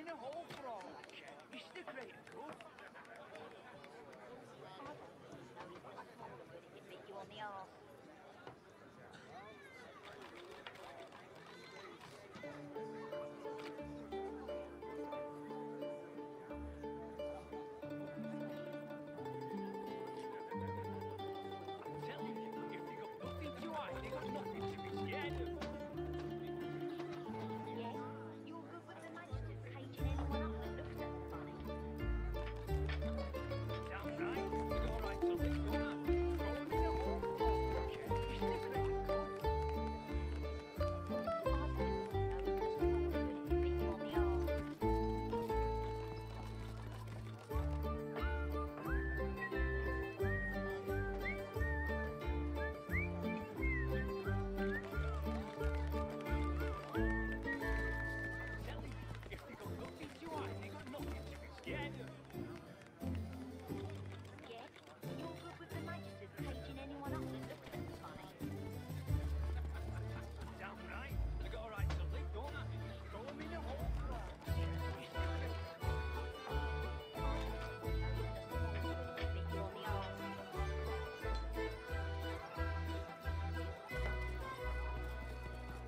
in a shit.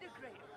shit. Mr.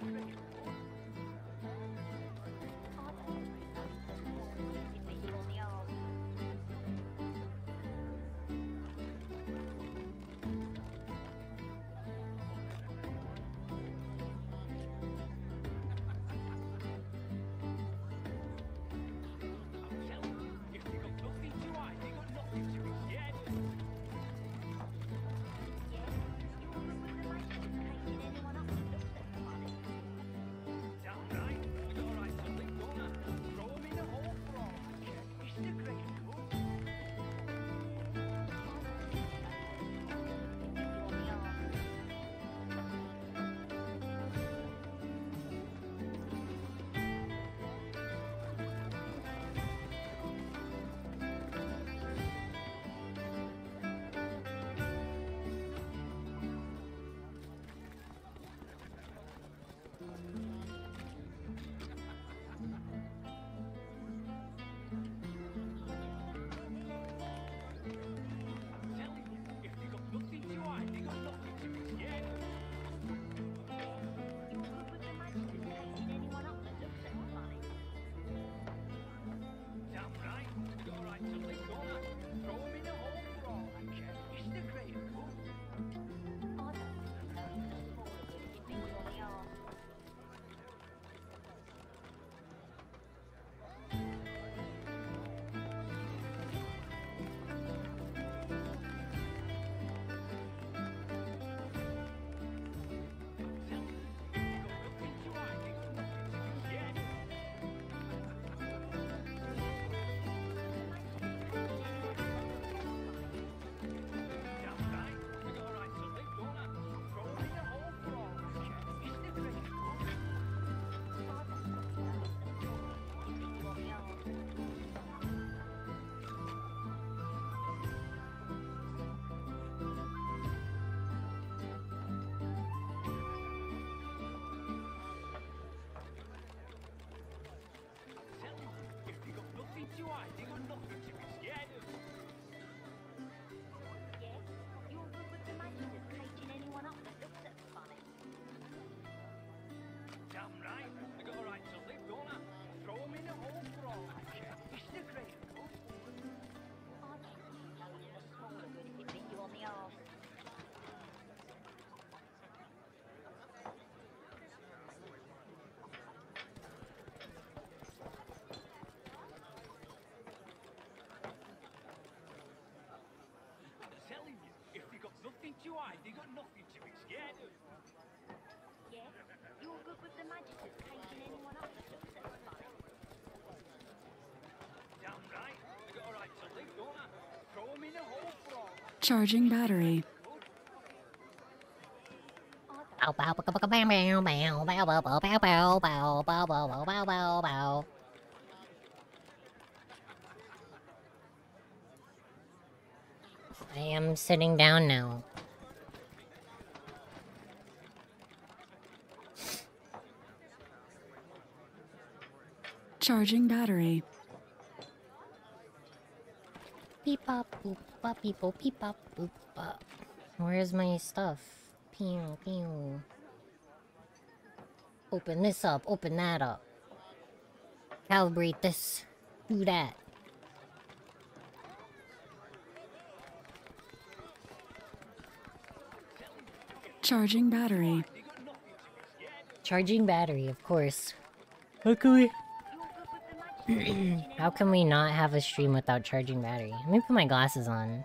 Thank you. nothing to hide. They got nothing to be scared of. Yeah? You're good with the Magisters caging anyone up for success, Barry. Damn right. I got a right to live, don't I? Throw them in a hole frog. Charging battery. I am sitting down now. Charging battery. Beep bop boop bop beep boop beep bop boop bop. Where's my stuff? Pew pew. Open this up, open that up. Calibrate this, do that. Charging battery. Charging battery, of course. How can we? How can we not have a stream without charging battery? Let me put my glasses on.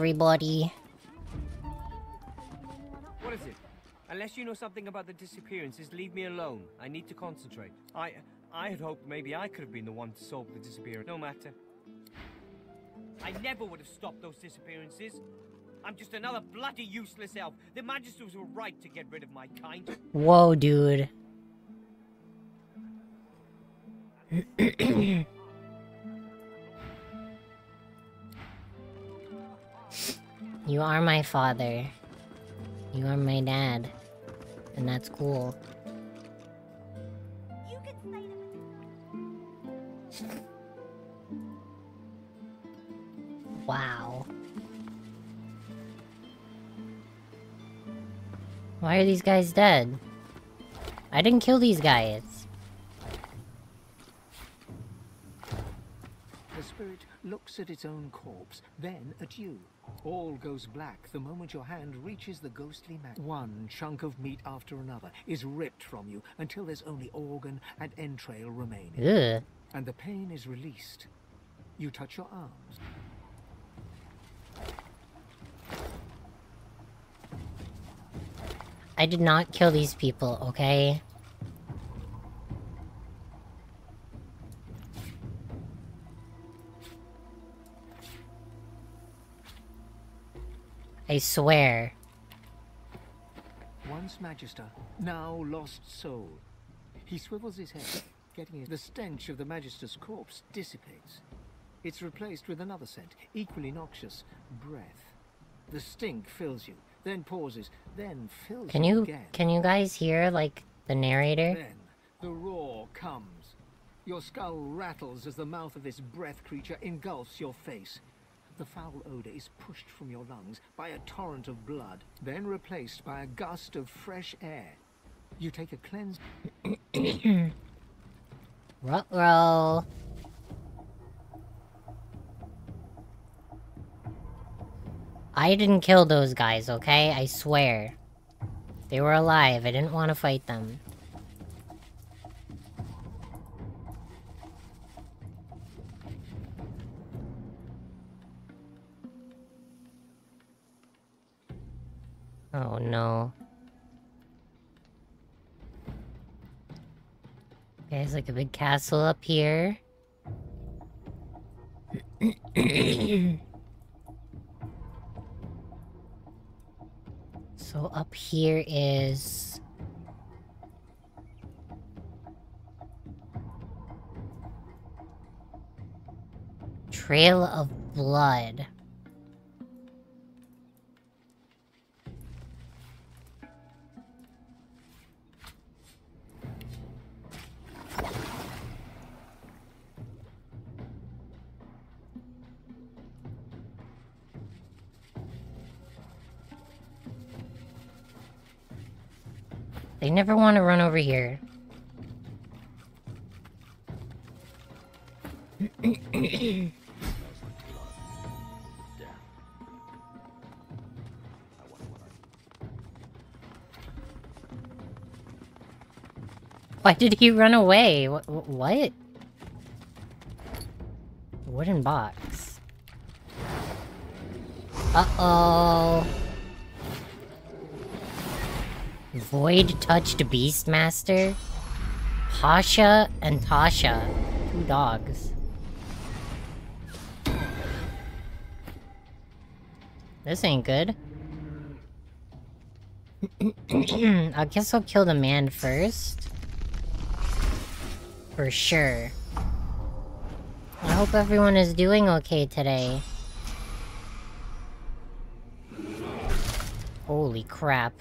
Everybody. What is it? Unless you know something about the disappearances, leave me alone. I need to concentrate. I I had hoped maybe I could have been the one to solve the disappearance. No matter. I never would have stopped those disappearances. I'm just another bloody useless elf. The Magisters were right to get rid of my kind. Whoa, dude. You are my father. You are my dad. And that's cool. You can stay the Wow. Why are these guys dead? I didn't kill these guys. The spirit looks at its own corpse, then at you. All goes black the moment your hand reaches the ghostly man. One chunk of meat after another is ripped from you until there's only organ and entrail remaining. Ugh. And the pain is released. You touch your arms. I did not kill these people, okay? I swear. Once Magister, now lost soul. He swivels his head, getting it. The stench of the Magister's corpse dissipates. It's replaced with another scent, equally noxious, breath. The stink fills you, then pauses, then fills Can you you again. can you guys hear like the narrator? Then the roar comes. Your skull rattles as the mouth of this breath creature engulfs your face. The foul odor is pushed from your lungs by a torrent of blood, then replaced by a gust of fresh air. You take a cleanse. Ruh-roh. I didn't kill those guys, okay? I swear. They were alive. I didn't want to fight them. Oh no. There's like a big castle up here. so up here is... Trail of Blood. They never want to run over here. Why did he run away? What? Wooden box. Uh-oh. Void touched Beastmaster. Pasha and Tasha. Two dogs. This ain't good. I guess I'll kill the man first. For sure. I hope everyone is doing okay today. Holy crap.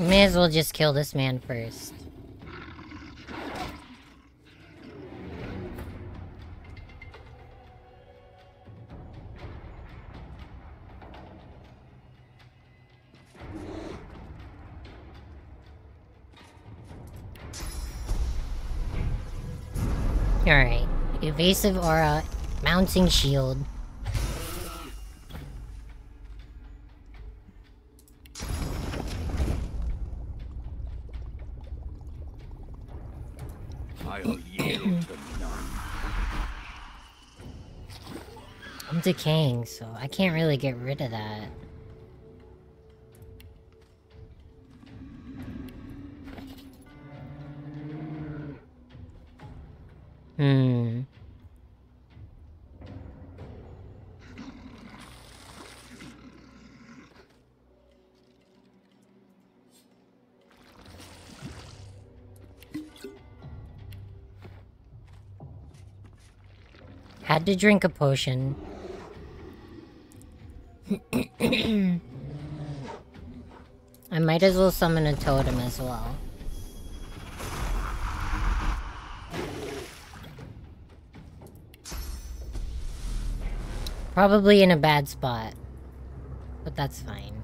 May as well just kill this man first. Alright. Evasive aura, mounting shield. Decaying, so I can't really get rid of that. Hmm. Had to drink a potion. I might as well summon a totem as well. Probably in a bad spot. But that's fine.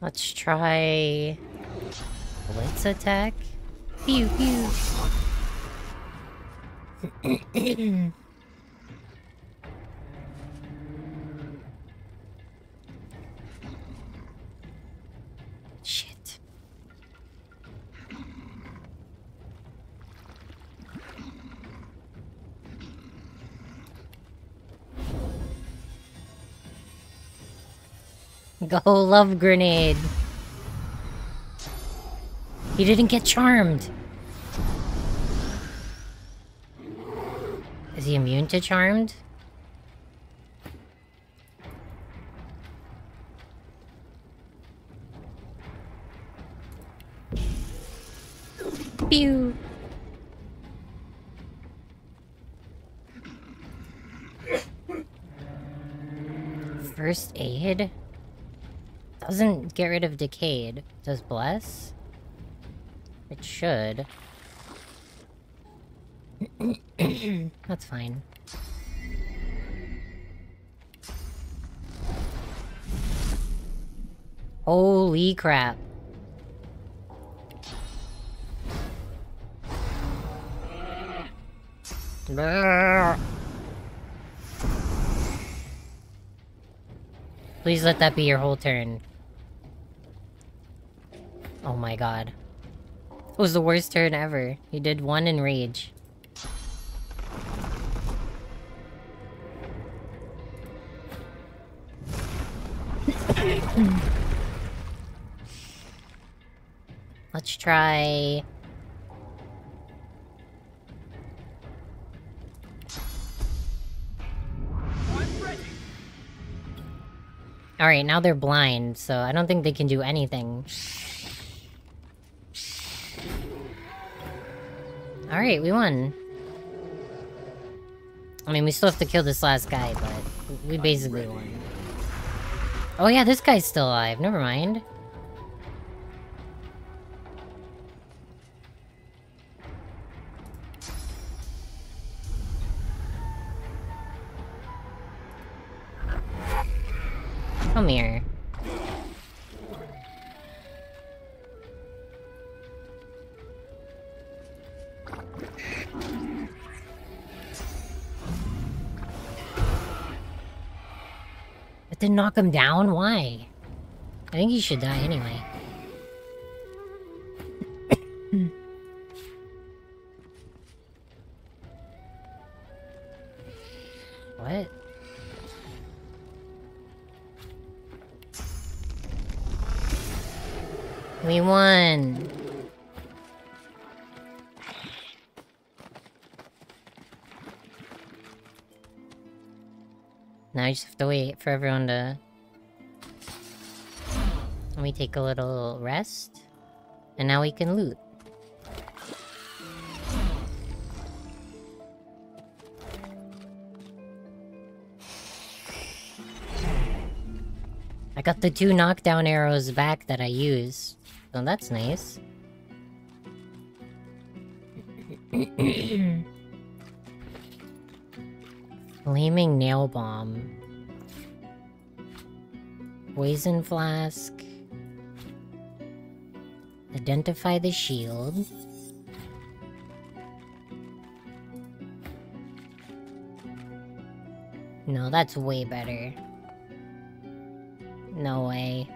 Let's try... Blitz attack? Pew pew! Shit. Go love grenade. He didn't get charmed. Is he immune to charmed? Pew. First aid? Doesn't get rid of decayed. Does bless? It should. That's fine. Holy crap. Please let that be your whole turn. Oh my god. It was the worst turn ever. He did one in rage. Let's try... Alright, now they're blind, so I don't think they can do anything. Alright, we won. I mean, we still have to kill this last guy, but we basically won. Oh yeah, this guy's still alive. Never mind. Knock him down? Why? I think he should die anyway. Now you just have to wait for everyone to... Let me take a little rest. And now we can loot. I got the two knockdown arrows back that I use. So that's nice. Flaming nail bomb. Poison flask. Identify the shield. No, that's way better. No way.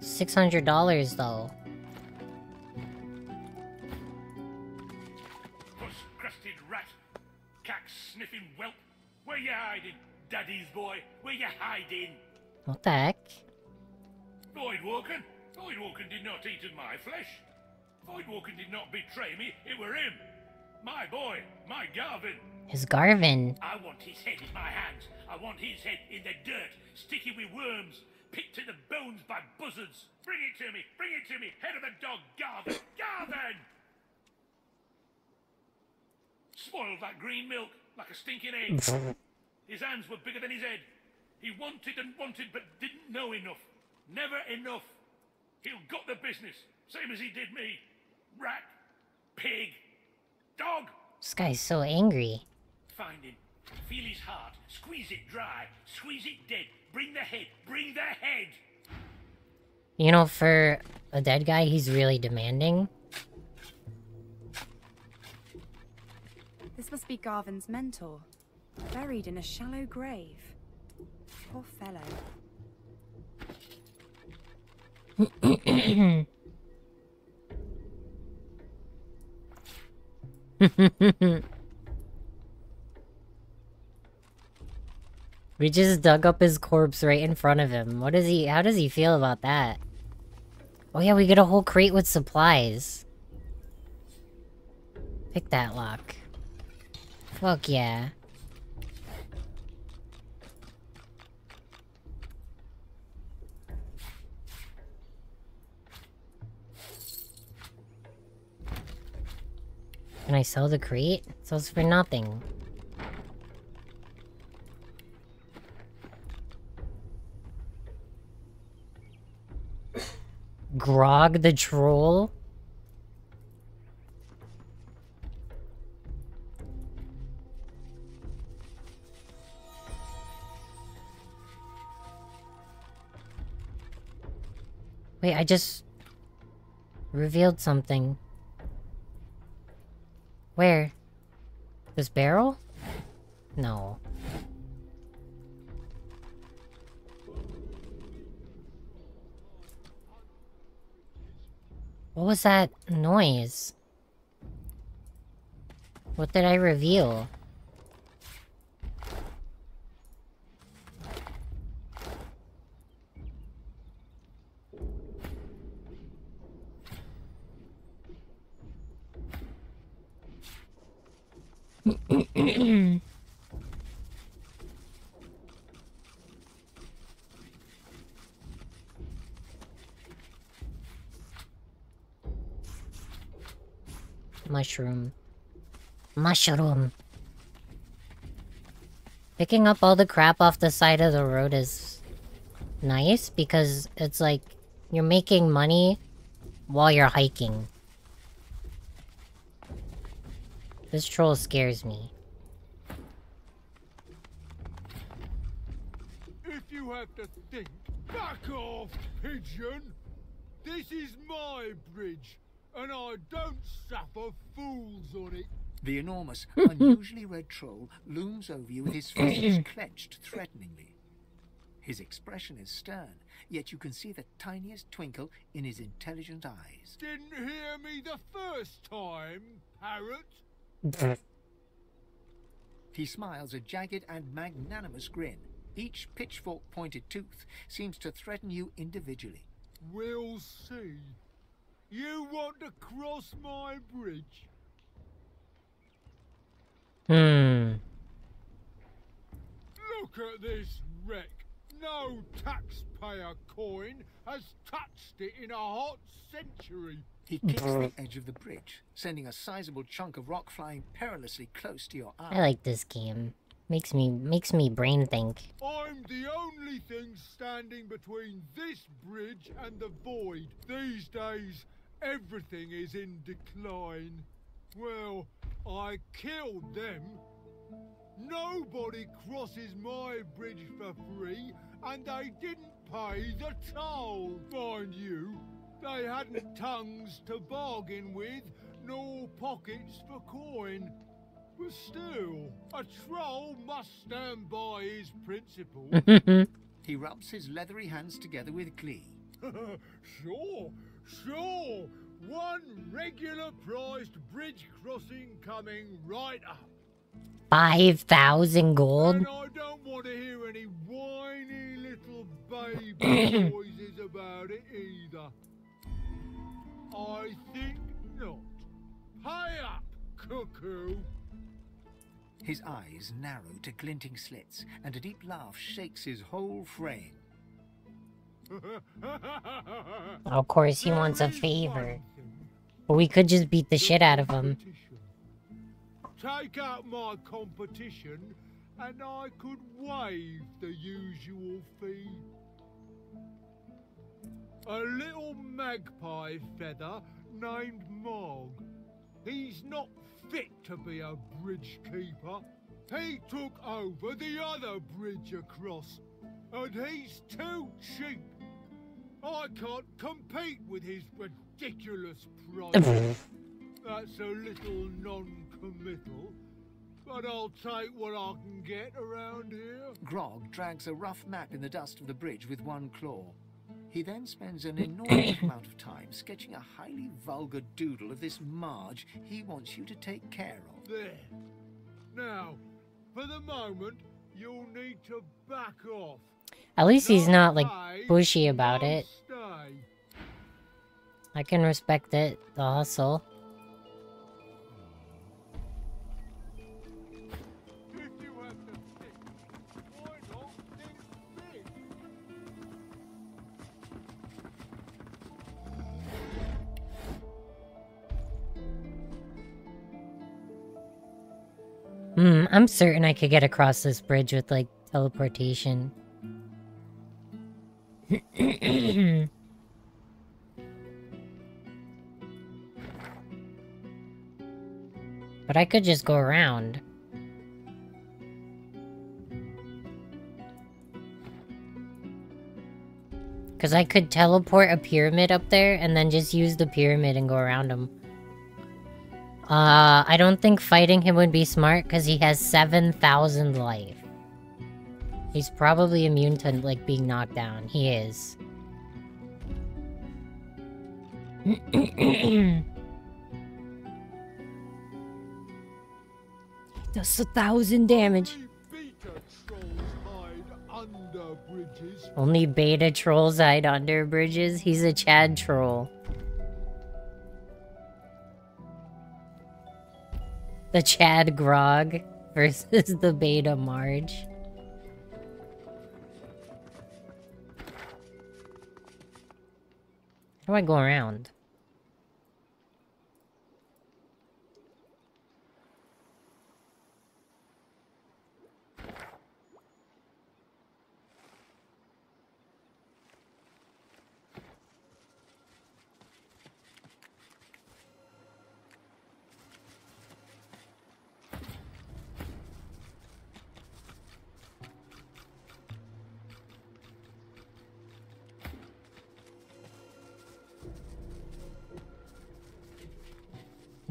$600 though. Heck? Voidwoken? Voidwoken did not eat of my flesh. Voidwoken did not betray me. It were him. My boy. My Garvin. His Garvin. I want his head in my hands. I want his head in the dirt, sticky with worms, picked to the bones by buzzards. Bring it to me. Bring it to me. Head of the dog, Garvin. Garvin! Spoiled that green milk like a stinking egg. His hands were bigger than his head. He wanted and wanted but didn't know enough. Never enough. He'll got the business, same as he did me. Rat, pig, dog. This guy's so angry. Find him. Feel his heart. Squeeze it dry. Squeeze it dead. Bring the head. Bring the head. You know, for a dead guy, he's really demanding. This must be Garvin's mentor. Buried in a shallow grave. Poor fellow. we just dug up his corpse right in front of him. What does he- how does he feel about that? Oh yeah, we get a whole crate with supplies. Pick that lock. Fuck yeah. Can I sell the crate? It sells for nothing. Grog the troll? Wait, I just revealed something. Where? This barrel? No. What was that noise? What did I reveal? Mushroom. Mushroom. Picking up all the crap off the side of the road is nice because it's like you're making money while you're hiking. This troll scares me. If you have to think, back off, pigeon! This is my bridge, and I don't suffer fools on it. The enormous, unusually red troll looms over you with his fists clenched threateningly. His expression is stern, yet you can see the tiniest twinkle in his intelligent eyes. Didn't hear me the first time, parrot. He smiles a jagged and magnanimous grin. Each pitchfork-pointed tooth seems to threaten you individually. We'll see. You want to cross my bridge? Hmm. Look at this wreck. No taxpayer coin has touched it in a hot century. He kicks the edge of the bridge, sending a sizable chunk of rock flying perilously close to your eye. I like this game. Makes me makes me brain think. I'm the only thing standing between this bridge and the void. These days, everything is in decline. Well, I killed them, Nobody crosses my bridge for free, and they didn't pay the toll, mind you. They hadn't tongues to bargain with, nor pockets for coin. But still, a troll must stand by his principle. He rubs his leathery hands together with glee. sure, sure. One regular priced bridge crossing coming right up. 5,000 gold? And I don't want to hear any whiny little baby noises about it either. I think not. Pay up, cuckoo. His eyes narrow to glinting slits, and a deep laugh shakes his whole frame. Of course, he wants a favor. But we could just beat the shit out of him. Take out my competition, and I could waive the usual fee. A little magpie feather named Mog. He's not fit to be a bridge keeper. He took over the other bridge across, and he's too cheap. I can't compete with his ridiculous price. That's a little non-committal, but I'll take what I can get around here. Grog drags a rough map in the dust of the bridge with one claw. He then spends an enormous amount of time sketching a highly vulgar doodle of this Marge he wants you to take care of. There. Now, for the moment, you'll need to back off. At least he's not, like, pay, bushy about it. I can respect it, the hustle. I'm certain I could get across this bridge with, like, teleportation. but I could just go around. Because I could teleport a pyramid up there and then just use the pyramid and go around him. Uh, I don't think fighting him would be smart because he has 7,000 life. He's probably immune to, like, being knocked down. He is. Does a thousand damage. Only beta trolls hide under bridges. Only beta trolls hide under bridges. He's a Chad troll. The Chad Grog versus the beta Marge. How do I go around?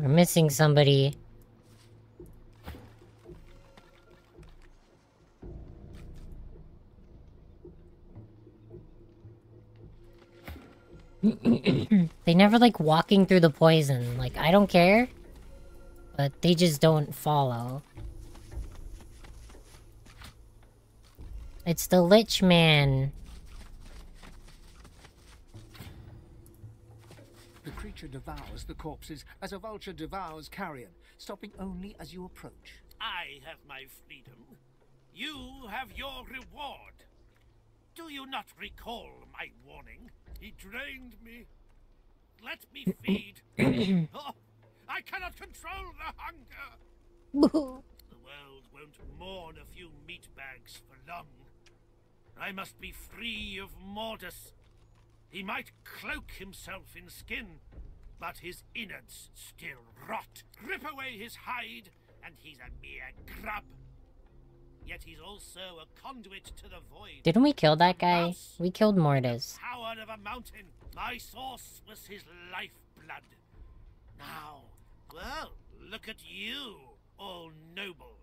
We're missing somebody. they never like walking through the poison. Like, I don't care. But they just don't follow. It's the Lich Man. The creature devours the corpses as a vulture devours carrion, stopping only as you approach. I have my freedom. You have your reward. Do you not recall my warning? He drained me. Let me feed. oh, I cannot control the hunger. The world won't mourn a few meat bags for long. I must be free of Mordus. He might cloak himself in skin, but his innards still rot. Rip away his hide, and he's a mere grub. Yet he's also a conduit to the void. Didn't we kill that guy? We killed Mortis. Power of a mountain. My source was his lifeblood. Now, well, look at you, all noble.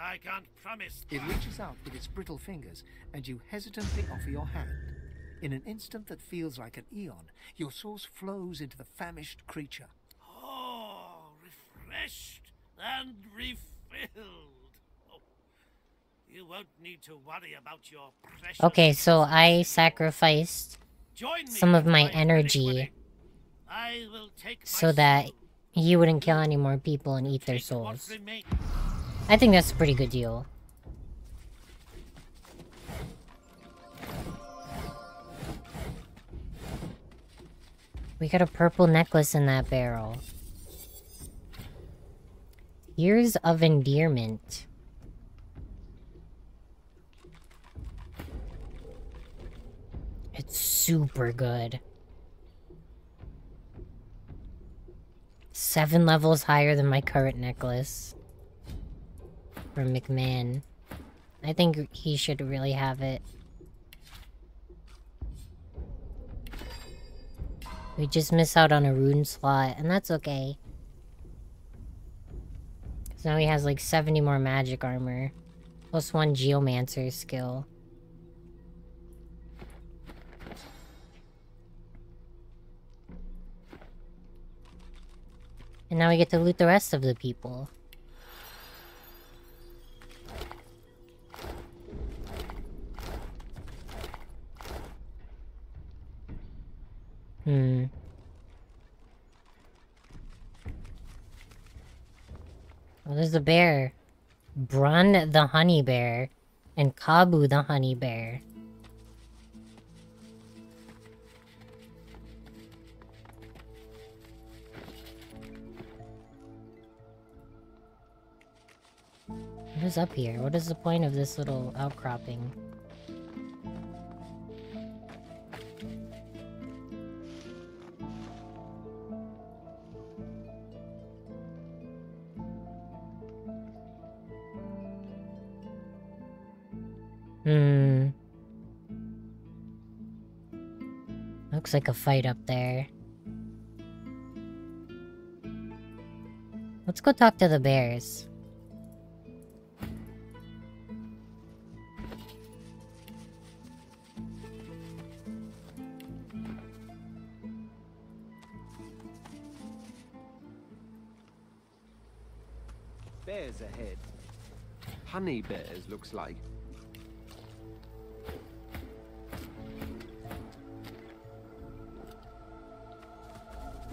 I can't promise. It reaches out with its brittle fingers, and you hesitantly offer your hand. In an instant that feels like an eon, your source flows into the famished creature. Oh, refreshed and refilled. Oh, you won't need to worry about your precious. Okay, so I sacrificed some of my my energy I will take my so that you wouldn't kill any more people and eat their souls. I think that's a pretty good deal. We got a purple necklace in that barrel. Years of endearment. It's super good. Seven levels higher than my current necklace. From McMahon. I think he should really have it. We just miss out on a rune slot, and that's okay. Because now he has like 70 more magic armor. Plus one geomancer skill. And now we get to loot the rest of the people. Hmm. Oh, there's a bear. Brun the honey bear. And Kabu the honey bear. What is up here? What is the point of this little outcropping? Hmm. Looks like a fight up there. Let's go talk to the bears. Bears ahead. Honey bears, looks like.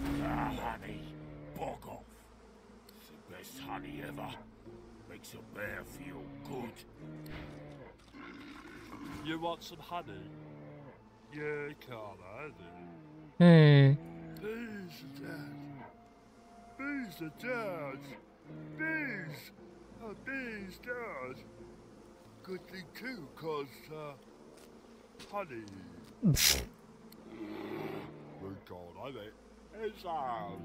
Ah, honey. Bog off. It's the best honey ever. Makes a bear feel good. You want some honey? Yeah, come on. Hmm. Bees are dead. Bees are dead. Bees. Oh, bees dead. Good thing too, cause uh, honey. We're gone, I think. It's ours.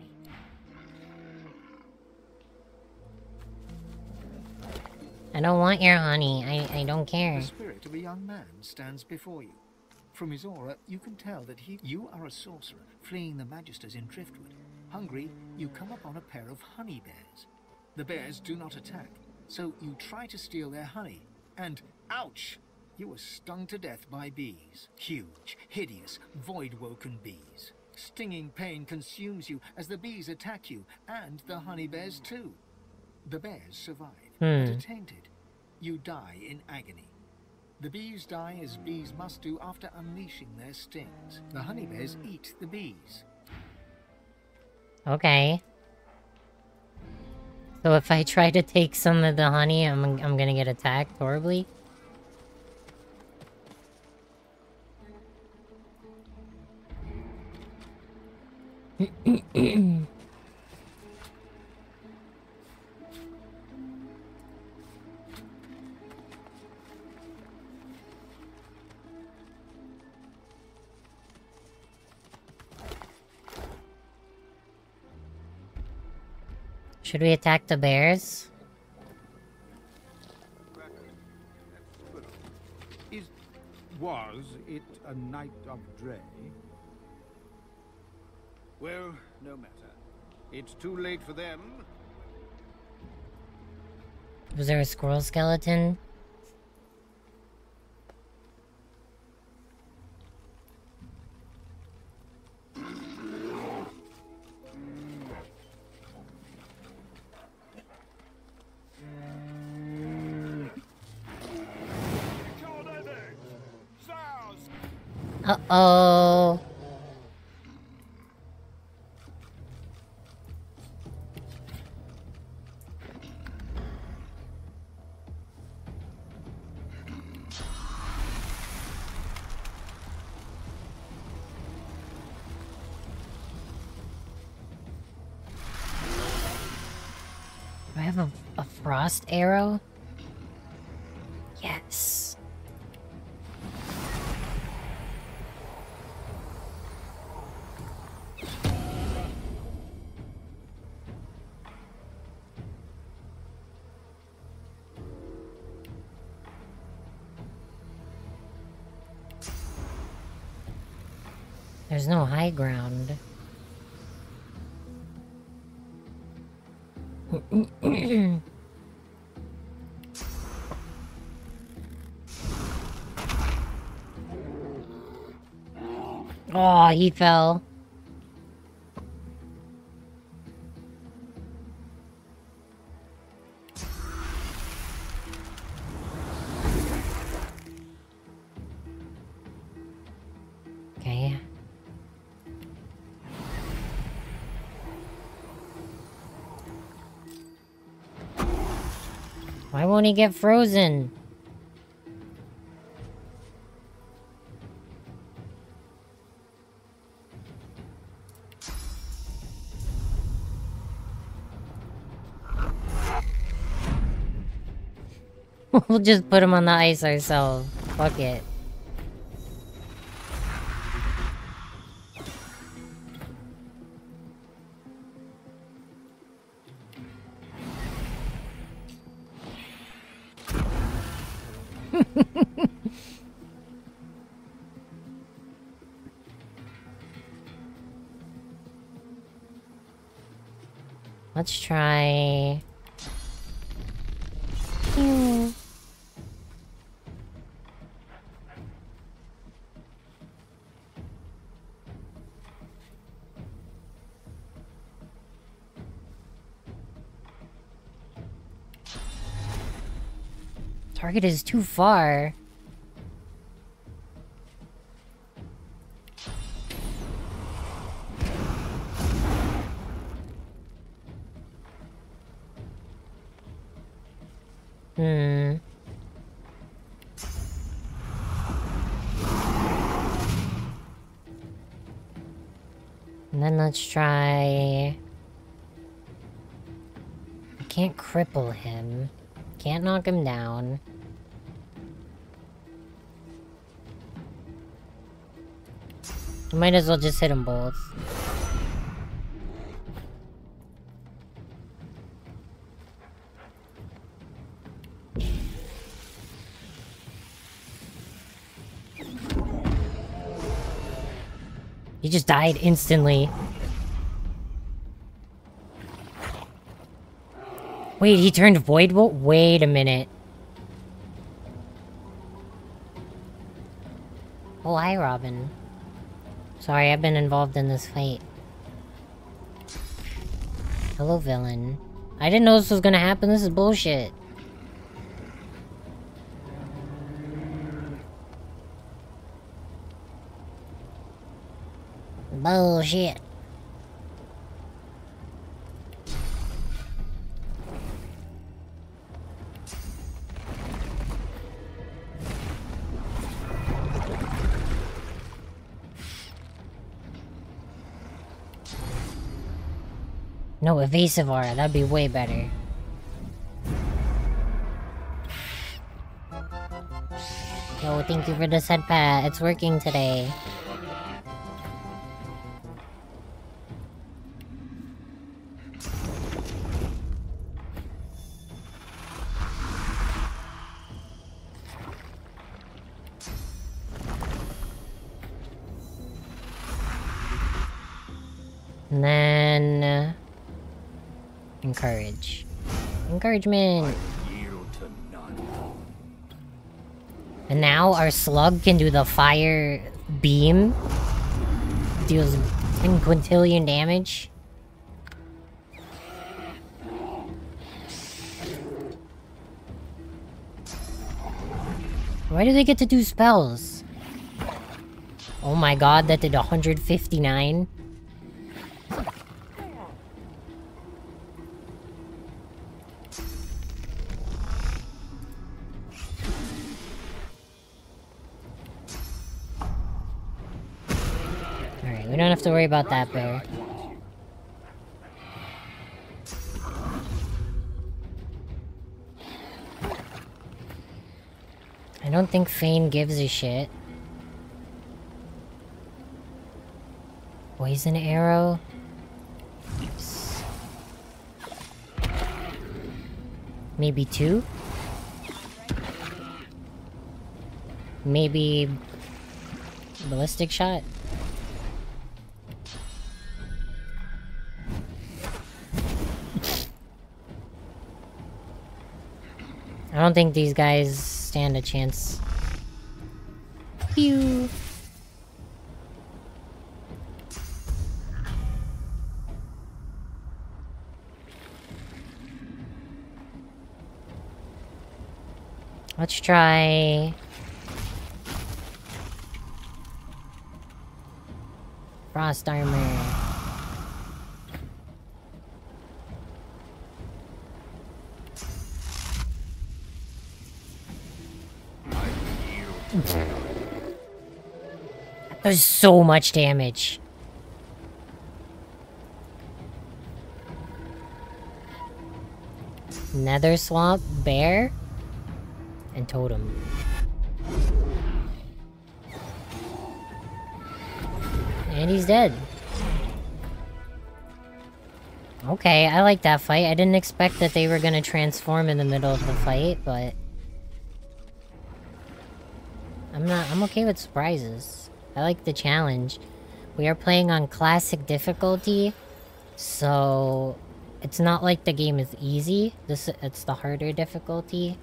I don't want your honey. I, I don't care. The spirit of a young man stands before you. From his aura, you can tell that he, you are a sorcerer fleeing the Magisters in Driftwood. Hungry, you come upon a pair of honey bears. The bears do not attack, so you try to steal their honey, and ouch! You are stung to death by bees. Huge, hideous, Voidwoken bees. Stinging pain consumes you as the bees attack you, and the honey bears too. The bears survive, but Hmm. are tainted. You die in agony. The bees die as bees must do after unleashing their stings. The honey bears eat the bees. Okay. So if I try to take some of the honey, I'm, I'm gonna get attacked horribly? Should we attack the bears? Is, was it a night of dread? Well, no matter. It's too late for them. Was there a squirrel skeleton? Uh-oh. Frost arrow? Yes. There's no high ground. He fell. Okay. Why won't he get frozen? we'll just put him on the ice ourselves. Fuck it. Target is too far. Hmm. And then let's try... I can't cripple him. Can't knock him down. Might as well just hit them both. He just died instantly. Wait, he turned Void Bolt? Wait a minute. Oh, hi, Robin. Sorry, I've been involved in this fight. Hello, villain. I didn't know this was gonna happen. This is bullshit. Bullshit. Evasive aura. That'd be way better. Yo, thank you for the set pat. It's working today. And now our slug can do the fire beam. Deals 10 quintillion damage. Why do they get to do spells? Oh my god, that did 159. Have to worry about that bear. I don't think Fane gives a shit. Poison arrow? Maybe two? Maybe... Ballistic shot? Don't think these guys stand a chance. Pew! Let's try... Frost armor. There's so much damage. Nether Swap, Bear, and Totem. And he's dead. Okay, I like that fight. I didn't expect that they were gonna transform in the middle of the fight, but... I'm not- I'm okay with surprises. I like the challenge. We are playing on classic difficulty, so... It's not like the game is easy. This It's the harder difficulty.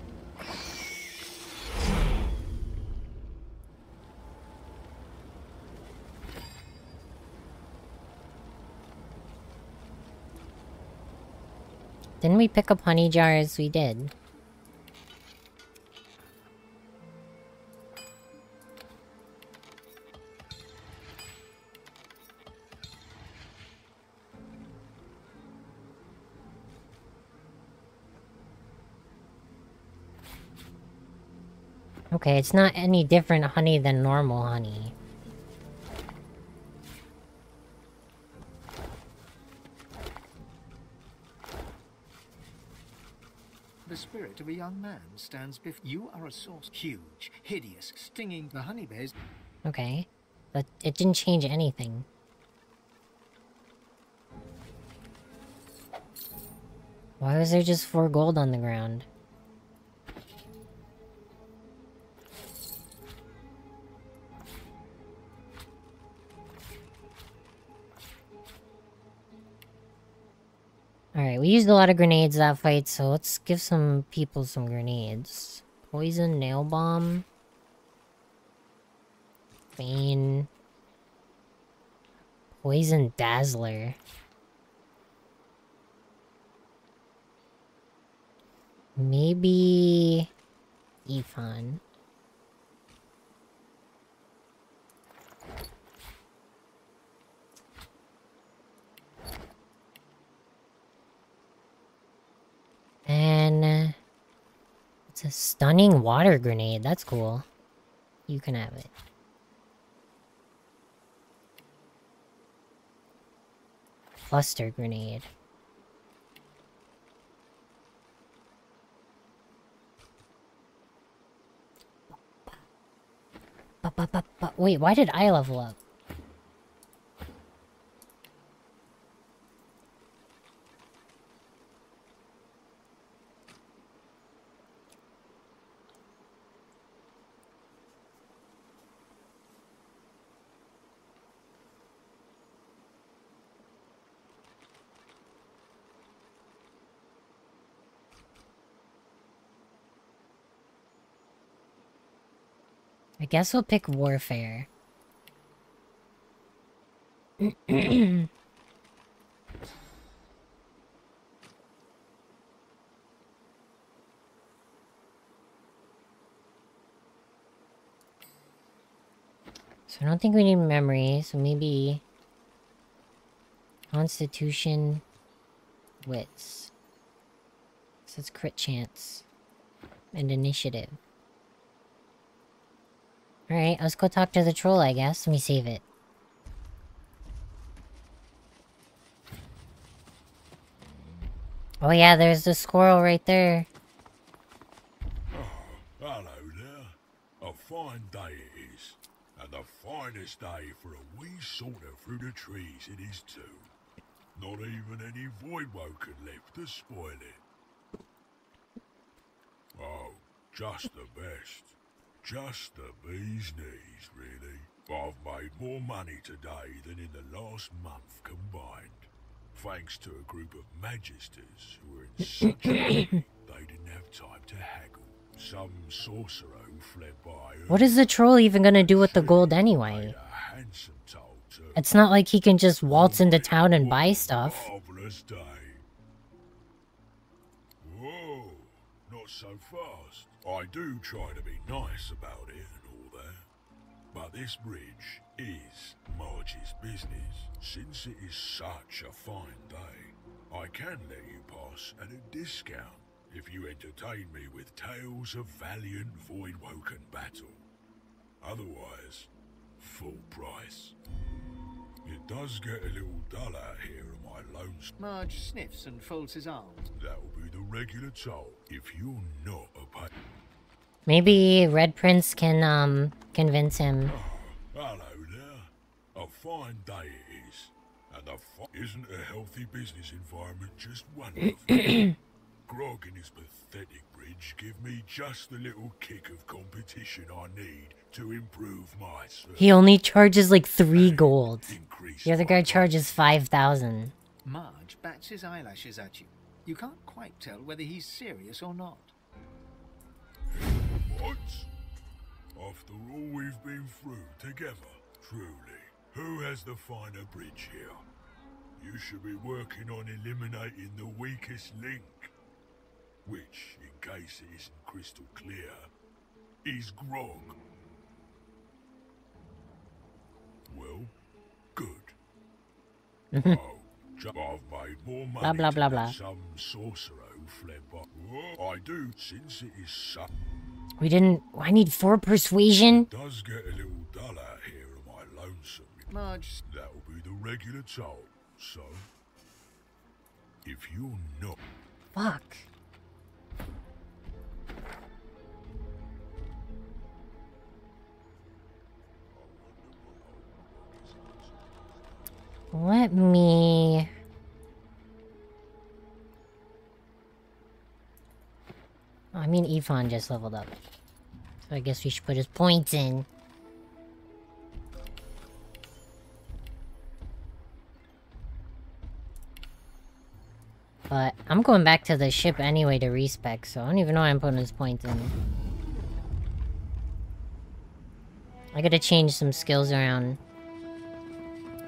Didn't we pick up honey jars? We did. Okay, it's not any different honey than normal honey. The spirit of a young man stands before you. Are a source huge, hideous, stinging. The honey bears. Okay. But it didn't change anything. Why was there just four gold on the ground? Alright, we used a lot of grenades that fight, so let's give some people some grenades. Poison, nail bomb. Bane. Poison Dazzler. Maybe... Ifan. And... uh, It's a stunning water grenade. That's cool. You can have it. Cluster grenade. Wait, why did I level up? I guess we'll pick Warfare. So I don't think we need memory, so maybe Constitution Wits. So it's crit chance. And initiative. Alright, let's go talk to the troll, I guess. Let me save it. Oh yeah, there's the squirrel right there. Oh, Hello there. A fine day it is. And the finest day for a wee saunter through the trees it is too. Not even any Voidwoken left to spoil it. Oh, just the best. Just the bee's knees, really. I've made more money today than in the last month combined. Thanks to a group of magisters who were in such a hurry they didn't have time to haggle. Some sorcerer who fled by What is the troll even gonna do with the gold anyway? It's not like he can just waltz into town and buy stuff. marvelous day. Whoa, not so fast. I do try to be nice about it and all that. But this bridge is Marge's business. Since it is such a fine day, I can let you pass at a discount if you entertain me with tales of valiant Voidwoken battle. Otherwise, full price. It does get a little dull out here in my lonesome. Marge sniffs and folds his arms. That'll be the regular toll if you're not a Maybe Red Prince can, um, convince him. Hello there. A fine day it is. And a fi- isn't a healthy business environment just wonderful? Grog and his pathetic bridge give me just the little kick of competition I need to improve my service. He only charges like three gold. The other guy charges 5,000. Marge bats his eyelashes at you. You can't quite tell whether he's serious or not. What? After all we've been through together, truly, who has the finer bridge here? You should be working on eliminating the weakest link. Which, in case it isn't crystal clear, is Grog. Well, good. oh, I've made more money Blah, blah, blah, than blah. some sorcerer who fled by. I do, since it is so. We didn't... I need four persuasion? does get a little dull out here in my lonesome. Marge. That'll be the regular toll. So, if you're not. Fuck. Let me... Oh, I mean, Ifan just leveled up. So I guess we should put his points in. But I'm going back to the ship anyway to respec, so I don't even know why I'm putting his points in. I gotta change some skills around.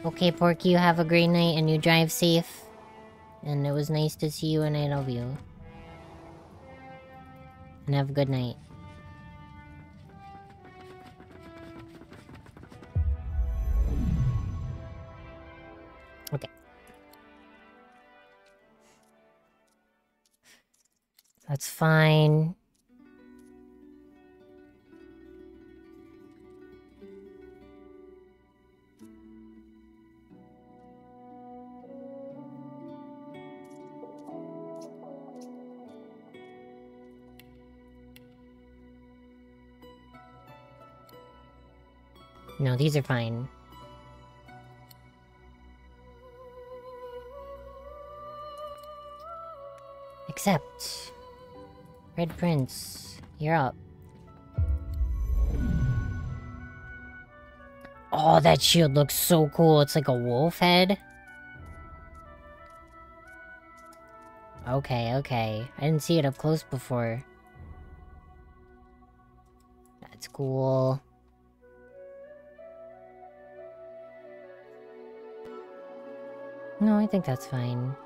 Okay, Porky, you have a great night and you drive safe. And it was nice to see you and I love you. And have a good night. Okay. That's fine. No, these are fine. Except... Red Prince, you're up. Oh, that shield looks so cool. It's like a wolf head. Okay, okay. I didn't see it up close before. That's cool. No, I think that's fine.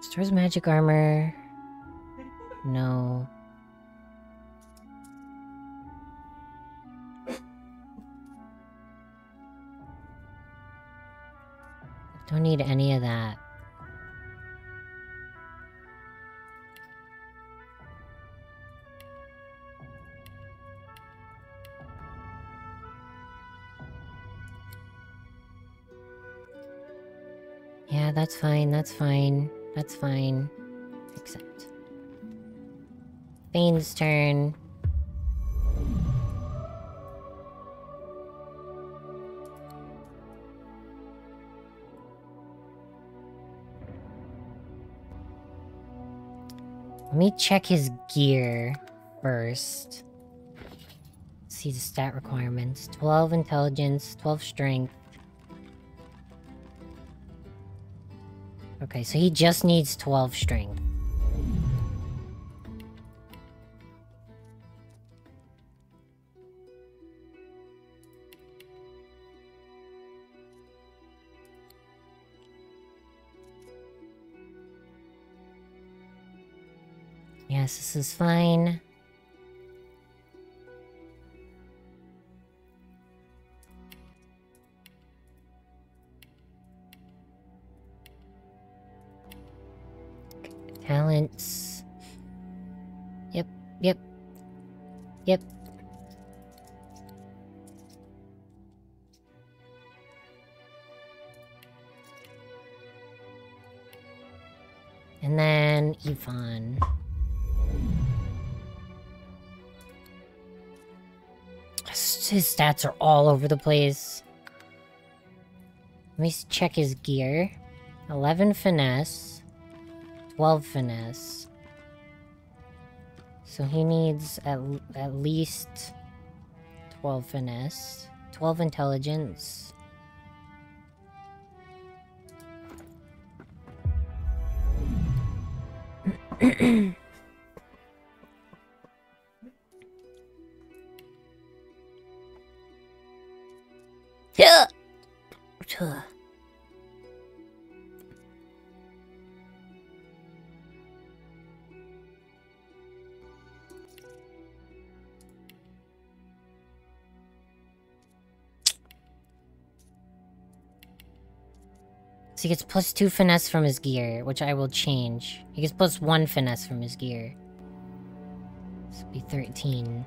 Stores magic armor. No. Don't need any of that. Yeah, that's fine, that's fine, that's fine. Except. Fane's turn. Me check his gear first. See the stat requirements. 12 intelligence, 12 strength. Okay, so he just needs 12 strength. Is fine. Talents. Yep, yep. Yep. His stats are all over the place. Let me check his gear. 11 finesse. 12 finesse. So he needs at, at least 12 finesse. 12 intelligence. He gets plus two finesse from his gear, which I will change. He gets plus one finesse from his gear. This would be 13.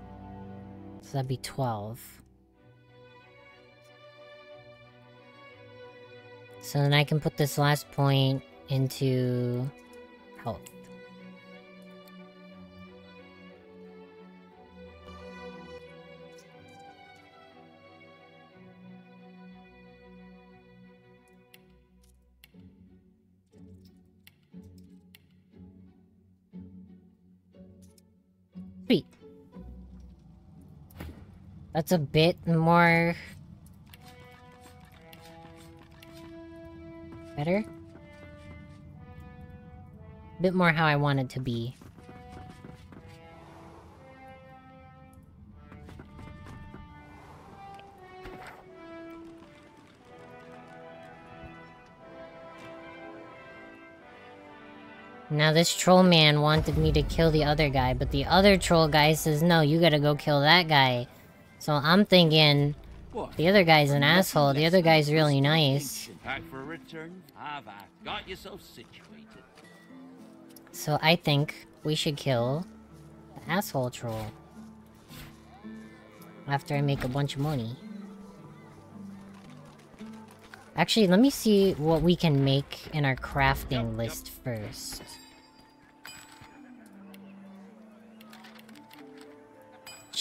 So that'd be 12. So then I can put this last point into health. That's a bit more better. A Bit more how I want it to be. Now this troll man wanted me to kill the other guy, but the other troll guy says, no, you gotta go kill that guy. So I'm thinking, the other guy's an asshole, the other guy's really nice. So I think we should kill the asshole troll. After I make a bunch of money. Actually, let me see what we can make in our crafting list first.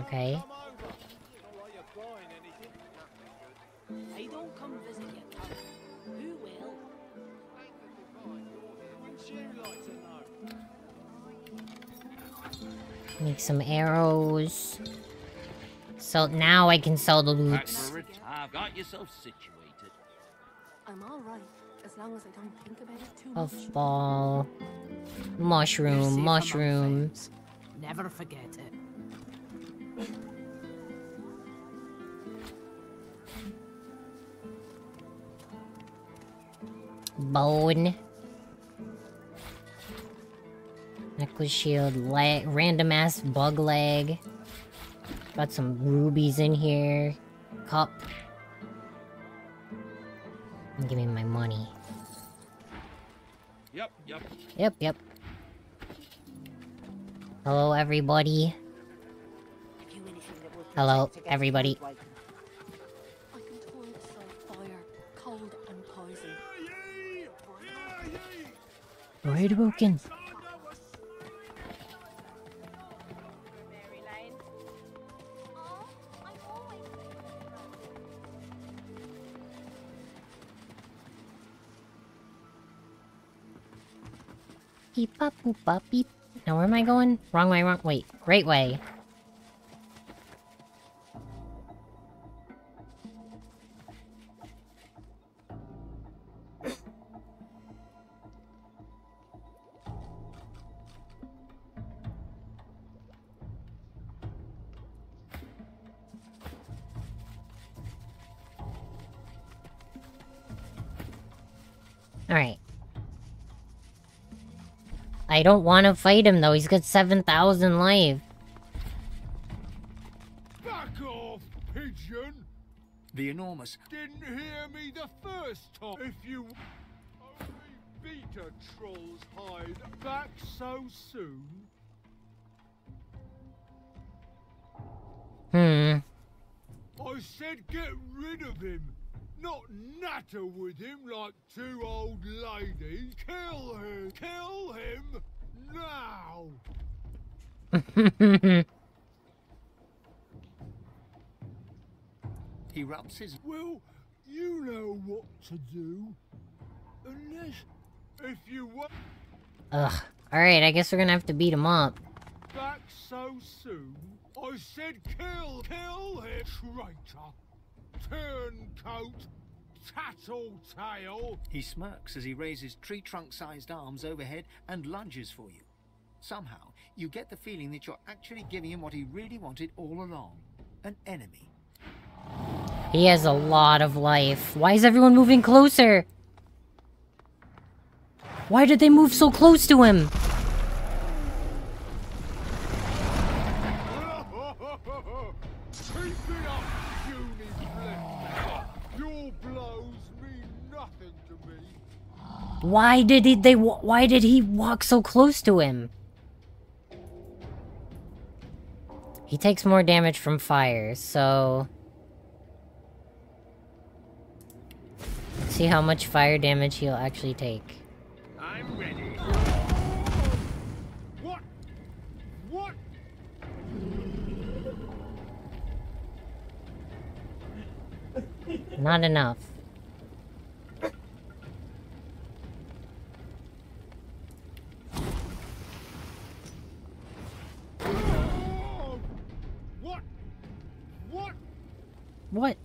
Okay. I don't come visit you, Who will? Make some arrows. So now I can sell the Back loots. for a I've got yourself situated. I'm alright, as long as I don't think about it too much. Puffball. You're Mushroom, among mushroom. Never forget it. Bone. Necklace shield, leg, random ass bug leg. Got some rubies in here. Cup. Give me my money. Yep, yep. Yep, yep. Hello, everybody. Hello, everybody. I can toil beside fire, cold and poison. Right broken. Beep bop boop bop beep. Now where am I going? Wrong way, wrong wait. Right way. I don't want to fight him though. He's got 7,000 life. Back off, pigeon! The enormous Didn't hear me the first time. If you only beta trolls hide back so soon. Hmm. I said get rid of him, not natter with him like two old ladies. Kill him! Kill him now! he rubs his Well, you know what to do. Unless, if you want Ugh. Alright, I guess we're gonna have to beat him up. back so soon, I said kill, kill him, traitor, turncoat, tattletale. He smirks as he raises tree trunk sized arms overhead and lunges for you. Somehow, you get the feeling that you're actually giving him what he really wanted all along an enemy. He has a lot of life. Why is everyone moving closer? Why did they move so close to him? Why did he, they why did he walk so close to him? He takes more damage from fire, so Let's see how much fire damage he'll actually take. I'm ready. What? What? Not enough. What?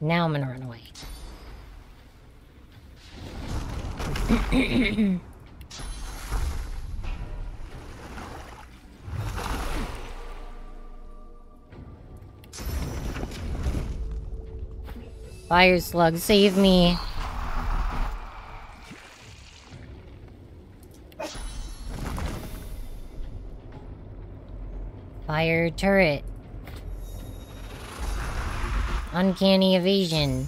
Now I'm gonna run away. Fire slug, save me. Fire turret. Uncanny evasion.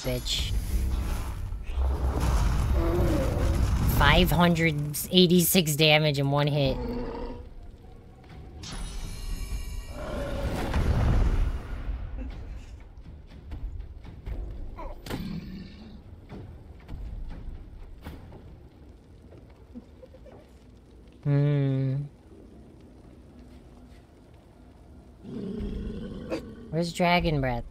Bitch. 586 damage in one hit. Hmm. Where's Dragon Breath?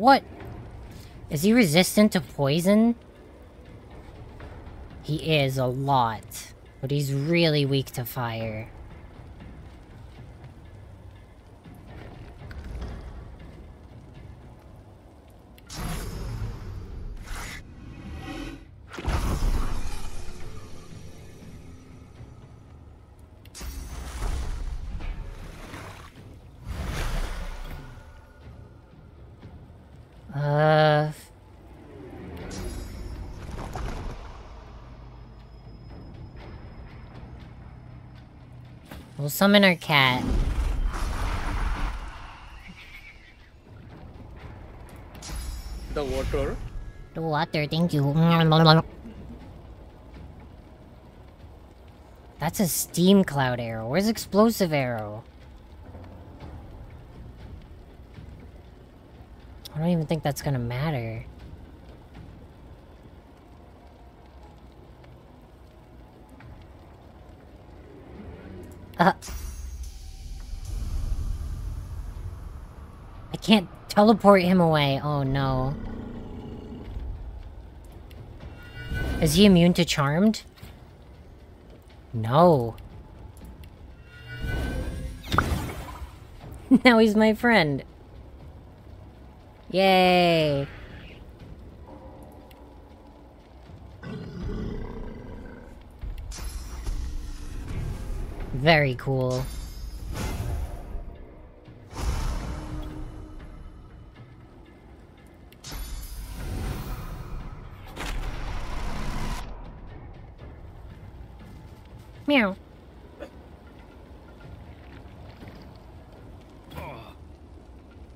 What? Is he resistant to poison? He is a lot. But he's really weak to fire. We'll summon our cat. The water. The water, thank you. That's a steam cloud arrow. Where's explosive arrow? I don't even think that's gonna matter. I can't teleport him away. Oh no. Is he immune to charmed? No. now he's my friend. Yay. Very cool. Meow.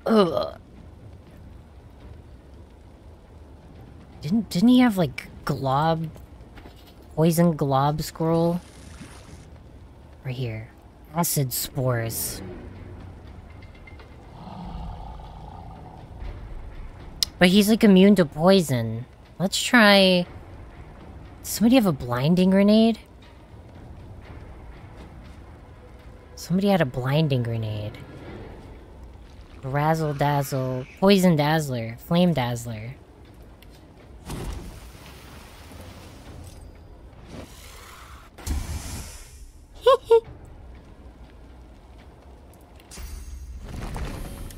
Ugh. Didn't didn't he have like glob poison glob scroll? Right here. Acid spores. But he's like immune to poison. Let's try... Does somebody have a blinding grenade? Somebody had a blinding grenade. Razzle dazzle. Poison dazzler. Flame dazzler.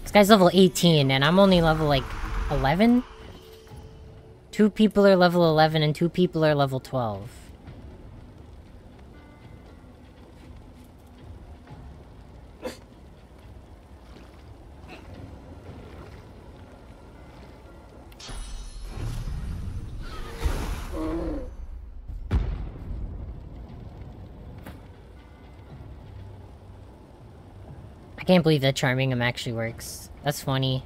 This guy's level 18 and I'm only level like 11? Two people are level 11 and two people are level 12. Can't believe that charming him actually works. That's funny.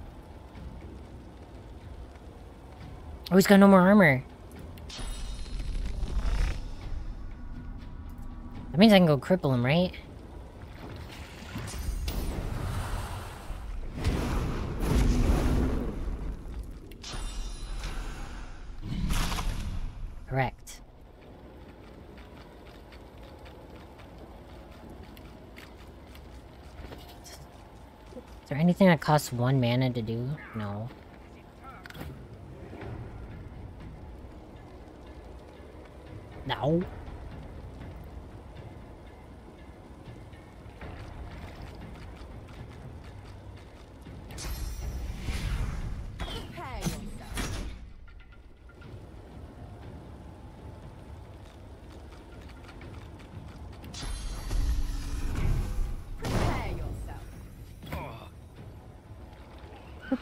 Oh, he's got no more armor. That means I can go cripple him, right? Correct. Is there anything that costs one mana to do? No. No.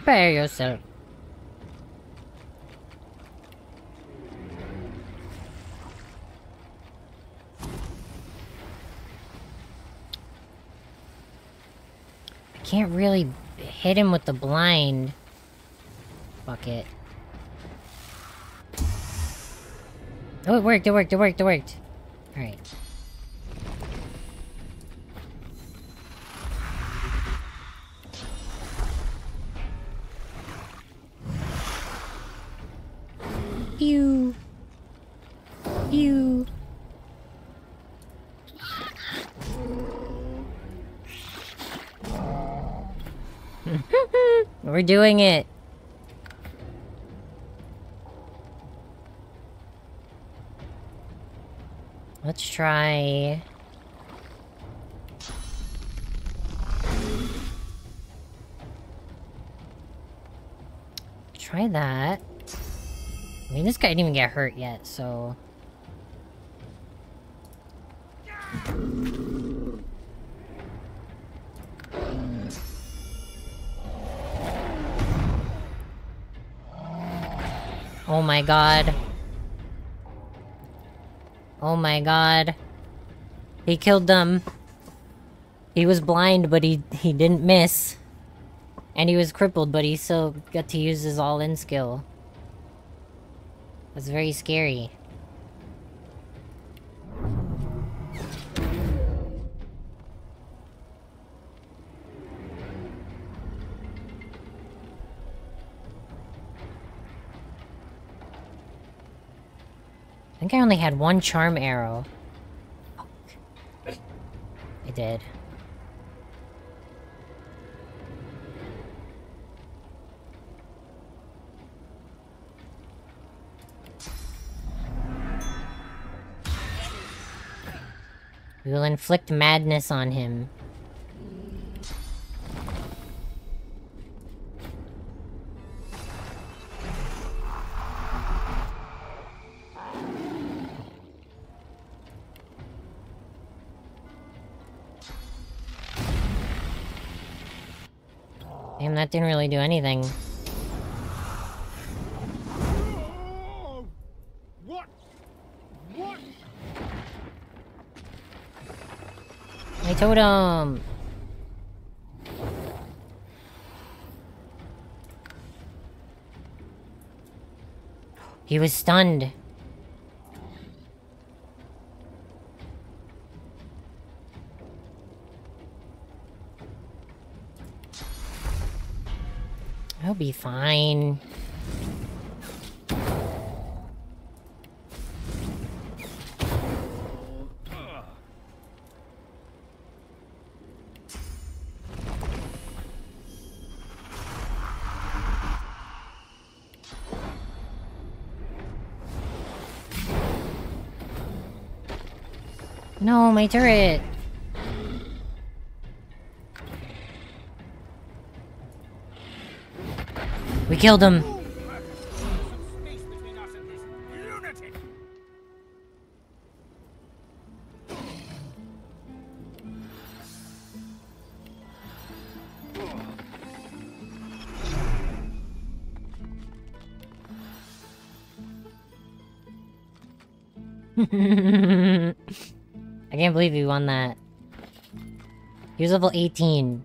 prepare yourself. I can't really hit him with the blind. Fuck it. Oh, it worked, it worked, it worked, it worked. Alright. Doing it. Let's try... Try that. I mean, this guy didn't even get hurt yet, so... Oh my god. Oh my god. He killed them. He was blind, but he he didn't miss. And he was crippled, but he still got to use his all-in skill. That's very scary. Think I only had one charm arrow. I did. We will inflict madness on him. Totem! Um, he was stunned. I'll be fine. My turret! We killed him! Believe he won that. He was level 18.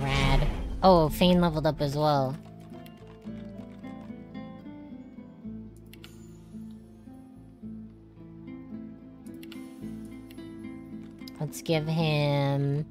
Rad. Oh, Fane leveled up as well. Let's give him...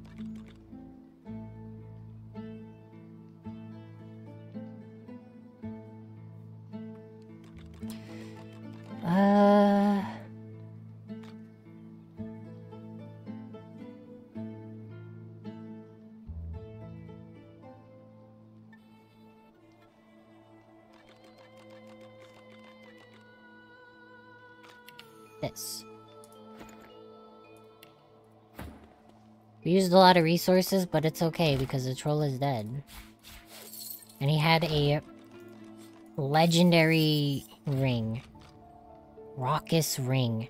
a lot of resources, but it's okay because the troll is dead. And he had a legendary ring. Raucous ring.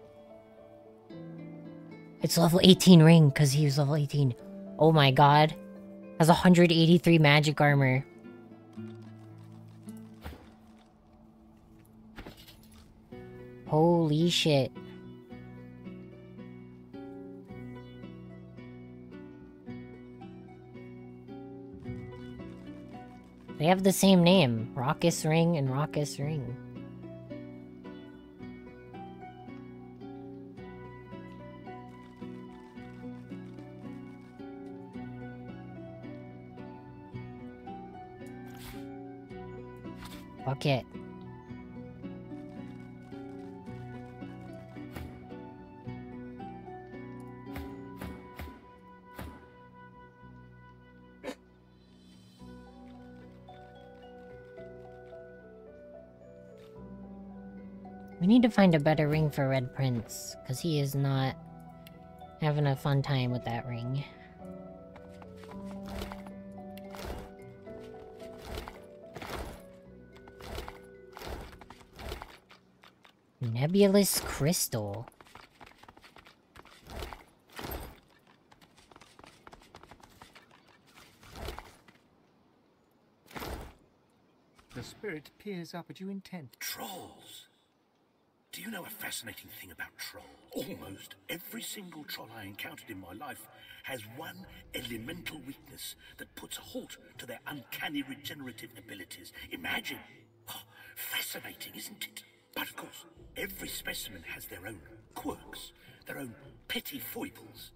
It's level 18 ring because he was level 18. Oh my god. Has 183 magic armor. Holy shit. They have the same name. Raucous Ring and Raucous Ring. Fuck it. To find a better ring for Red Prince, because he is not having a fun time with that ring. Nebulous Crystal. The spirit peers up at you intent. Trolls. Do you know a fascinating thing about trolls? Almost every single troll I encountered in my life has one elemental weakness that puts a halt to their uncanny regenerative abilities. Imagine. Oh, fascinating, isn't it? But of course, every specimen has their own quirks, their own petty foibles.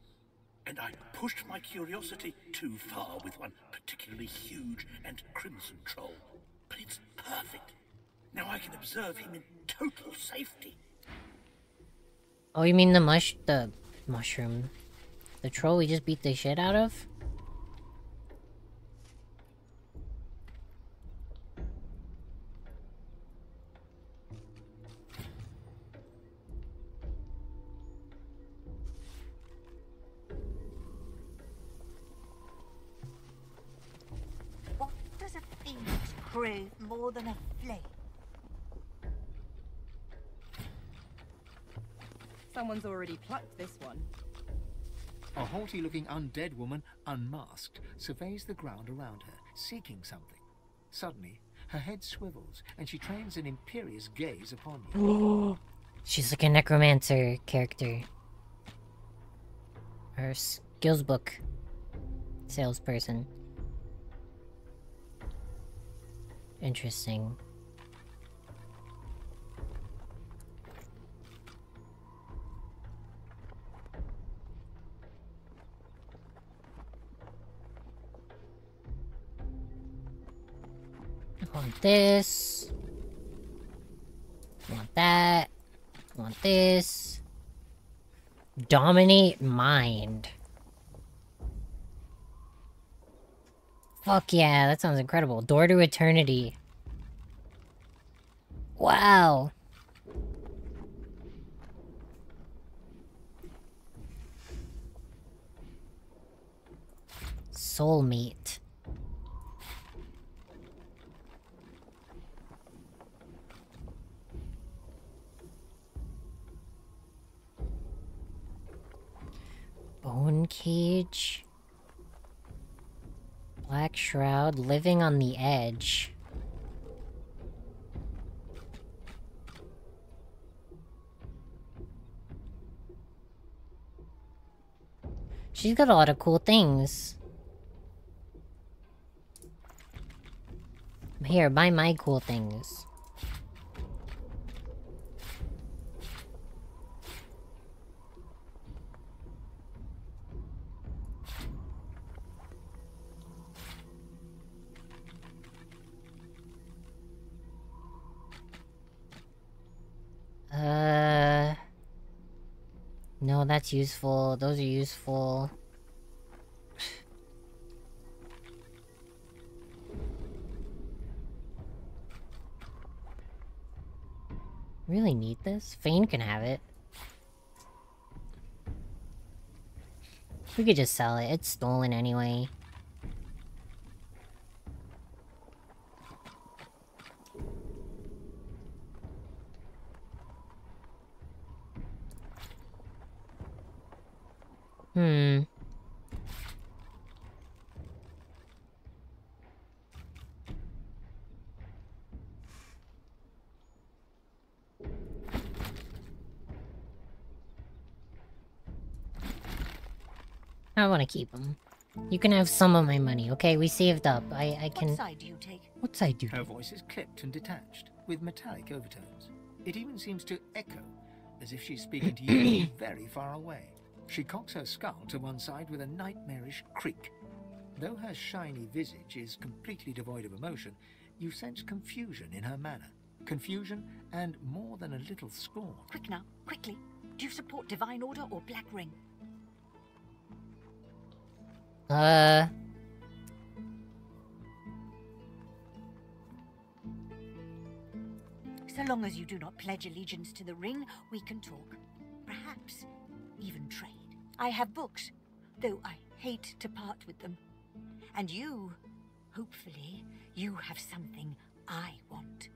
And I pushed my curiosity too far with one particularly huge and crimson troll. But it's perfect. Now I can observe him in total safety. Oh, you mean the mush... the mushroom. The troll we just beat the shit out of? Already plucked this one. A haughty looking undead woman, unmasked, surveys the ground around her, seeking something. Suddenly, her head swivels, and she trains an imperious gaze upon you. She's like a necromancer character. Her skills book. Salesperson. Interesting. This. Want that. Want this. Dominate mind. Fuck yeah, that sounds incredible. Door to eternity. Wow. Soulmate. Bone cage. Black shroud living on the edge. She's got a lot of cool things. Here, buy my cool things. Uh... No, that's useful. Those are useful. Really need this? Fane can have it. We could just sell it. It's stolen anyway. Hmm. I want to keep them. You can have some of my money, okay? We saved up. I I can. What side do you take? What side do you? Her voice is clipped and detached, with metallic overtones. It even seems to echo, as if she's speaking to you very far away. She cocks her skull to one side with a nightmarish creak. Though her shiny visage is completely devoid of emotion, you sense confusion in her manner. Confusion and more than a little scorn. Quick now, quickly. Do you support Divine Order or Black Ring? Uh. So long as you do not pledge allegiance to the ring, we can talk. Perhaps even trade. I have books, though I hate to part with them. And you, hopefully, you have something I want.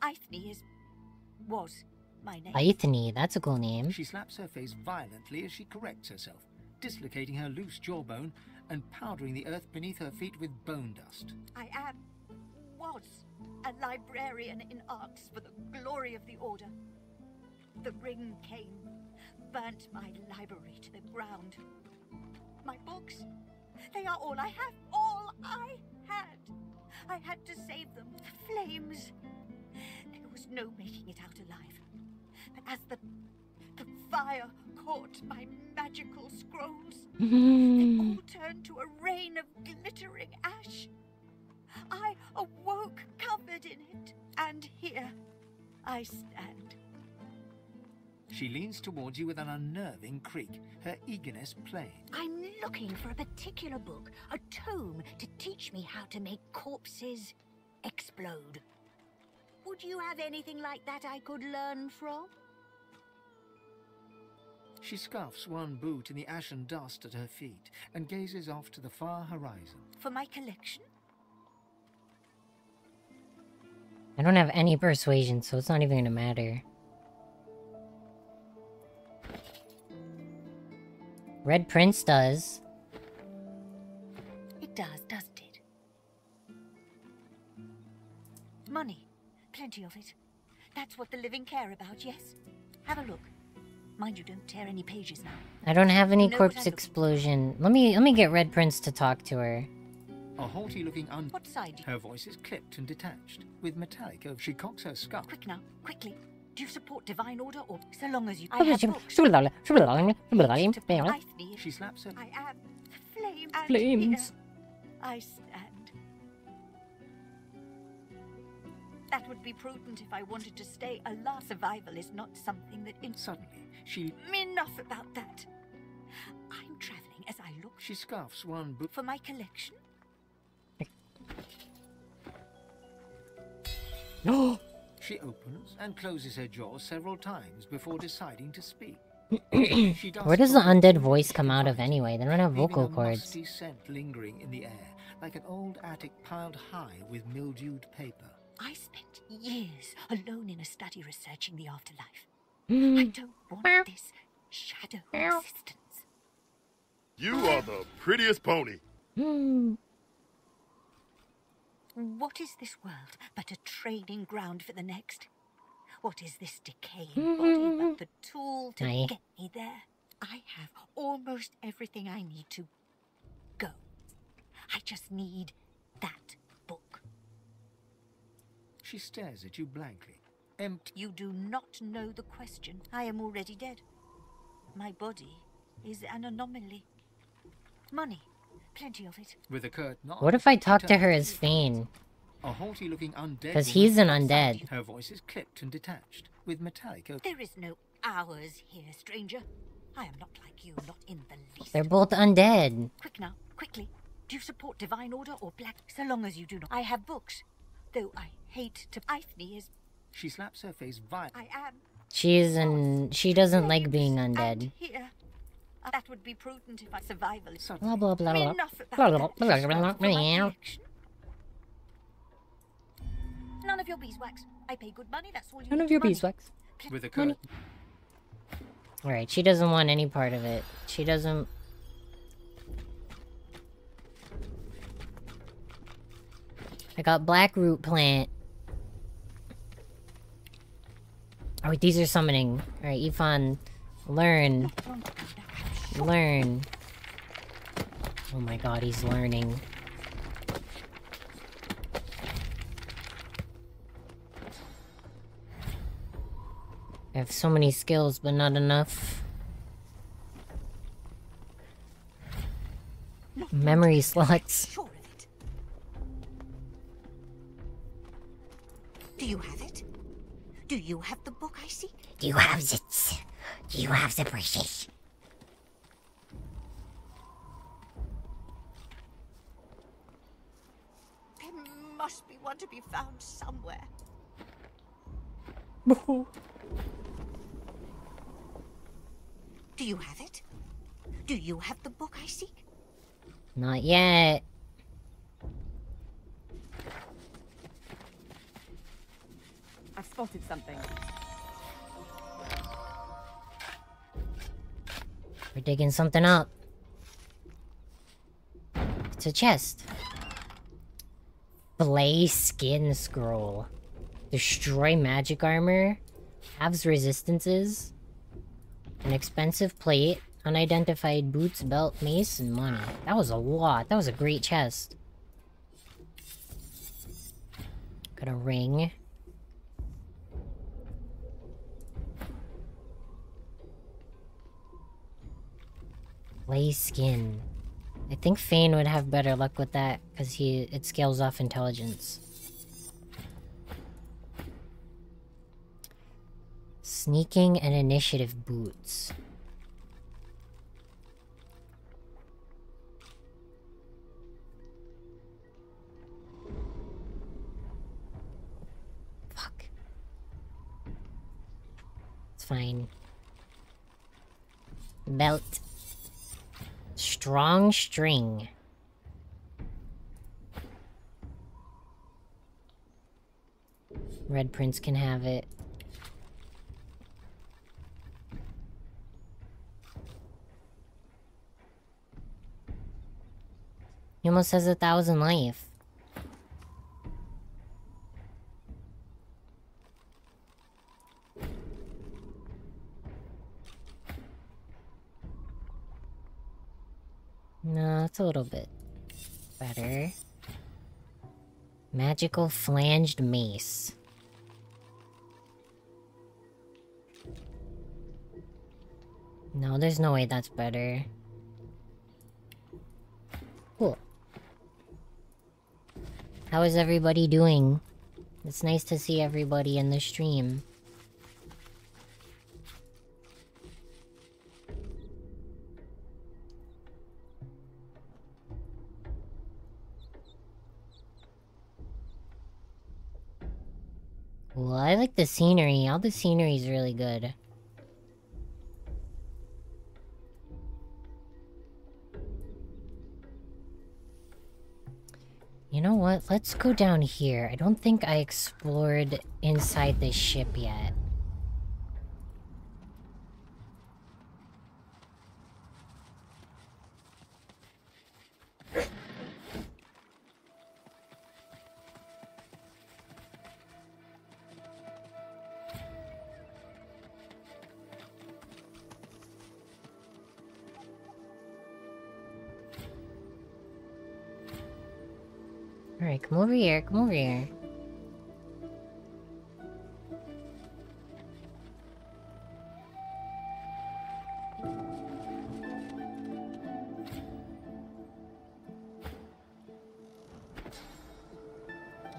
Eithne is. was my name. Eithne, that's a cool name. She slaps her face violently as she corrects herself, dislocating her loose jawbone and powdering the earth beneath her feet with bone dust. I am. was a librarian in arts for the glory of the Order. The ring came, burnt my library to the ground. My books, they are all I have, all I had. I had to save them. The flames. There was no making it out alive. But as the the fire caught my magical scrolls, they hmm. all turned to a rain of glittering ash. I awoke covered in it, and here I stand. She leans towards you with an unnerving creak, her eagerness plain. I'm looking for a particular book, a tome to teach me how to make corpses explode. Would you have anything like that I could learn from? She scuffs one boot in the ashen dust at her feet and gazes off to the far horizon. For my collection? I don't have any persuasion, so it's not even gonna matter. Red Prince does. It does, doesn't it? Money. Plenty of it. That's what the living care about, yes? Have a look. Mind you, don't tear any pages now. I don't have any You know corpse explosion. Let me let me get Red Prince to talk to her. A haughty-looking un... What side Her voice is clipped and detached, with metallic over... She cocks her skull. Quick now, quickly. Do you support Divine Order or so long as you... I have books. She She slaps her... I am flame and Flames. I stand. That would be prudent if I wanted to stay. A last survival is not something that... In- Suddenly, she... Enough about that. I'm traveling as I look She scuffs one book... for my collection. No. She opens and closes her jaw several times before deciding to speak. She Where does the undead voice come out of anyway? They don't have vocal a cords. musty scent lingering in the air, like an old attic piled high with mildewed paper. I spent years alone in a study researching the afterlife. Hmm. I don't want this shadow existence. You are the prettiest pony. What is this world but a training ground for the next? What is this decaying mm-hmm, body but mm-hmm. the tool to Aye. get me there? I have almost everything I need to go. I just need that book. She stares at you blankly. Empty. You do not know the question. I am already dead. My body is an anomaly. Money, plenty of it. With a curt nod. What if I talk to her as Fane? A haughty-looking undead. 'Cause woman he's an undead. Her voice is clipped and detached, with metallic. over- There is no hours here, stranger. I am not like you, not in the least. They're both undead. Quick now, quickly. Do you support Divine Order or Black? So long as you do not. I have books, though I hate to. Eithne is. She slaps her face violently. I am She's an she doesn't like being undead. here. Uh, that would be prudent if I survival. Blah blah blah blah. Blah, blah, blah, blah, blah, blah. None of your beeswax. I pay good money. That's all you None of your Money. beeswax. With a Money. Alright, she doesn't want any part of it. She doesn't... I got black root plant. Oh, wait, these are summoning. Alright, Ifan, learn. Learn. Oh my god, he's learning. I have so many skills, but not enough. Memory slots. Do you have it? Do you have the book I seek? You have it. Do you have the precious. There must be one to be found somewhere. Do you have it? Do you have the book I seek? Not yet. I've spotted something. We're digging something up. It's a chest. Flay Skin Scroll. Destroy magic armor. Halves resistances. An expensive plate. Unidentified boots, belt, mace, and money. That was a lot. That was a great chest. Got a ring. Lay skin. I think Fane would have better luck with that, because he it scales off intelligence. Sneaking and initiative boots. Fuck. It's fine. Belt. Strong string. Red Prince can have it. He almost has a thousand life. No, it's a little bit better. Magical flanged mace. No, there's no way that's better. Cool. How is everybody doing? It's nice to see everybody in the stream. Well, I like the scenery. All the scenery is really good. You know what? Let's go down here. I don't think I explored inside this ship yet. Come over here, come over here.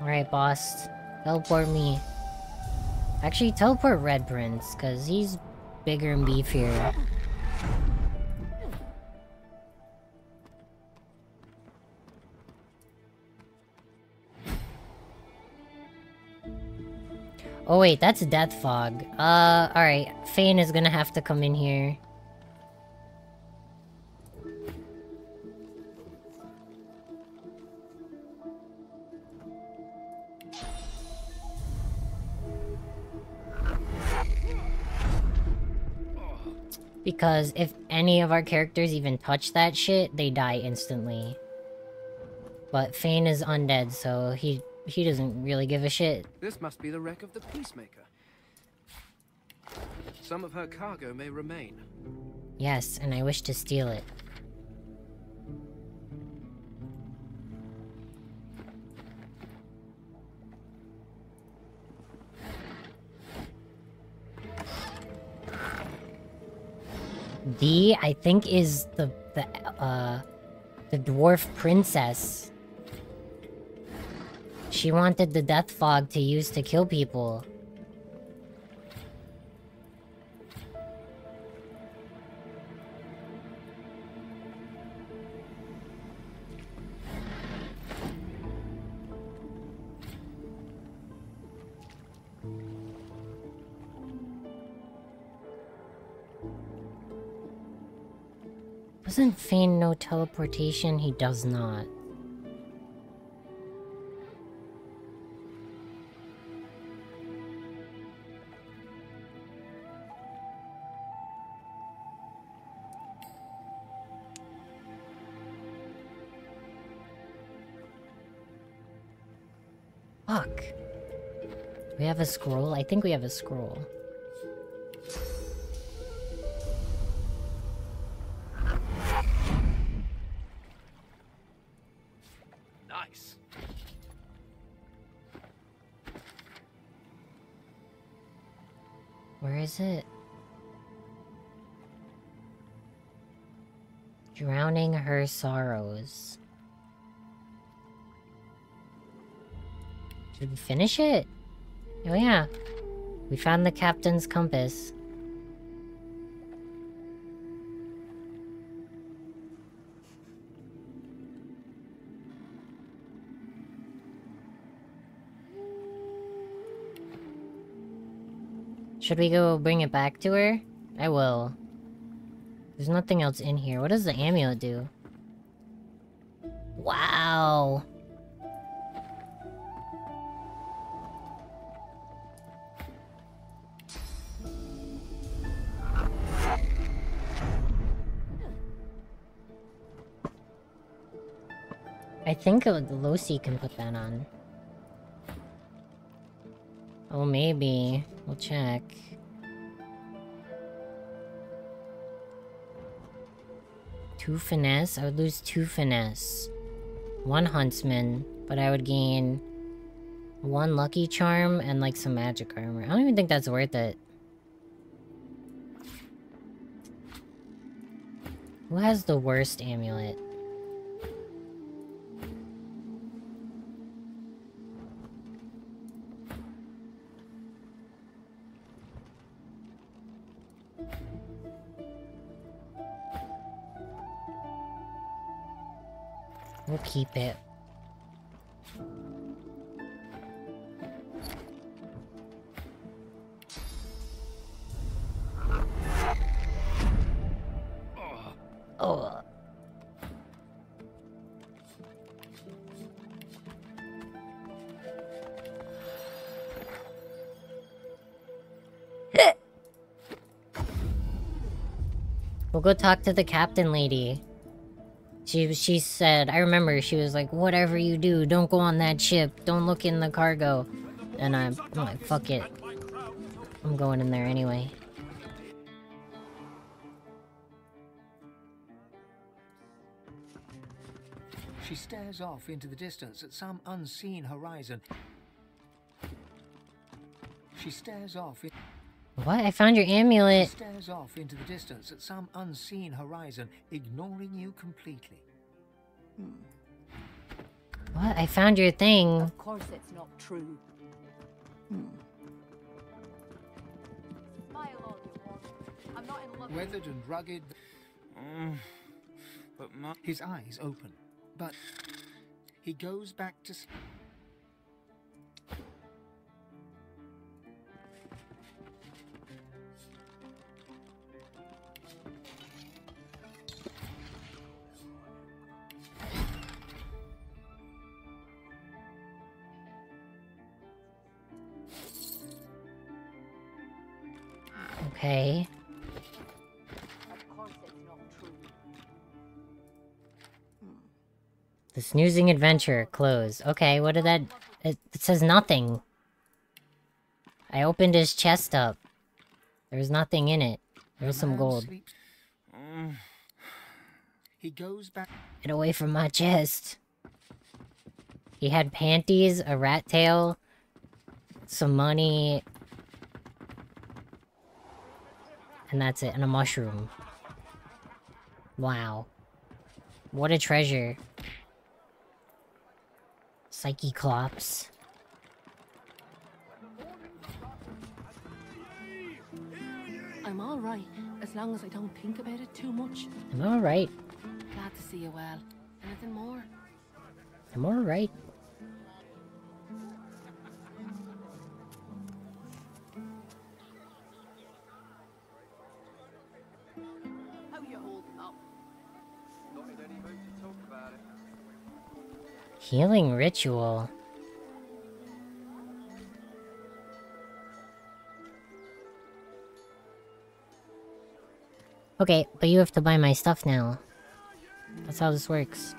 Alright, boss. Teleport me. Actually, teleport Red Prince, because he's bigger and beefier. Oh wait, that's Death Fog. Uh, alright. Fane is gonna have to come in here. Because if any of our characters even touch that shit, they die instantly. But Fane is undead, so he he doesn't really give a shit. This must be the wreck of the Peacemaker. Some of her cargo may remain. Yes, and I wish to steal it. D, I think, is the the uh the dwarf princess. She wanted the death fog to use to kill people. Doesn't Fane know teleportation? He does not. We have a scroll? I think we have a scroll. Nice. Where is it? Drowning her sorrows. Should we finish it? Oh yeah. We found the captain's compass. Should we go bring it back to her? I will. There's nothing else in here. What does the amulet do? Wow. Think Lohse can put that on. Oh, maybe. We'll check. Two finesse? I would lose two finesse. One huntsman, but I would gain one lucky charm and like some magic armor. I don't even think that's worth it. Who has the worst amulet? Keep it. Oh. We'll go talk to the captain lady. She she said, I remember she was like, whatever you do, don't go on that ship. Don't look in the cargo. And I'm, I'm like, fuck it. I'm going in there anyway. She stares off into the distance at some unseen horizon. She stares off. In What? I found your amulet. She stares off into the distance at some unseen horizon, ignoring you completely. Hmm. What? I found your thing. Of course it's not true. Hmm. Smile all you want. I'm not in love Weathered and rugged. Mm, but my... His eyes open, but he goes back to. S- The snoozing adventure closed. Okay, what did that... It, it says nothing. I opened his chest up. There was nothing in it. There was some gold. Mm. He goes back. Get away from my chest. He had panties, a rat tail, some money, and that's it, and a mushroom. Wow. What a treasure. Psyche-clops. I'm all right, as long as I don't think about it too much. I'm alright. Glad to see you well. Anything more? I'm alright. Healing ritual. Okay, but you have to buy my stuff now. That's how this works.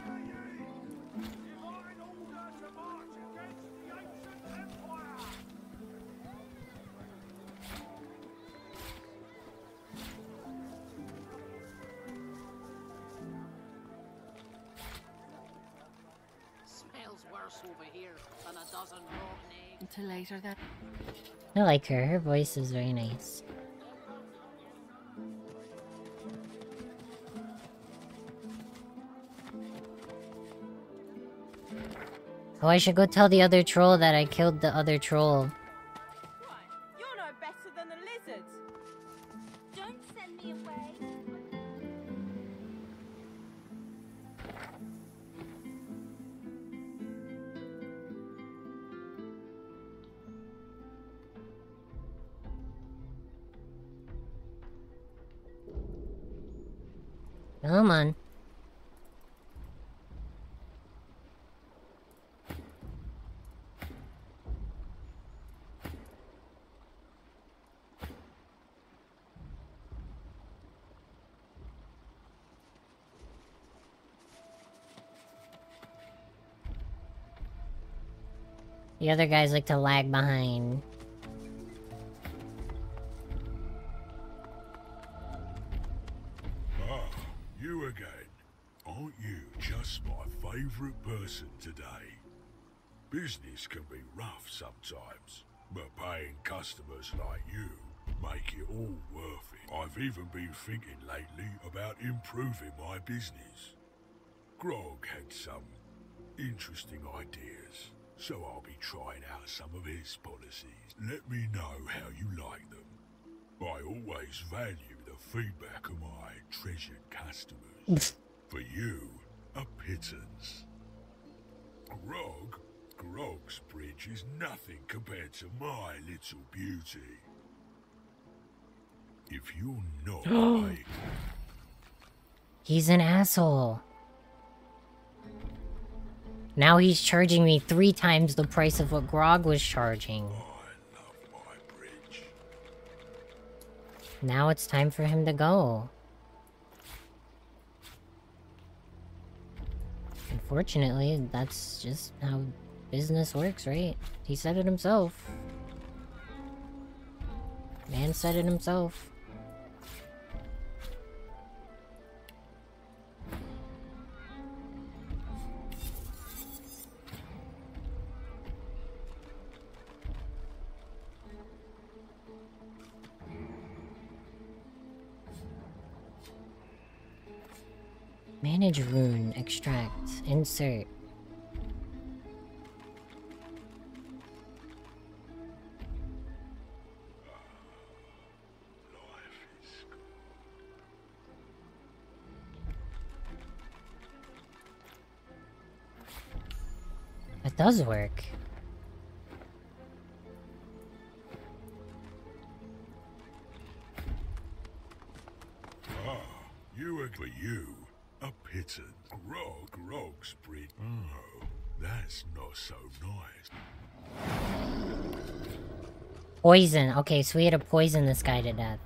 Then. I like her. Her voice is very nice. Oh, I should go tell the other troll that I killed the other troll. The other guys like to lag behind. Ah, you again. Aren't you just my favourite person today? Business can be rough sometimes, but paying customers like you make it all worth it. I've even been thinking lately about improving my business. Grog had some interesting ideas, so I'll be trying out some of his policies. Let me know how you like them. I always value the feedback of my treasured customers. For you, a pittance. Grog, Grog's bridge is nothing compared to my little beauty. If you're not He's an asshole. Now he's charging me three times the price of what Grog was charging. Now it's time for him to go. Unfortunately, that's just how business works, right? He said it himself. Man said it himself. Manage rune, extract, insert. That does work. Ah, you are for you, a. Grog, Grog's bridge. Oh, that's not so nice. Poison. Okay, so we had to poison this guy to death.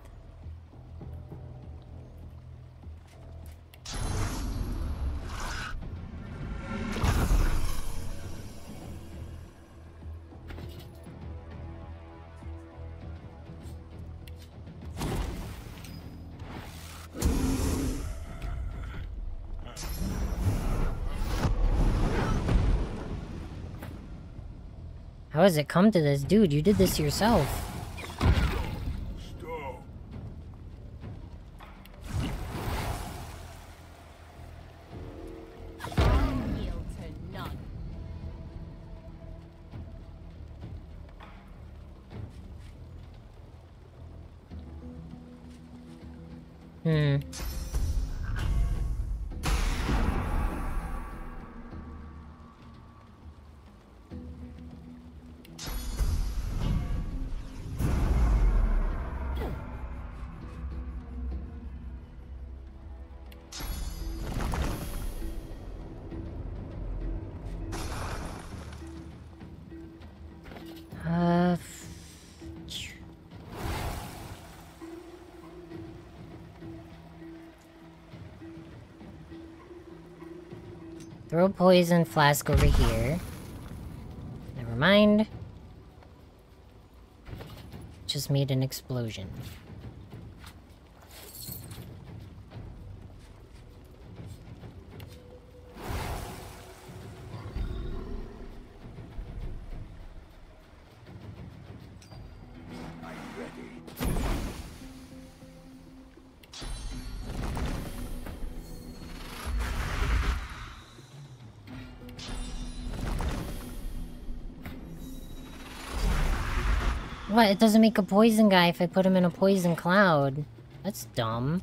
Has it come to this? Dude, you did this yourself. Poison flask over here. Never mind. Just made an explosion. It doesn't make a poison guy if I put him in a poison cloud. That's dumb.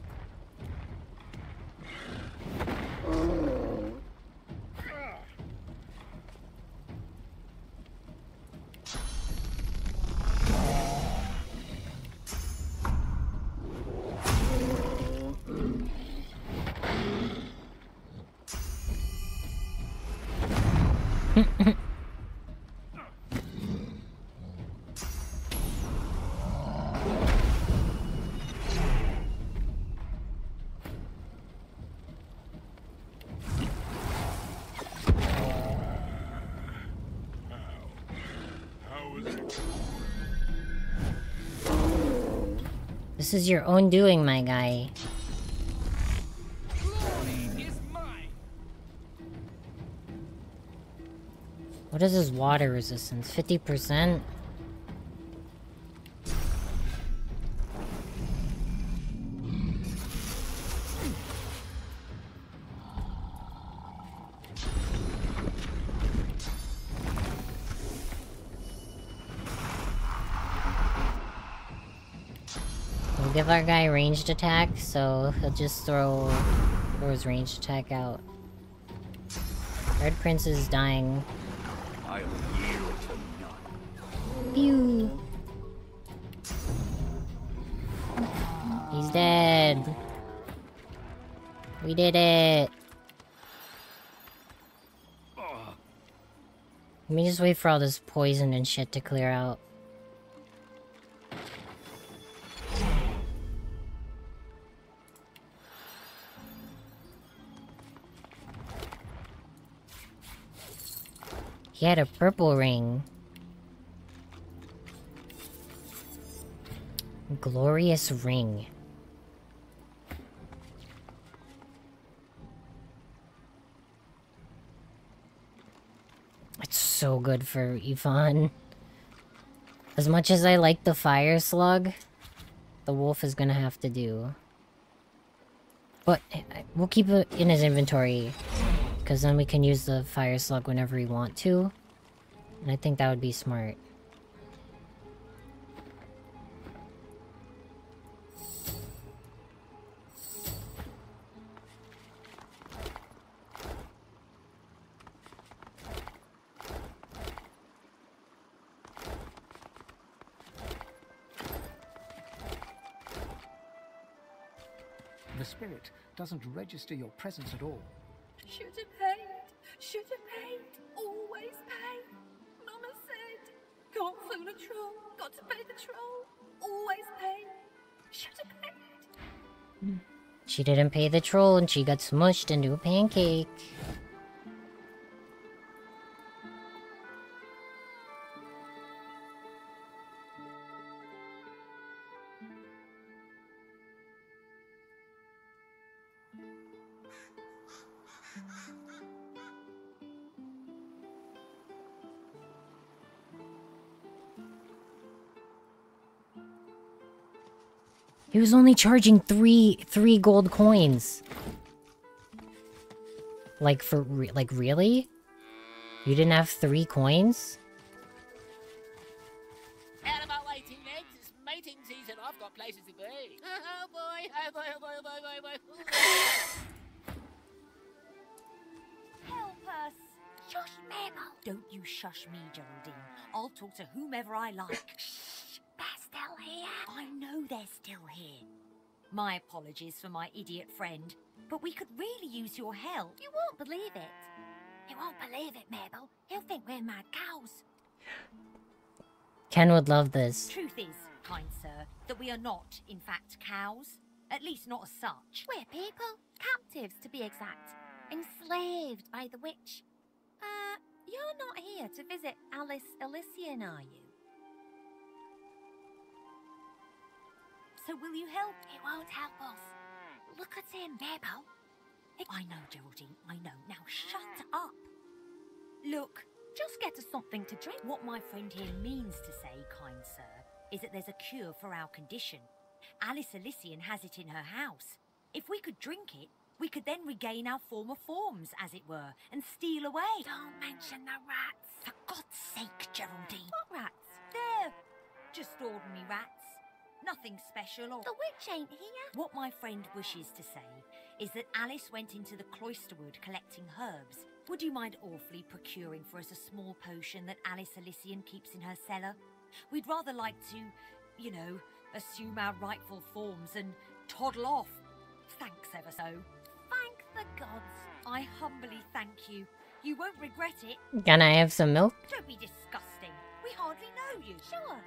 This is your own doing, my guy. What is his water resistance? 50%? Ranged attack, so he'll just throw, throw his ranged attack out. Red Prince is dying. I'll yield to none. Pew! He's dead. We did it. Ah. Let me just wait for all this poison and shit to clear out. Had a purple ring. Glorious ring. It's so good for Ifan. As much as I like the fire slug, the wolf is gonna have to do. But eh, we'll keep it in his inventory. Because then we can use the fire slug whenever we want to. And I think that would be smart. The spirit doesn't register your presence at all. Always. Should have paid. She didn't pay the troll and she got smushed into a pancake. Only charging three three gold coins. Like for re like really? You didn't have three coins? Out of my waiting legs, it's mating season. I've got places to be. Oh boy, oh boy, oh boy, oh boy, oh boy, oh boy. Help us! Shush, Mabel! Don't you shush me, Geraldine. I'll talk to whomever I like. Shh! They're still here. I know they're still here. My apologies for my idiot friend, but we could really use your help. You won't believe it. You won't believe it, Mabel. He'll think we're mad cows. Ken would love this. Truth is, kind sir, that we are not, in fact, cows. At least not as such. We're people. Captives, to be exact. Enslaved by the witch. Uh, you're not here to visit Alice Alisara, are you? So will you help? He won't help us. Look at him, Mabel. I know, Geraldine, I know. Now shut up. Look, just get us something to drink. What my friend here means to say, kind sir, is that there's a cure for our condition. Alice Alisara has it in her house. If we could drink it, we could then regain our former forms, as it were, and steal away. Don't mention the rats. For God's sake, Geraldine. What rats? There. Just ordinary rats. Nothing special or... The witch ain't here. What my friend wishes to say is that Alice went into the cloisterwood collecting herbs. Would you mind awfully procuring for us a small potion that Alice Alisara keeps in her cellar? We'd rather like to, you know, assume our rightful forms and toddle off. Thanks ever so. Thank the gods. I humbly thank you. You won't regret it. Can I have some milk? Don't be disgusting. We hardly know you. Sure.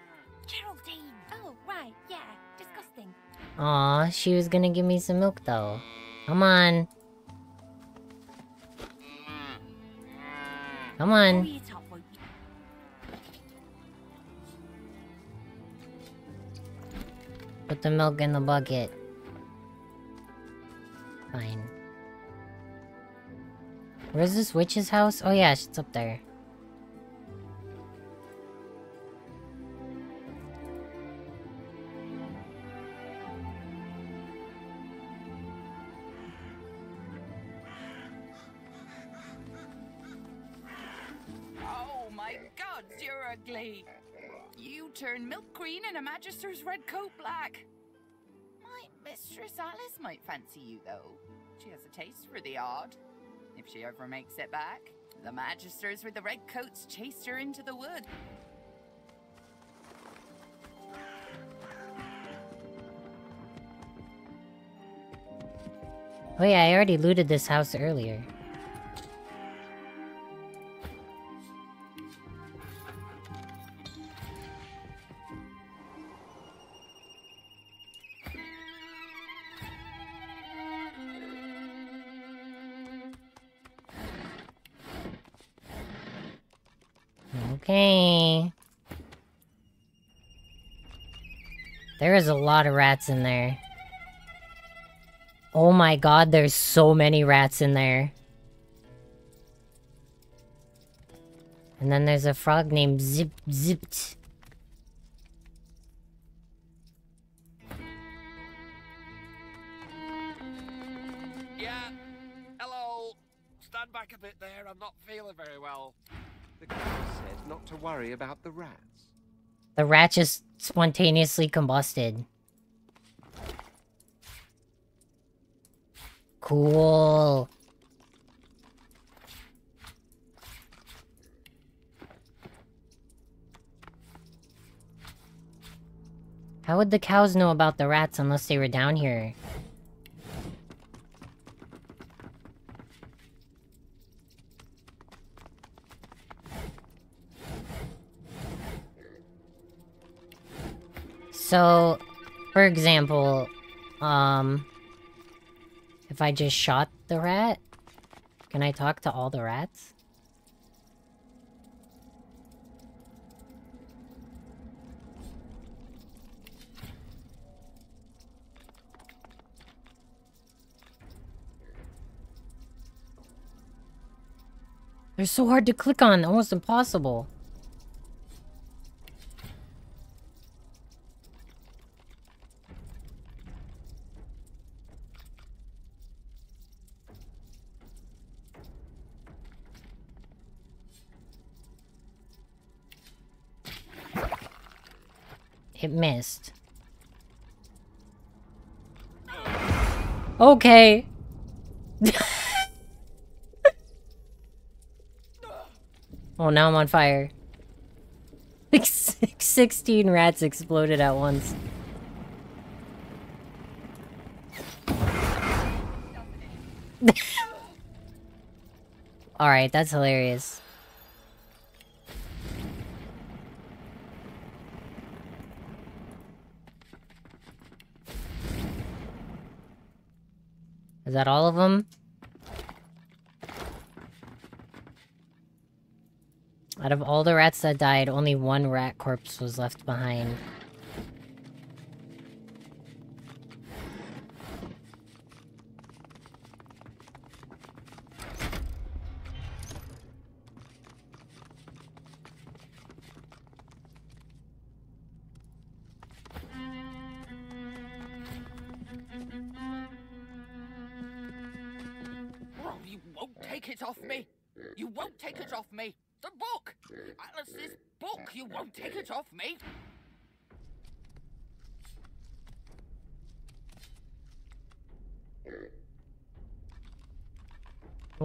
Geraldine. Oh, right, yeah. Disgusting. Aw, she was gonna give me some milk though. Come on. Come on. Hurry it up, won't you? Put the milk in the bucket. Fine. Where's this witch's house? Oh yeah, it's up there. Milk green and a magister's red coat black. My mistress Alice might fancy you, though. She has a taste for the odd. If she ever makes it back, the magisters with the red coats chased her into the wood. Oh yeah, I already looted this house earlier. There is a lot of rats in there. Oh my god, there's so many rats in there. And then there's a frog named Zip Zipped. Yeah. Hello. Stand back a bit there. I'm not feeling very well. The cow said not to worry about the rats. The rat just spontaneously combusted. Cool. How would the cows know about the rats unless they were down here? So, for example, um, if I just shot the rat, can I talk to all the rats? They're so hard to click on, almost impossible. It missed. Okay. oh, now I'm on fire. Like six- 16 rats exploded at once. Alright, that's hilarious. Is that all of them? Out of all the rats that died, only one rat corpse was left behind.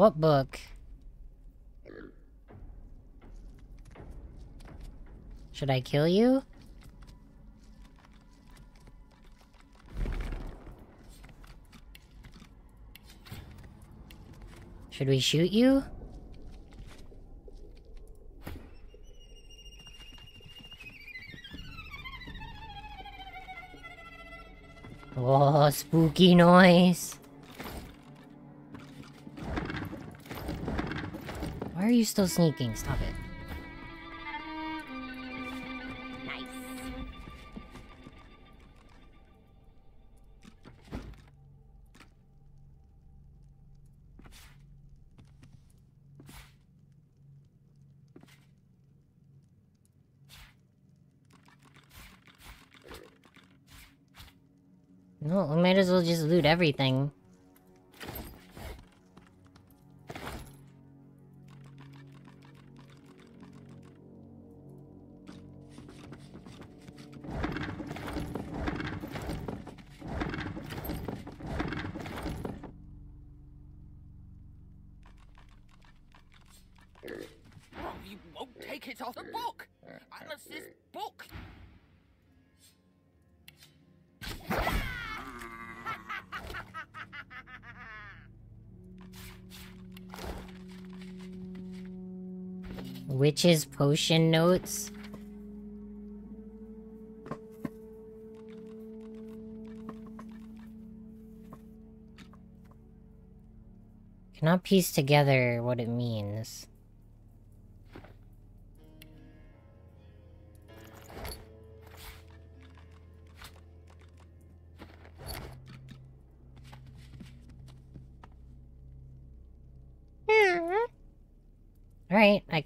What book? Should I kill you? Should we shoot you? Oh, spooky noise. Are you still sneaking? Stop it. No, we might as well just loot everything. Witch's potion notes? Cannot piece together what it means.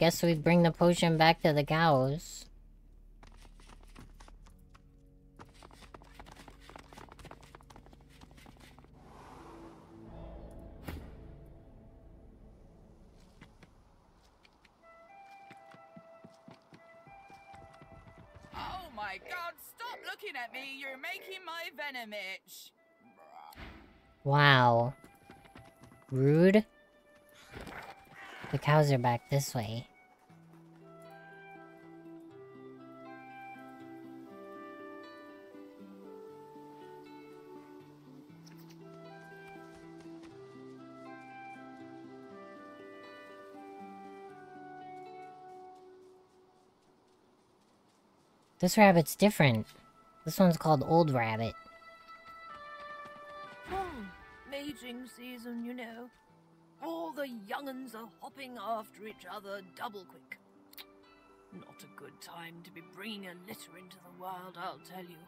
Guess we bring the potion back to the cows. Oh my god, stop looking at me. You're making my venom itch. Wow. Rude. The cows are back this way. This rabbit's different. This one's called Old Rabbit. Oh, mating season, you know. All the young'uns are hopping after each other double quick. Not a good time to be bringing a litter into the world, I'll tell you.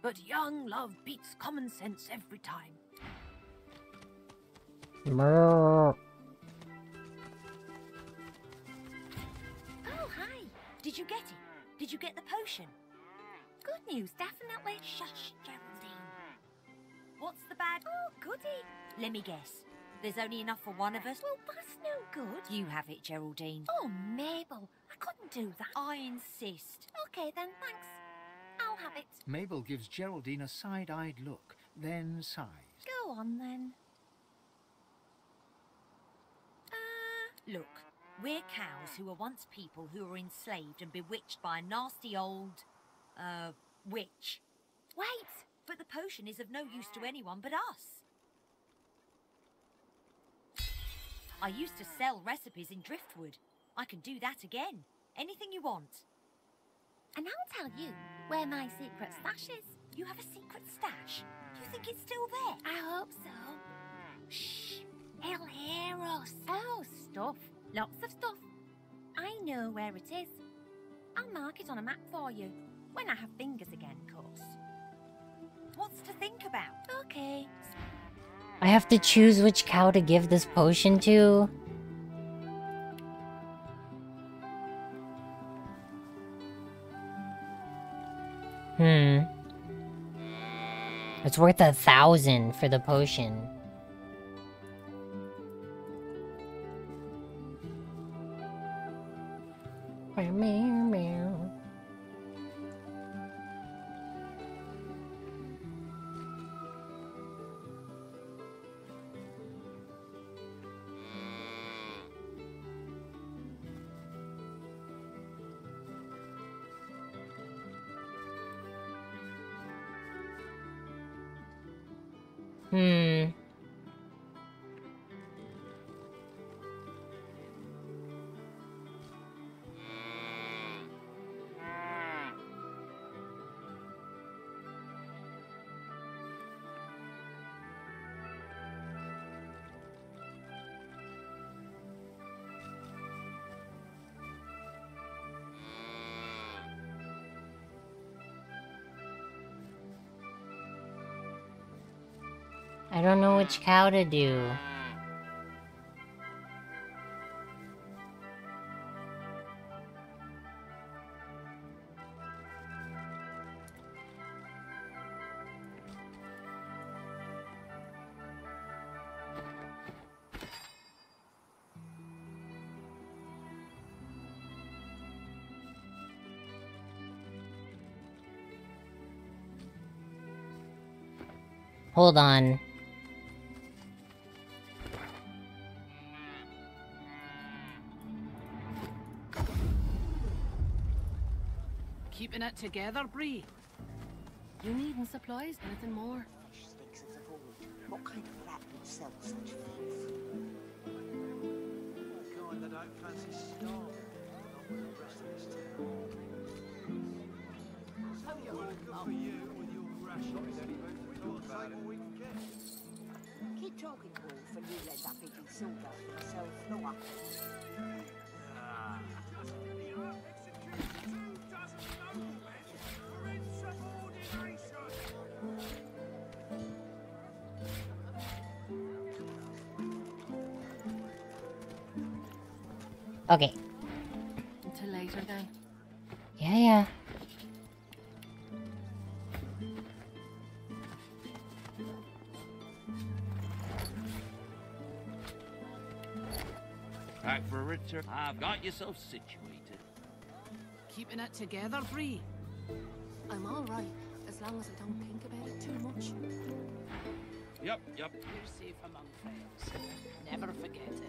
But young love beats common sense every time. Oh, hi. Did you get it? Did you get the potion? Good news, definitely. Shush, Geraldine. What's the bad? Oh, goody. Let me guess. There's only enough for one of us. Well, that's no good. You have it, Geraldine. Oh, Mabel. I couldn't do that. I insist. Okay, then, thanks. I'll have it. Mabel gives Geraldine a side-eyed look, then sighs. Go on then. Uh, Look, we're cows who were once people who were enslaved and bewitched by a nasty old, uh, witch. wait! But the potion is of no use to anyone but us. I used to sell recipes in Driftwood. I can do that again. Anything you want. And I'll tell you where my secret stash is. You have a secret stash? You think it's still there? I hope so. Shh! He'll hear us. Oh, stuff. Lots of stuff. I know where it is. I'll mark it on a map for you. When I have fingers again, of course. What's to think about? Okay. I have to choose which cow to give this potion to. Hmm. It's worth a thousand for the potion. Don't know which cow to do. Hold on. It together, Bree. You needing supplies? Anything more? Stinks of the void. What kind of rat would sell such filth? Kind that don't fancy starving. Not with the rest of this town. Good for you with your rations. We've got to take what we can get. Keep talking, Wolf, and you'll end up eating sawdust with a cell floor. Okay. Until later then. Yeah, yeah. Back for Richard. I've got yourself situated. Keeping it together, Bree. I'm alright, as long as I don't think about it too much. Yep, yep. You're safe among friends. Never forget it.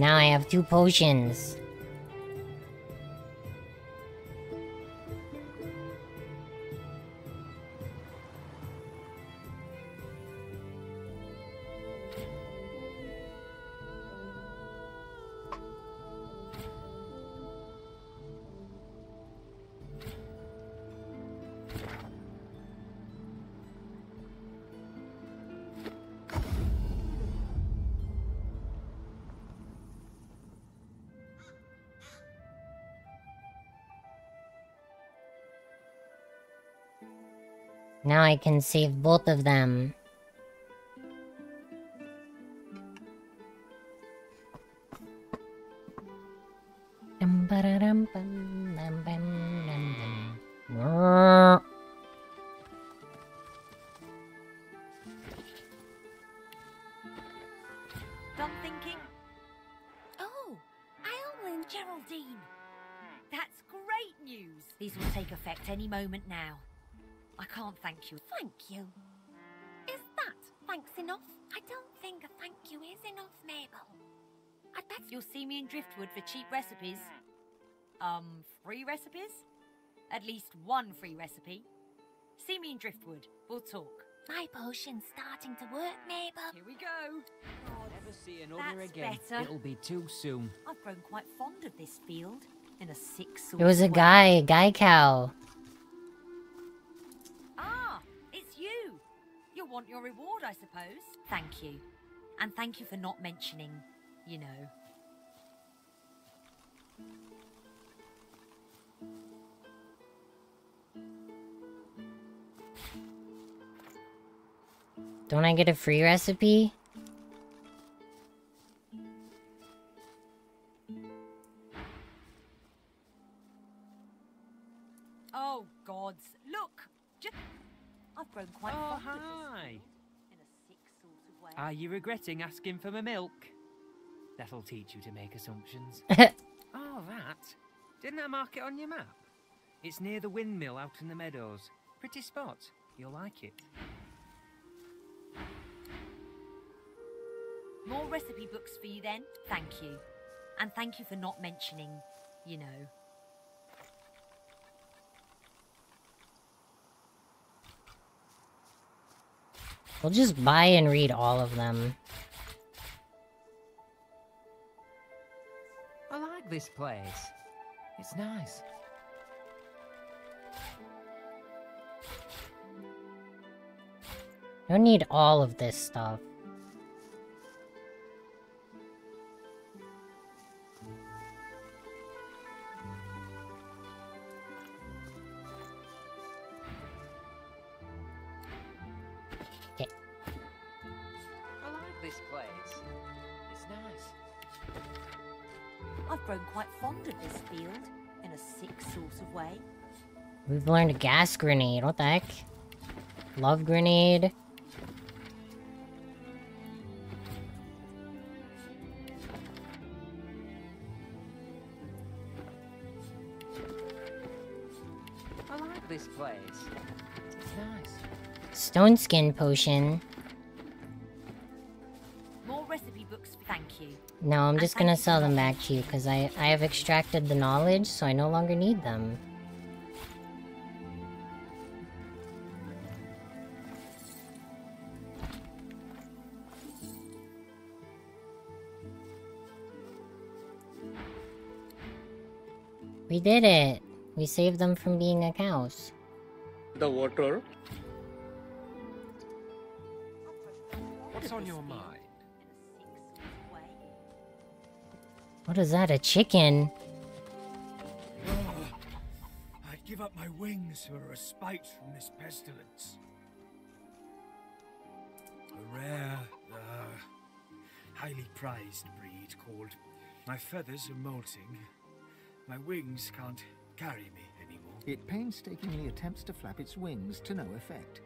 Now I have two potions. I can save both of them. Done thinking? Oh, and Geraldine. That's great news. These will take effect any moment now. I can't thank you. Is that thanks enough? I don't think a thank you is enough, Mabel. I bet you'll see me in Driftwood for cheap recipes. Um, free recipes? At least one free recipe. See me in Driftwood. We'll talk. My potion's starting to work, Mabel. Here we go. Never see another That's again. better. It'll be too soon. I've grown quite fond of this field. In a sick sort It was a guy, a guy cow. Want your reward, I suppose. Thank you. And thank you for not mentioning, you know. Don't I get a free recipe? You regretting asking for my milk? That'll teach you to make assumptions. oh, that. Didn't I mark it on your map? It's near the windmill out in the meadows. Pretty spot. You'll like it. More recipe books for you then. Thank you. And thank you for not mentioning, you know. We'll just buy and read all of them. I like this place. It's nice. Don't need all of this stuff. Learned a gas grenade. What the heck? Love grenade. I like this place. It's nice. Stone skin potion. More recipe books. Thank you. No, I'm just gonna sell them back to you because I, I have extracted the knowledge, so I no longer need them. We did it! We saved them from being a cows. The water. What's on your mind? What is that, a chicken? I'd give up my wings for a respite from this pestilence. A rare, uh, highly prized breed called. My feathers are molting. My wings can't carry me anymore. It painstakingly attempts to flap its wings to no effect.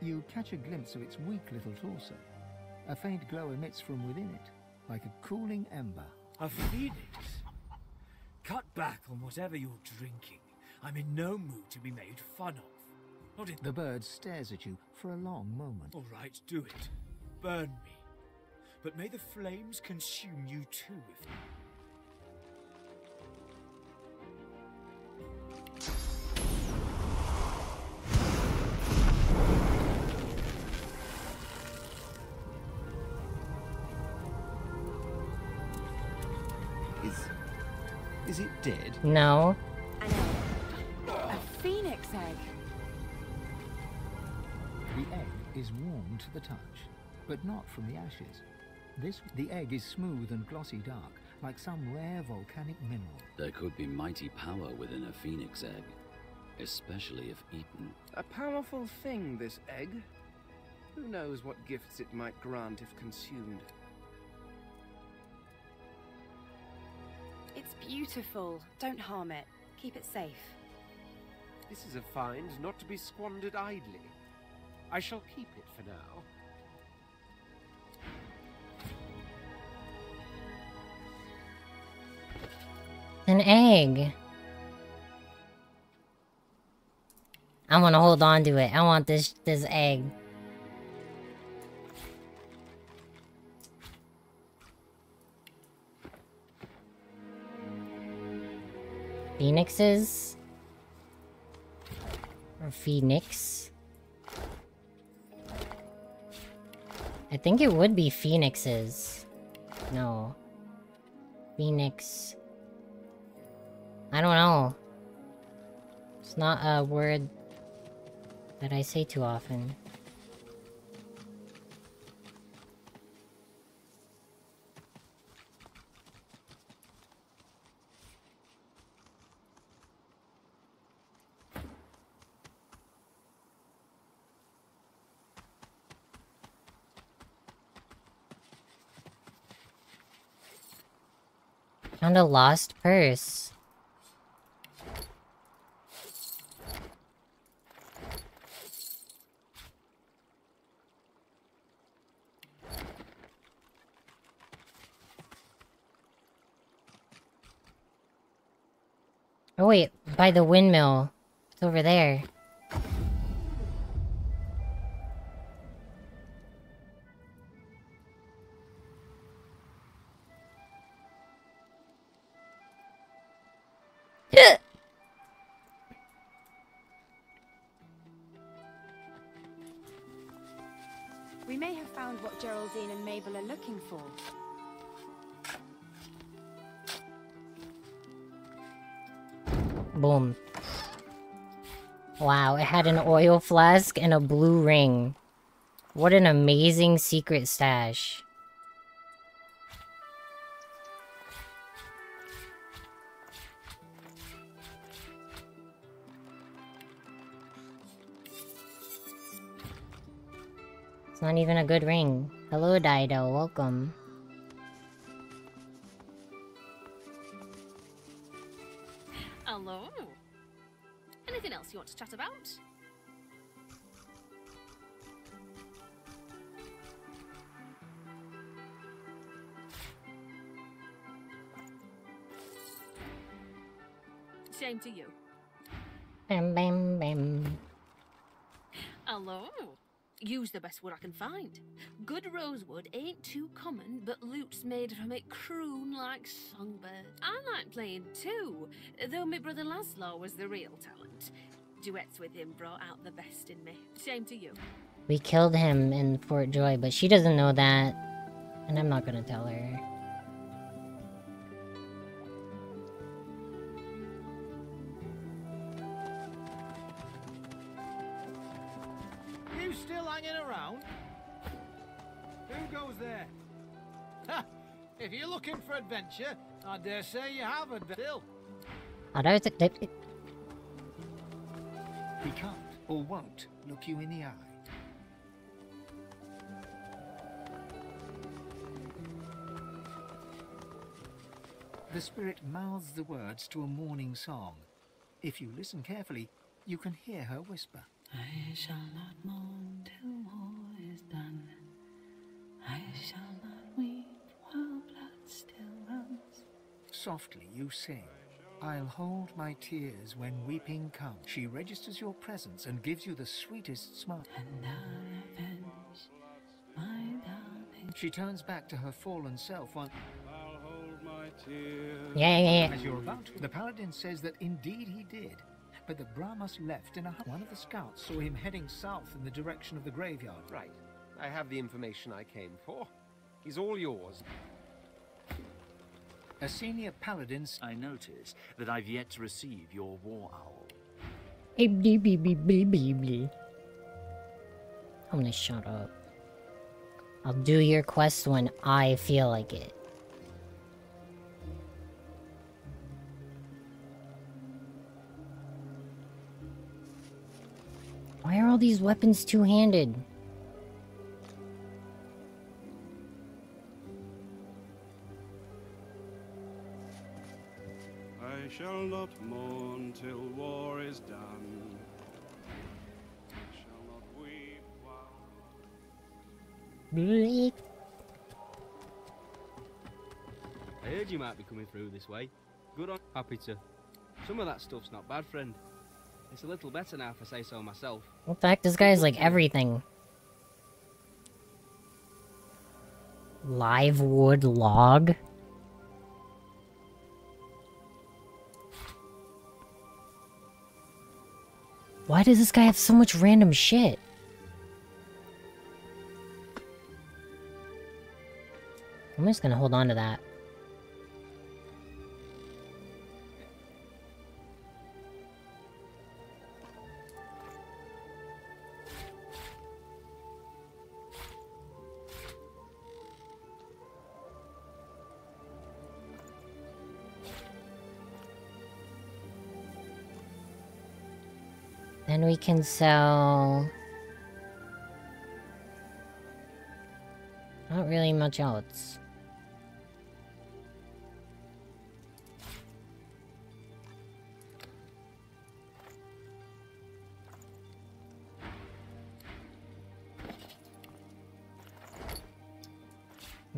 You catch a glimpse of its weak little torso. A faint glow emits from within it, like a cooling ember. A phoenix? Cut back on whatever you're drinking. I'm in no mood to be made fun of. Not in. The bird stares at you for a long moment. All right, do it. Burn me. But may the flames consume you too if. No. A phoenix egg. The egg is warm to the touch, but not from the ashes. This, the egg is smooth and glossy dark, like some rare volcanic mineral. There could be mighty power within a phoenix egg. especially if eaten. A powerful thing, this egg. Who knows what gifts it might grant if consumed? Beautiful. Don't harm it. Keep it safe. This is a find not to be squandered idly. I shall keep it for now. An egg. I want to hold on to it. I want this this egg. Phoenixes? Or Phoenix? I think it would be Phoenixes. No. Phoenix. I don't know. It's not a word that I say too often. Found a lost purse. Oh wait, by the windmill. It's over there. We may have found what Geraldine and Mabel are looking for. Boom. Wow, it had an oil flask and a blue ring. What an amazing secret stash. Not even a good ring. Hello, Dido. Welcome. Hello. Anything else you want to chat about? Same to you. Bam, bam, bam. Hello. Use the best wood I can find. Good rosewood ain't too common, but lute's made from it croon like songbird. I like playing too, though my brother Laszlo was the real talent. Duets with him brought out the best in me. Shame to you. We killed him in Fort Joy, but she doesn't know that. And I'm not gonna tell her. Looking for adventure, I dare say you have adventure. Still. Oh, that was a- that- He can't or won't look you in the eye. The spirit mouths the words to a morning song. If you listen carefully, you can hear her whisper. I shall not mourn till all is done. I shall Softly you sing. I'll hold my tears when weeping comes. She registers your presence and gives you the sweetest smile. And I avenge my darling. She turns back to her fallen self on. I'll hold my tears. Yeah, yeah, yeah. As you're about to, the paladin says that indeed he did, but the Bramus left in a hut. One of the scouts saw him heading south in the direction of the graveyard. Right. I have the information I came for. He's all yours. A senior paladin. I notice that I've yet to receive your war owl. Hey, blee, blee, blee, blee, blee, blee. I'm gonna shut up. I'll do your quest when I feel like it. Why are all these weapons two-handed? Shall not mourn till war is done. I shall not weep while I heard you might be coming through this way. Good on. Happy to. Some of that stuff's not bad, friend. It's a little better now if I say so myself. What the heck? This guy is like everything. Live wood log? Why does this guy have so much random shit? I'm just gonna hold on to that. Then we can sell... Not really much else.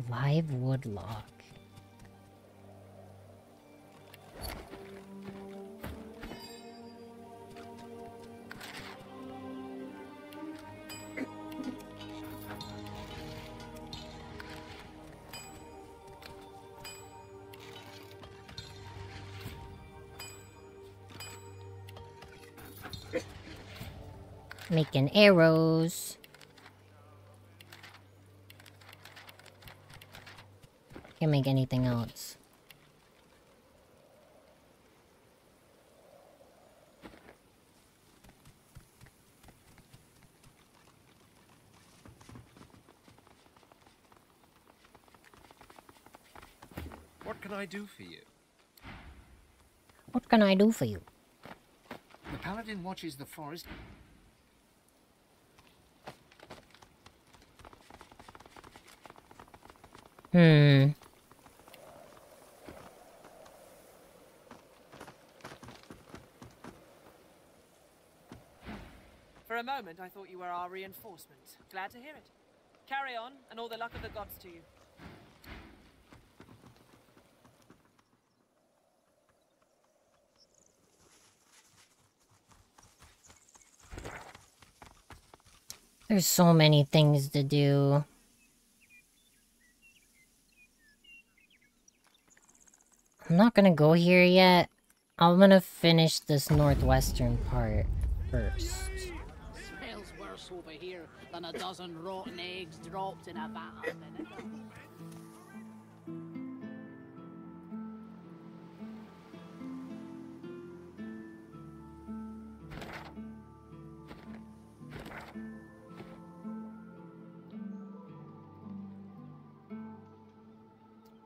Live wood log. Arrows. Can't make anything else. What can I do for you? What can I do for you? The paladin watches the forest. Hmm. For a moment, I thought you were our reinforcement. Glad to hear it. Carry on, and all the luck of the gods to you. There's so many things to do. I'm not gonna go here yet. I'm gonna finish this northwestern part first. Smells worse over here than a dozen rotten eggs dropped in a vat.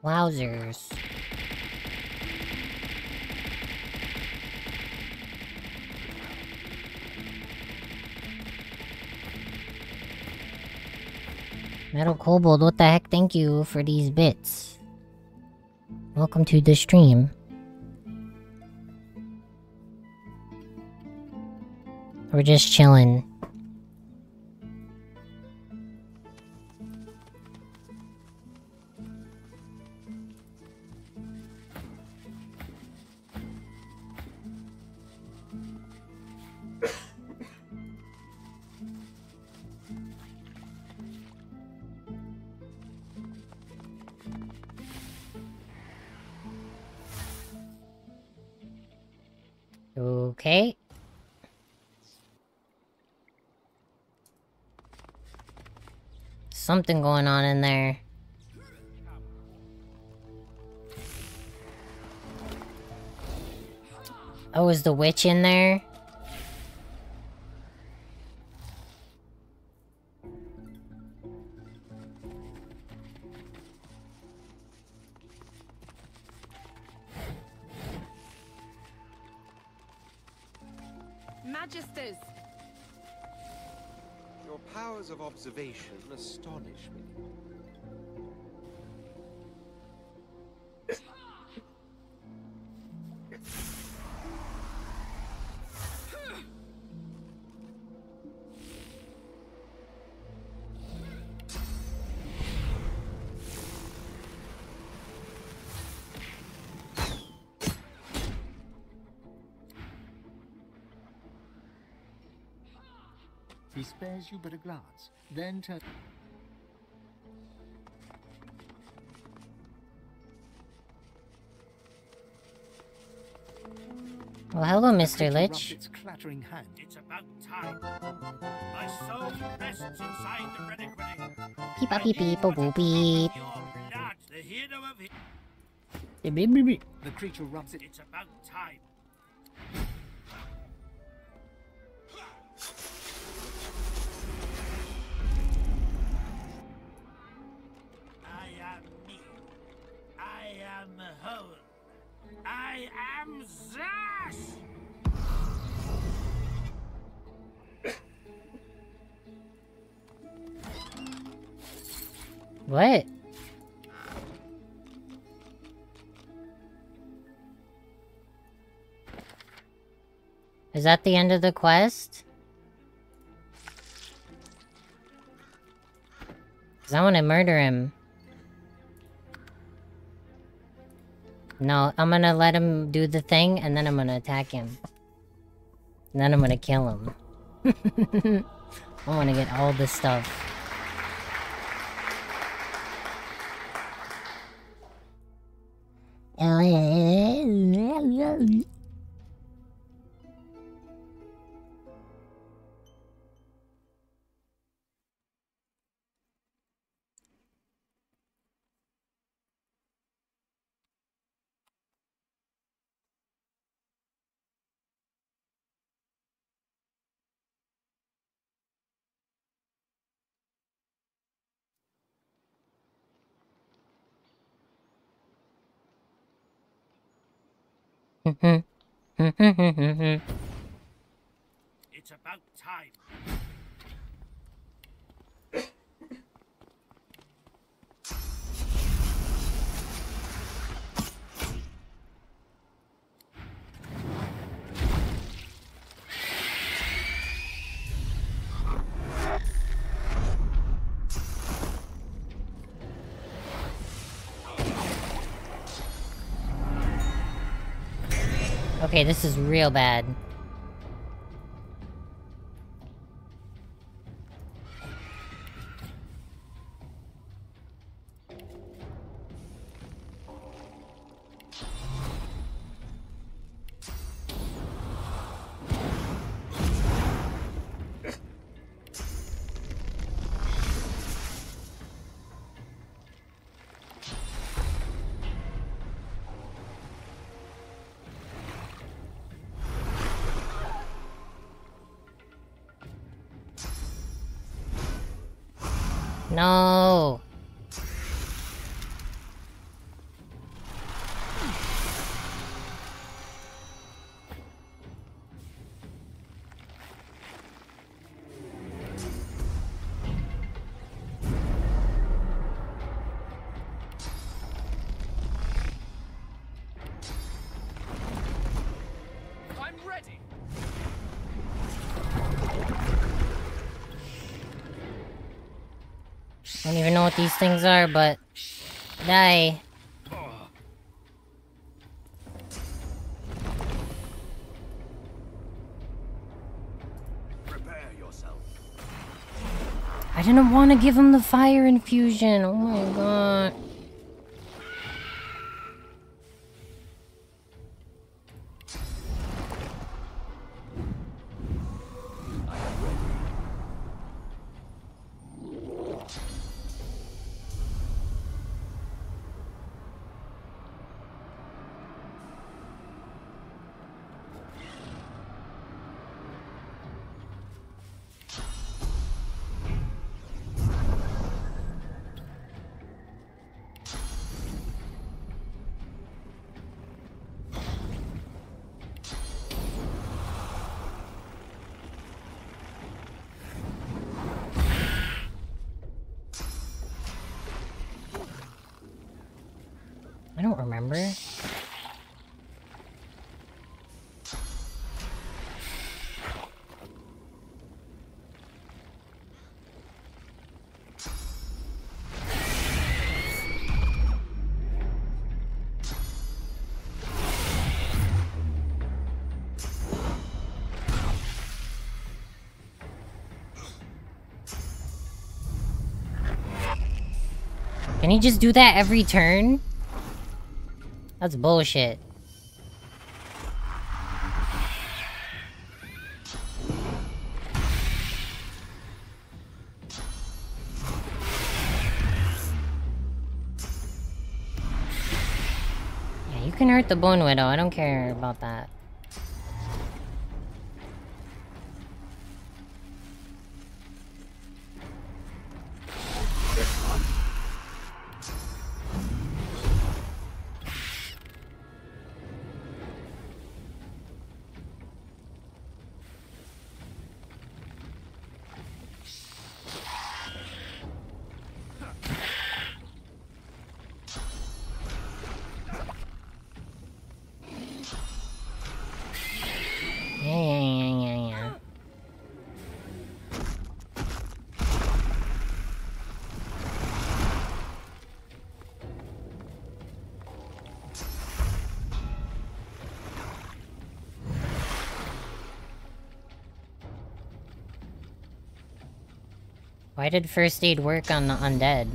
Wowzers. Metal Kobold, what the heck? Thank you for these bits. Welcome to the stream. We're just chilling. Something going on in there. Oh, is the witch in there? He you but a glance, then turns. Well, hello, Mr. Lich. Its clattering hand. It's about time. My soul rests inside the reliquary. Hero of it. Beep, beep, beep, beep. The creature rubs it. It's about time. Am whole. I am Zash! What? Is that the end of the quest? Cause I want to murder him. No, I'm gonna let him do the thing, and then I'm gonna attack him. And then I'm gonna kill him. I wanna get all this stuff. It's about time. Okay, this is real bad. I don't even know what these things are, but die. Prepare yourself. I didn't want to give him the fire infusion. Oh my god. Can he just do that every turn? That's bullshit. Yeah, you can hurt the Bone Widow. I don't care about that. Why did first aid work on the undead?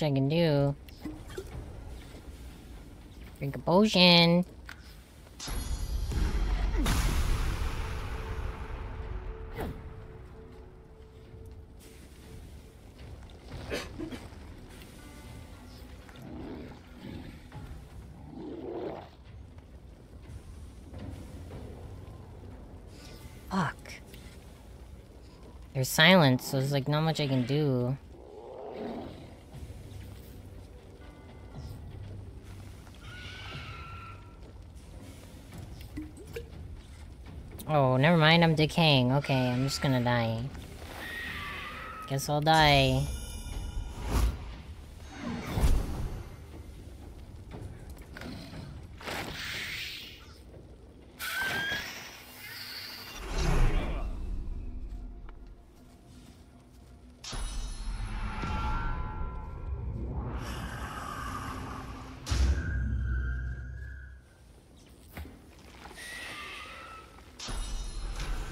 Much I can do. Drink a potion. Fuck. There's silence, so there's like not much I can do. I'm decaying. Okay, I'm just gonna die. Guess I'll die.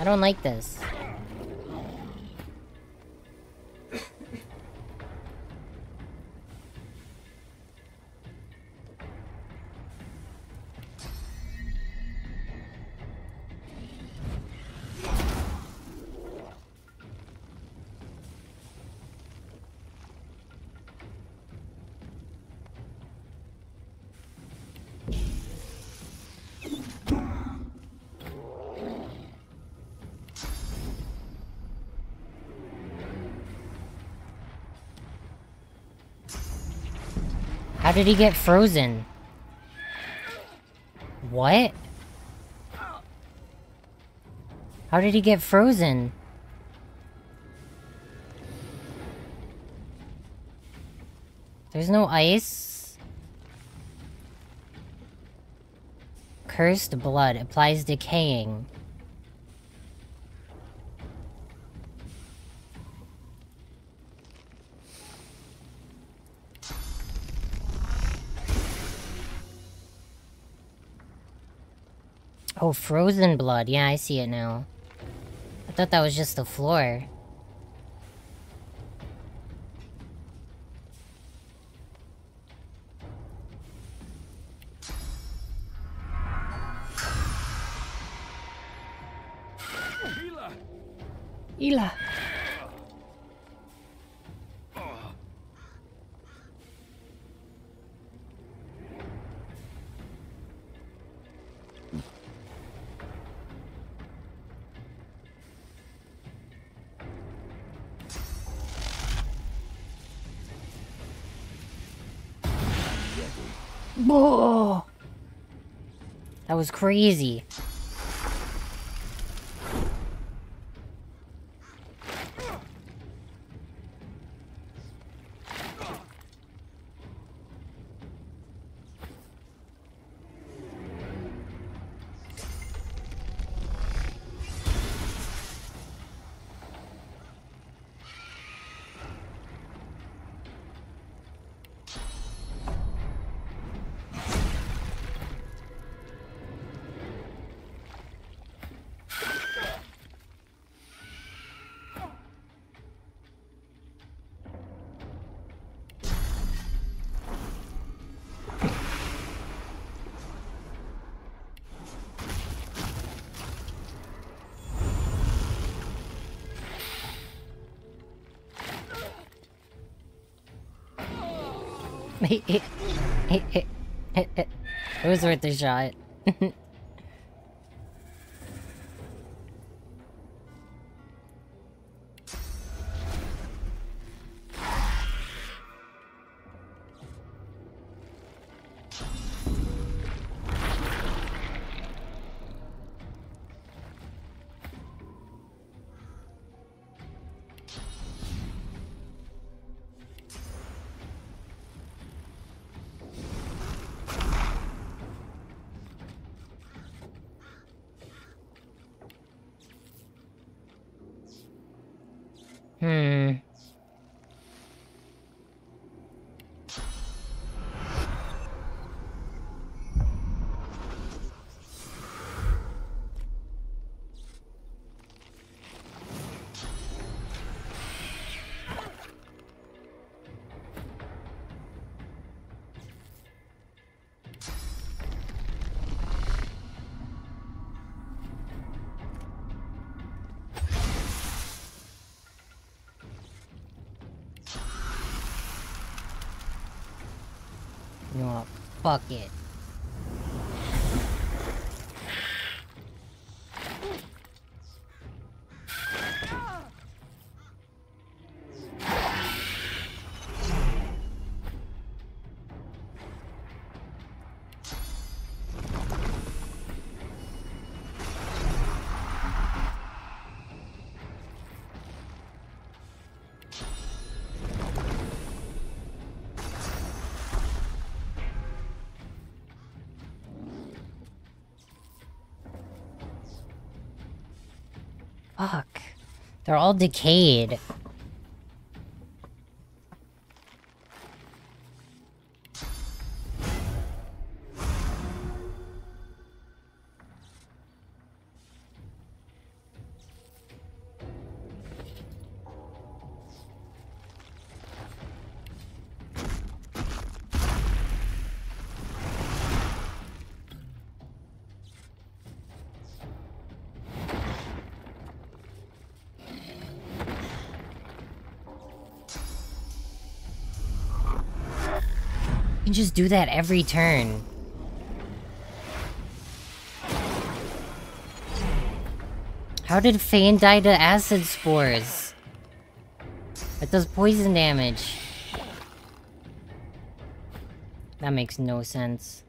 I don't like this. Did he get frozen? What? How did he get frozen? There's no ice? Cursed blood applies decaying. Oh, frozen blood. Yeah, I see it now. I thought that was just the floor. Was crazy. it, was worth a shot. Fuck it. They're all decayed. Can just do that every turn. How did Fane die to acid spores? It does poison damage. That makes no sense.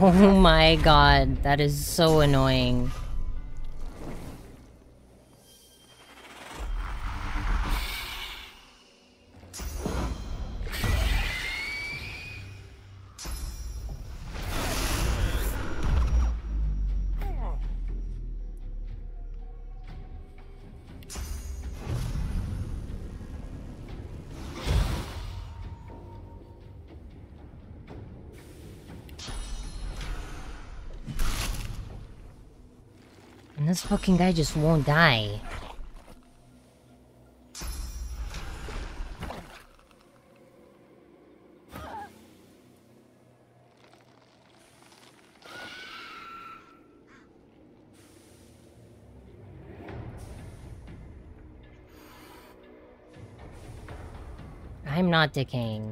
Oh my god, that is so annoying. Fucking guy just won't die. I'm not decaying.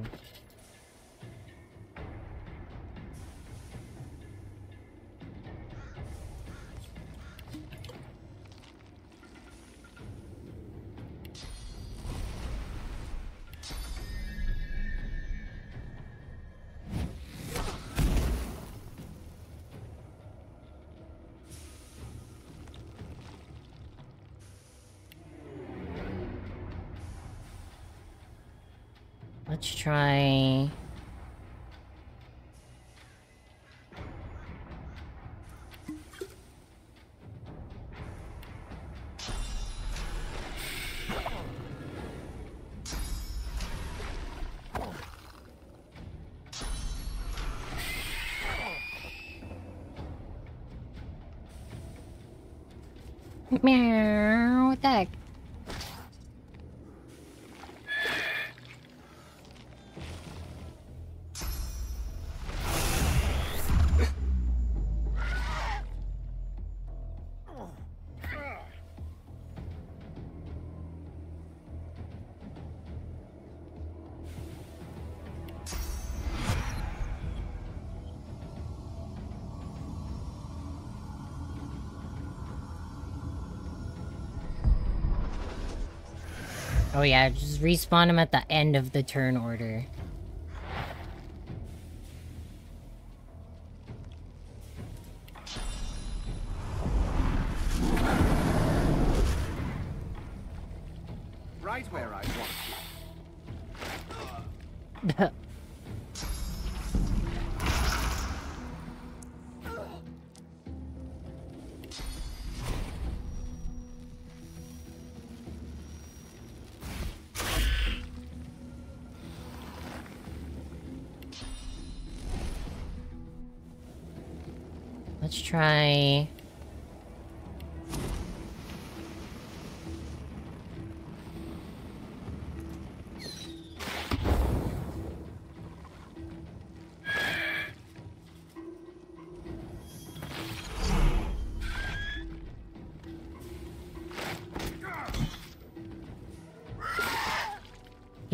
Yeah, just respawn them at the end of the turn order.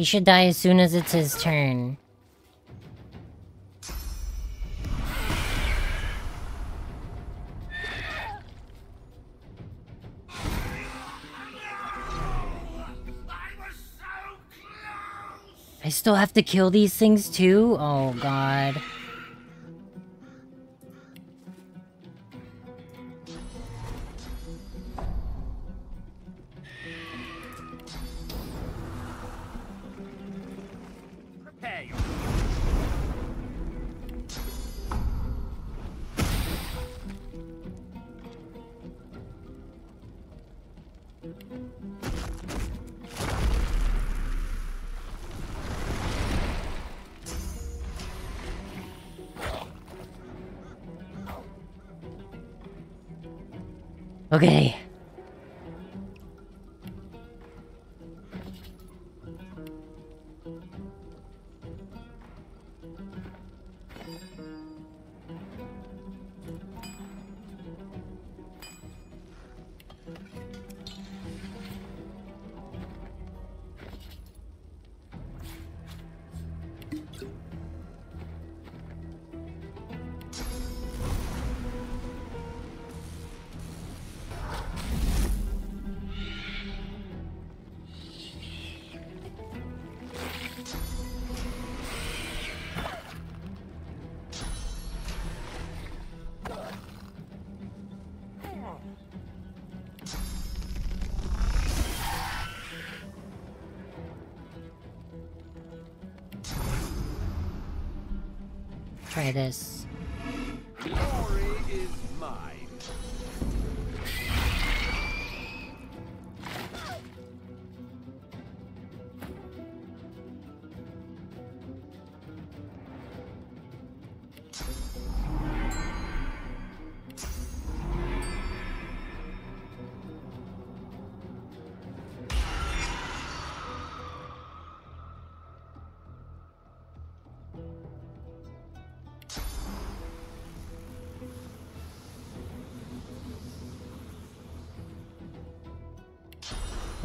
He should die as soon as it's his turn. I still have to kill these things too? Oh god.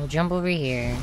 Jump over here.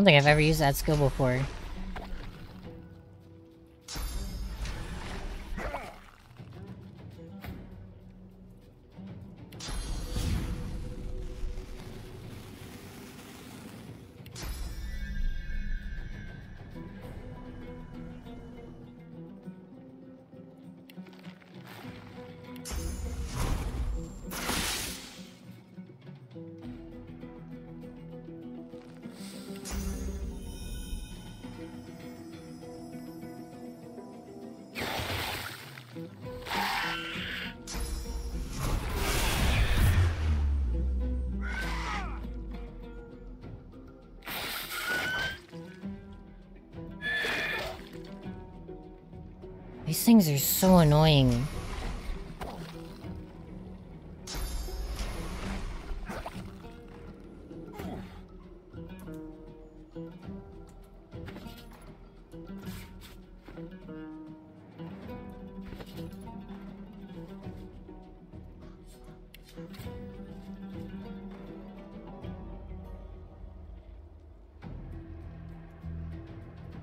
I don't think I've ever used that skill before. Things are so annoying.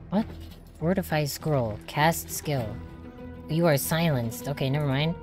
What? Fortify scroll. Cast skill. You are silenced. Okay, never mind.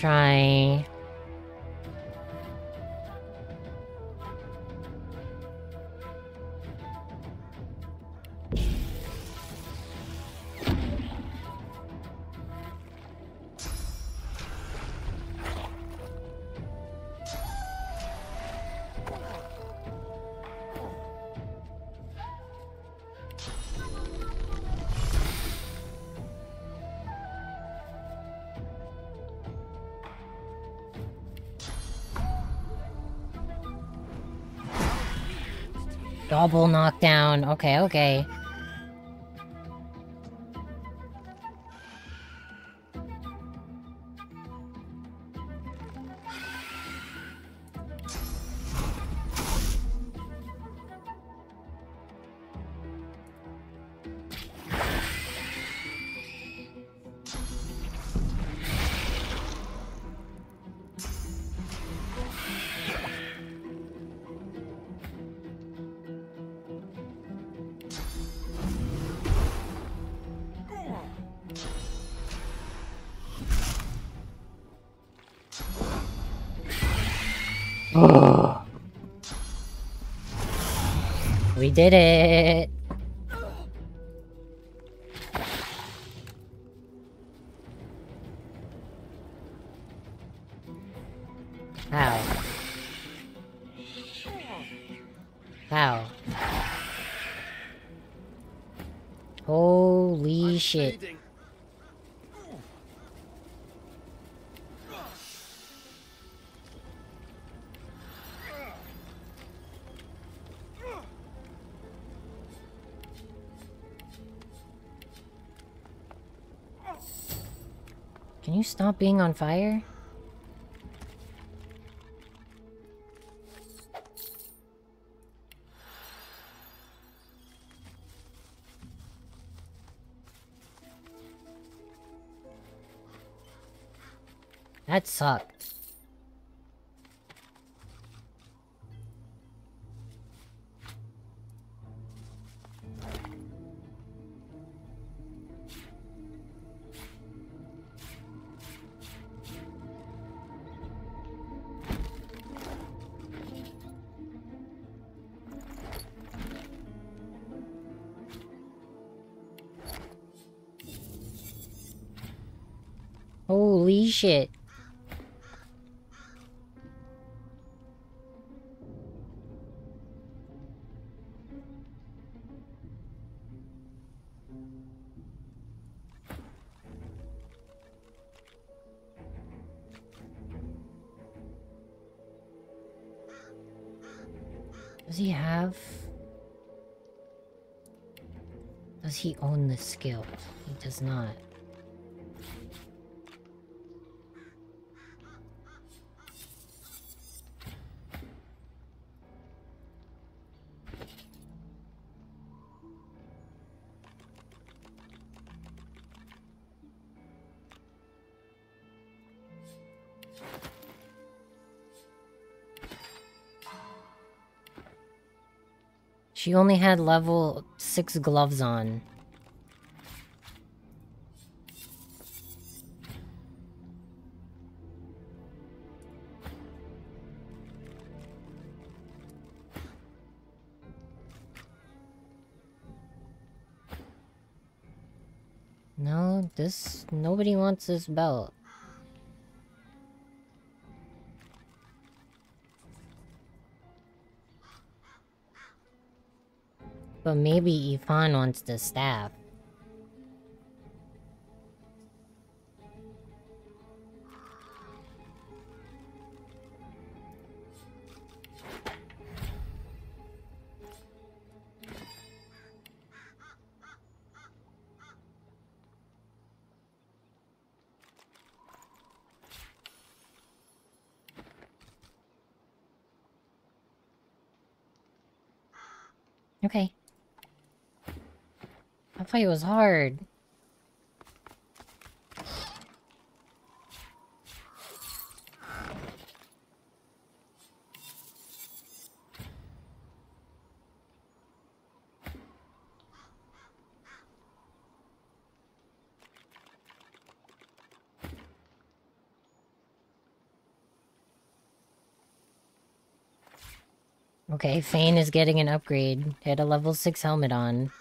Try... Double knockdown. Okay, okay. Did it! Stop being on fire? That sucked. Shit. Does he have... Does he own the skill? He does not. She only had level 6 gloves on. No, this... Nobody wants this belt. But maybe Ifan wants the staff. It was hard. Okay, Fane is getting an upgrade. He had a level 6 helmet on.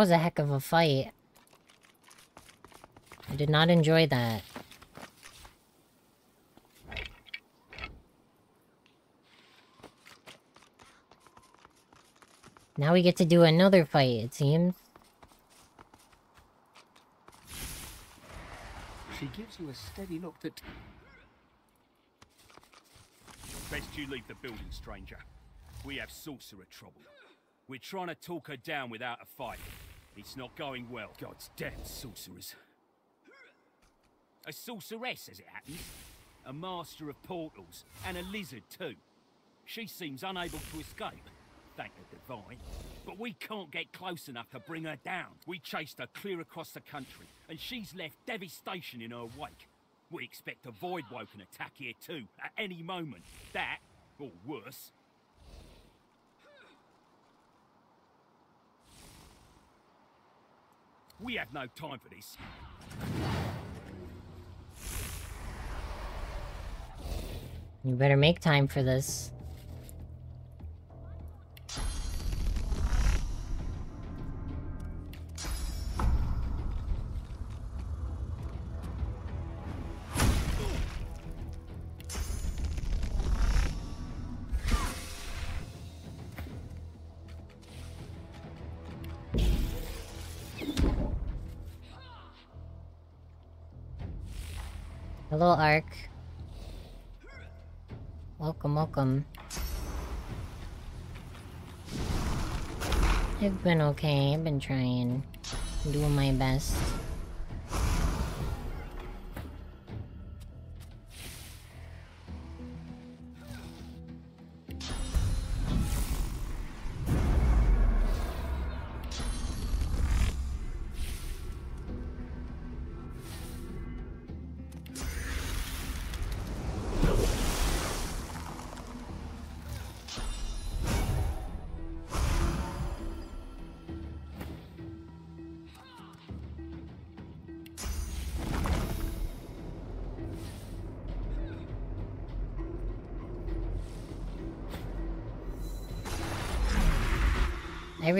Was a heck of a fight. I did not enjoy that. Now we get to do another fight, it seems. She gives you a steady look that... Best you leave the building, stranger. We have sorcerer trouble. We're trying to talk her down without a fight. It's not going well. God's damn sorcerers. A sorceress, as it happens. A master of portals. And a lizard, too. She seems unable to escape. Thank the divine. But we can't get close enough to bring her down. We chased her clear across the country, and she's left devastation in her wake. We expect a Voidwoken attack here too, at any moment. That, or worse, We have no time for this. You better make time for this. Hello, Ark. Welcome, welcome. I've been okay. I've been trying. Doing my best.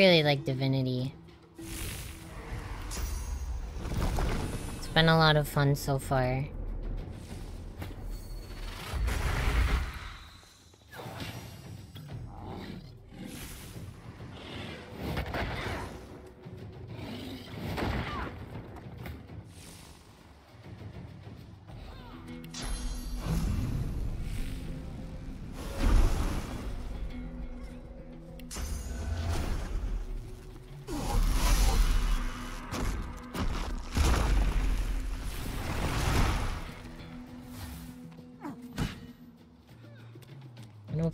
Really like Divinity. It's been a lot of fun so far.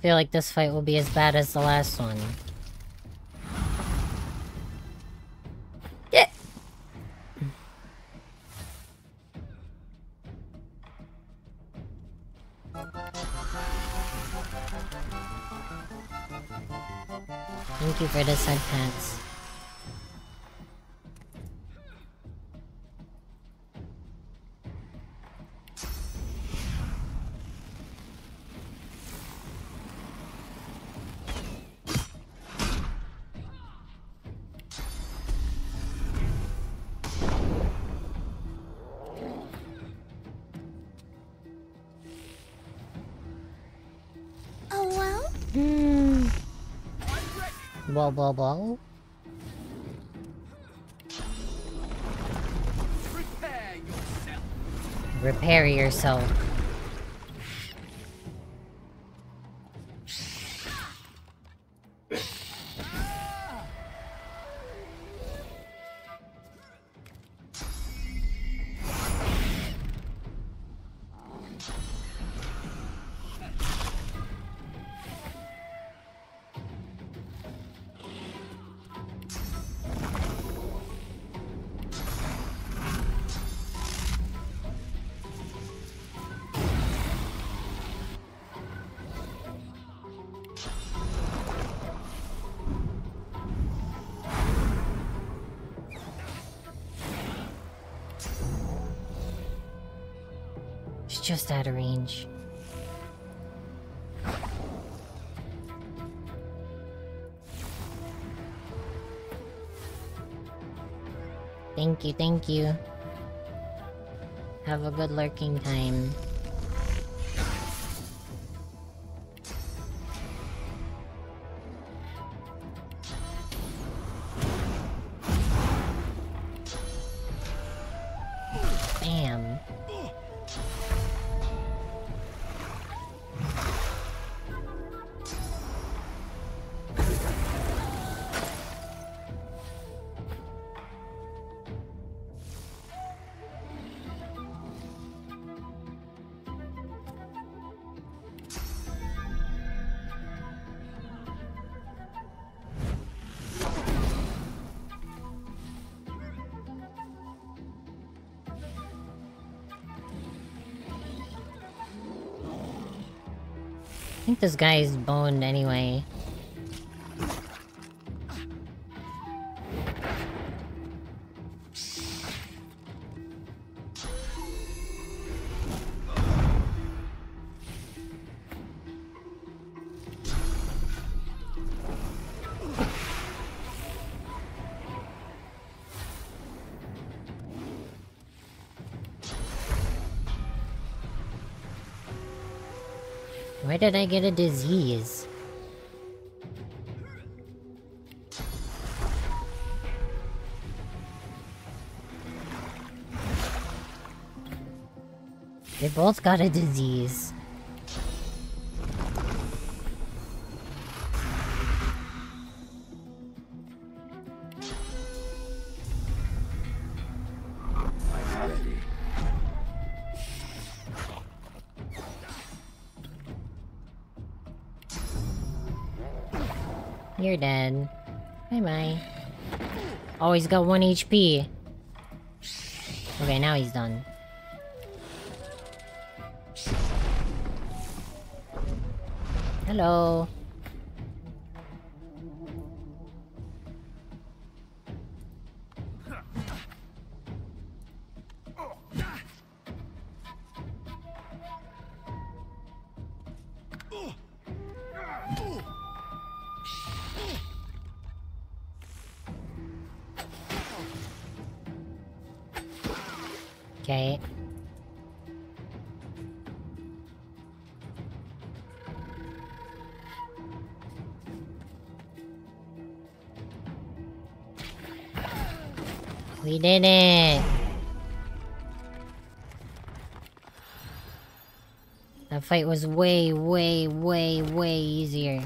Feel like this fight will be as bad as the last one. Yeah. Thank you for the side pats. Blah blah. Prepare yourself. Repair yourself. Just out of range. Thank you, thank you. Have a good lurking time. Think this guy is boned anyway. Did I get a disease? They both got a disease. He's got 1 HP. Okay, now he's done. Hello. Fight was way, way, way, way easier.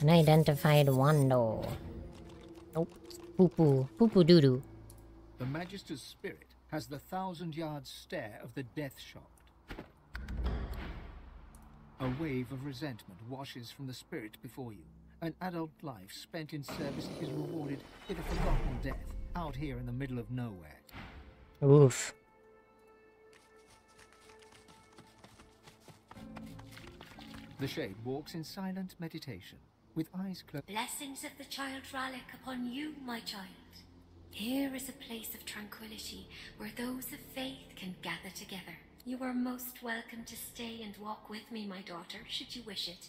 An unidentified Wando. Nope. Poo poo. Poo poo doo doo. The Magister's spirit has the thousand yard stare of the death shocked. A wave of resentment washes from the spirit before you. An adult life spent in service is rewarded with a forgotten death out here in the middle of nowhere. Oof. The Shade walks in silent meditation, with eyes closed. Blessings of the child Rhalic upon you, my child. Here is a place of tranquility where those of faith can gather together. You are most welcome to stay and walk with me, my daughter, should you wish it.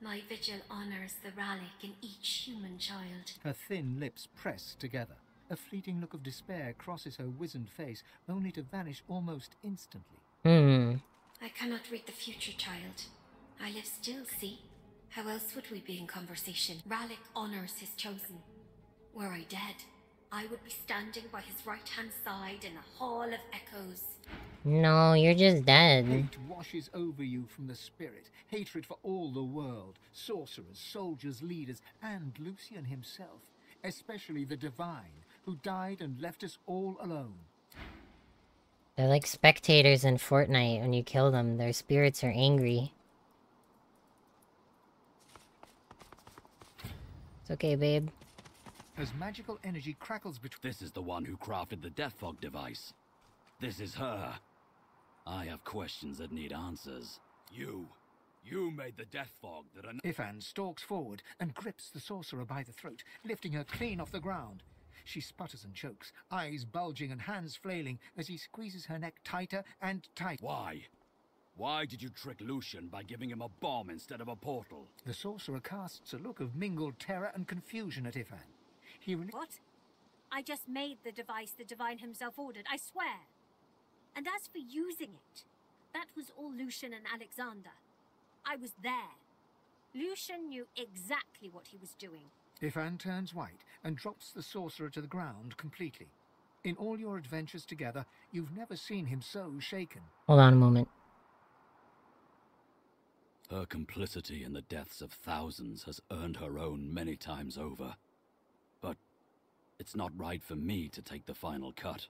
My vigil honors the Rhalic in each human child. Her thin lips press together. A fleeting look of despair crosses her wizened face, only to vanish almost instantly. Hmm. I cannot read the future, child. I live still, see? How else would we be in conversation? Rhalic honors his chosen. Were I dead, I would be standing by his right hand side in the hall of echoes. No, you're just dead. Hate washes over you from the spirit. Hatred for all the world. Sorcerers, soldiers, leaders, and Lucian himself. Especially the Divine, who died and left us all alone. They're like spectators in Fortnite. When you kill them, their spirits are angry. It's okay, babe. As magical energy crackles between. This is the one who crafted the Death Fog device. This is her. I have questions that need answers. You. You made the death fog that an Ifan stalks forward and grips the sorcerer by the throat, lifting her clean off the ground. She sputters and chokes, eyes bulging and hands flailing as he squeezes her neck tighter and tighter. Why? Why did you trick Lucian by giving him a bomb instead of a portal? The sorcerer casts a look of mingled terror and confusion at Ifan. He rele- What? I just made the device the Divine himself ordered, I swear. And as for using it, that was all Lucian and Alexander. I was there. Lucian knew exactly what he was doing. Ifan turns white and drops the sorcerer to the ground completely. In all your adventures together, you've never seen him so shaken. Hold on a moment. Her complicity in the deaths of thousands has earned her own many times over. But it's not right for me to take the final cut.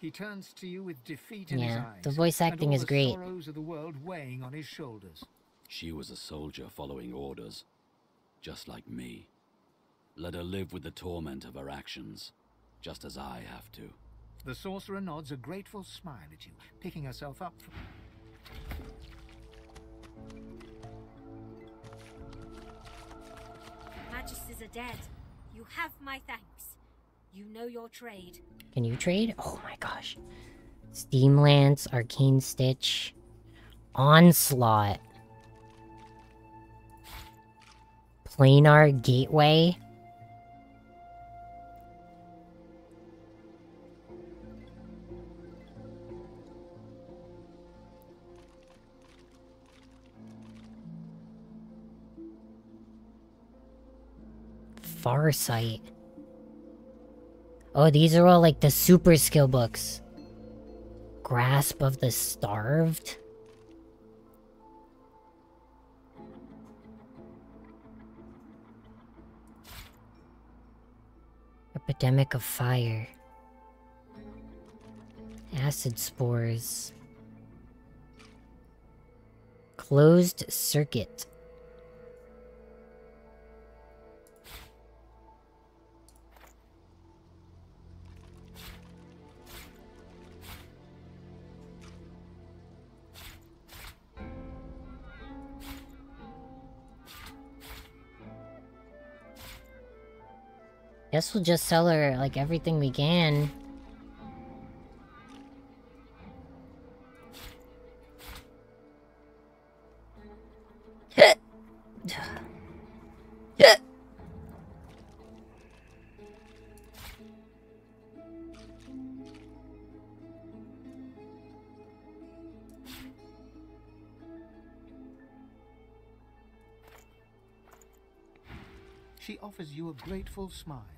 He turns to you with defeat in his Yeah, eyes. the voice and acting all is great. sorrows of the world weighing on his shoulders. She was a soldier following orders, just like me. Let her live with the torment of her actions, just as I have to. The sorcerer nods a grateful smile at you, picking herself up from... Magisters are dead. You have my thanks. You know your trade. Can you trade? Oh my gosh. Steam Lance, Arcane Stitch, Onslaught, Planar Gateway. Farsight. Oh, these are all like the super skill books. Grasp of the Starved. Epidemic of Fire. Acid Spores. Closed Circuit. Guess we'll just sell her, like, everything we can. She offers you a grateful smile.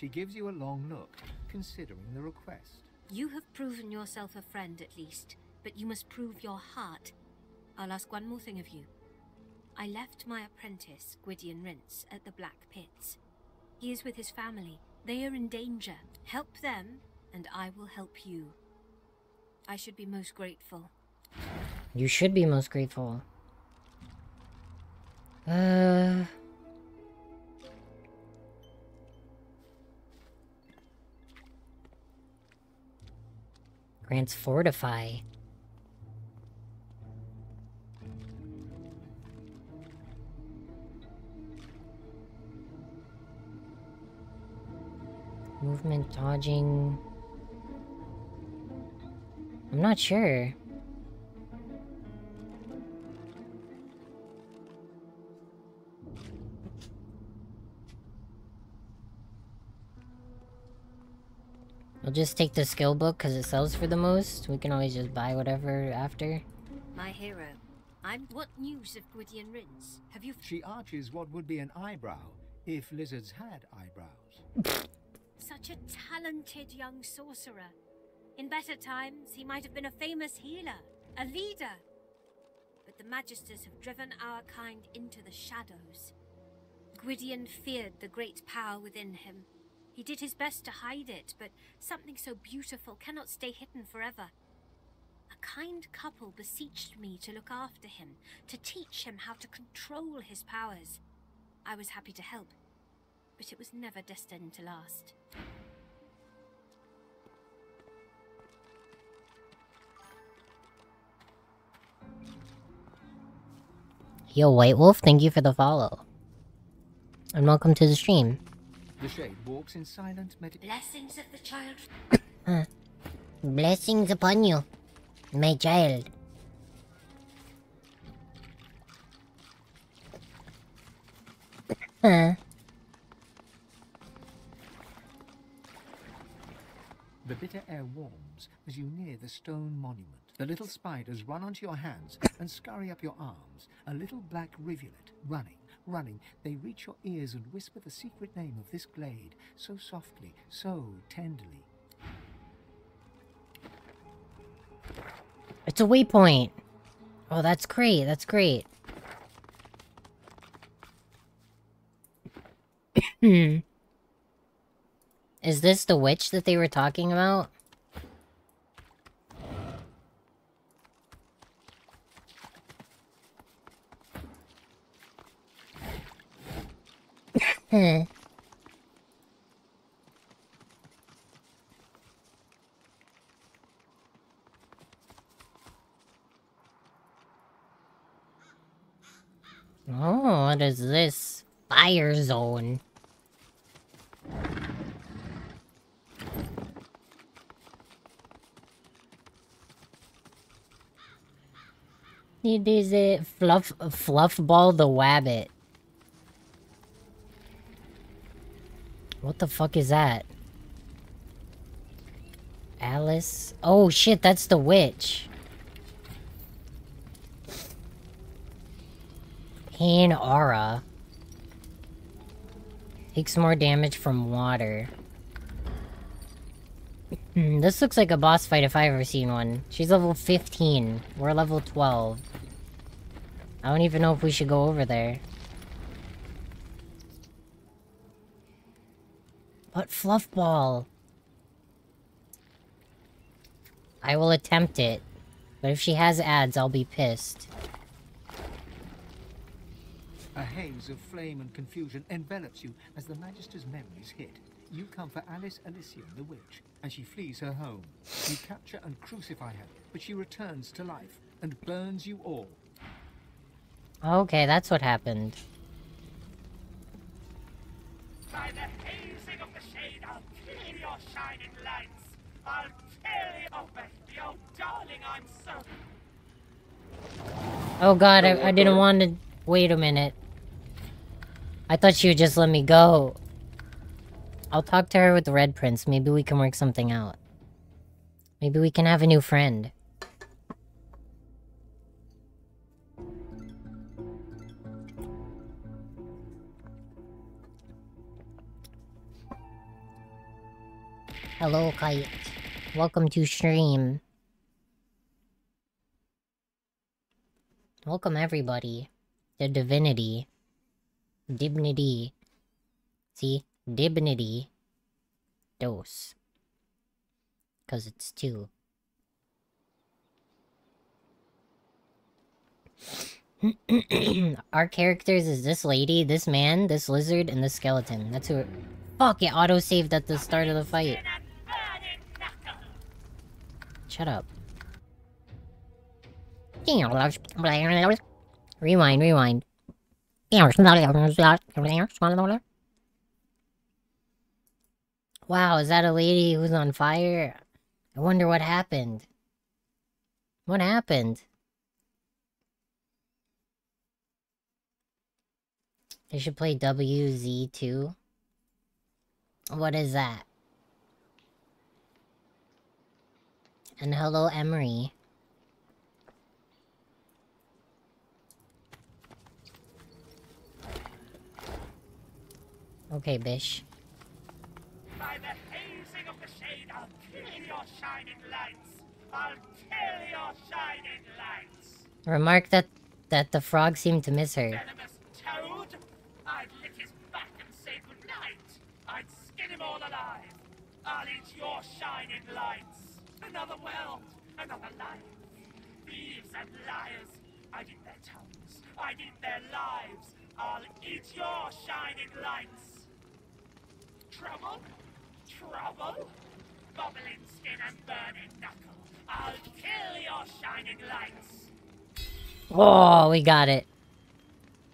She gives you a long look, considering the request. You have proven yourself a friend at least, but you must prove your heart. I'll ask one more thing of you. I left my apprentice, Gwydion Rince, at the Black Pits. He is with his family. They are in danger. Help them, and I will help you. I should be most grateful. You should be most grateful. Uh... Grants Fortify. Movement dodging. I'm not sure. I'll just take the skill book because it sells for the most. We can always just buy whatever after. My hero. I'm. What news of Gwydion Rince? Have you. She arches what would be an eyebrow if lizards had eyebrows. Such a talented young sorcerer. In better times, he might have been a famous healer, a leader. But the Magisters have driven our kind into the shadows. Gwydion feared the great power within him. He did his best to hide it, but something so beautiful cannot stay hidden forever. A kind couple beseeched me to look after him, to teach him how to control his powers. I was happy to help, but it was never destined to last. Yo, White Wolf, thank you for the follow. And welcome to the stream. The shade walks in silent meditation. Blessings of the child. Hmm. Blessings upon you, my child. Huh. The bitter air warms as you near the stone monument. The little spiders run onto your hands and scurry up your arms. A little black rivulet, running, running. They reach your ears and whisper the secret name of this glade, so softly, so tenderly. It's a waypoint. Oh, that's great. That's great. Is this the witch that they were talking about? Huh. Oh, what is this? Fire zone. It is a fluff fluff ball the wabbit. What the fuck is that? Alice? Oh shit, that's the witch. Pain aura. Takes more damage from water. Hmm, this looks like a boss fight if I've ever seen one. She's level 15. We're level 12. I don't even know if we should go over there. But Fluffball. I will attempt it. But if she has ads, I'll be pissed. A haze of flame and confusion envelops you as the Magister's memories hit. You come for Alice Alisara, the witch, and she flees her home. You capture and crucify her, but she returns to life and burns you all. Okay, that's what happened. By the hazing shining lights. I'll you. Oh, darling, I'm so... Oh god, I, I didn't want to... Wait a minute. I thought she would just let me go. I'll talk to her with the Red Prince. Maybe we can work something out. Maybe we can have a new friend. Hello, Kite. Welcome to stream. Welcome, everybody. The divinity. Dignity. See? Dignity. Dose. Because it's two. Our characters is this lady, this man, this lizard, and this skeleton. That's who... Fuck, it auto-saved at the start of the fight. Shut up. Rewind, rewind. Wow, is that a lady who's on fire? I wonder what happened. What happened? They should play WZ2. What is that? And hello, Emery. Okay, Bish. By the hazing of the shade, I'll kill your shining lights. I'll kill your shining lights. Remark that that the frog seemed to miss her. Venomous toad. I'd lick his back and say goodnight. I'd skin him all alive. I'll eat your shining lights. Another world, another life. Thieves and liars. I'd eat their tongues. I'd eat their lives. I'll eat your shining lights. Trouble? Trouble? Bubbling skin and burning knuckle. I'll kill your shining lights. Oh, we got it.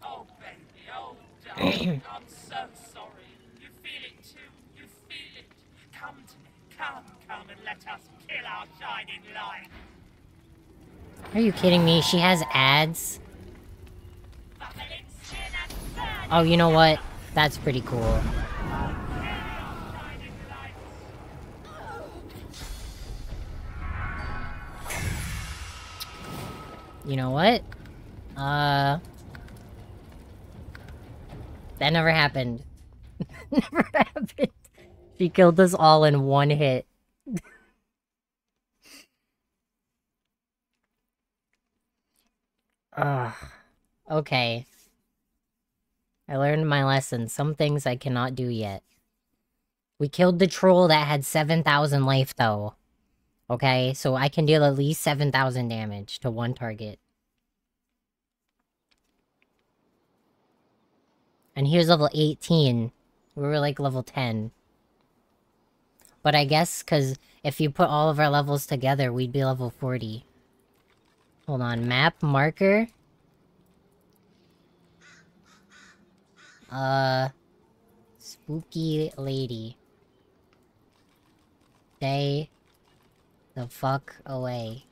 Oh, baby, oh, darling, I'm so sorry. You feel it too. You feel it. Come to me. Come, come and let us Are you kidding me? She has ads? Oh, you know what? That's pretty cool. You know what? Uh... That never happened. never happened. She killed us all in one hit. Ugh. Okay. I learned my lesson. Some things I cannot do yet. We killed the troll that had 7,000 life, though. Okay, so I can deal at least 7,000 damage to one target. And he was level 18. We were like level 10. But I guess because if you put all of our levels together, we'd be level 40. Hold on, map marker. Uh, spooky lady. Stay the fuck away.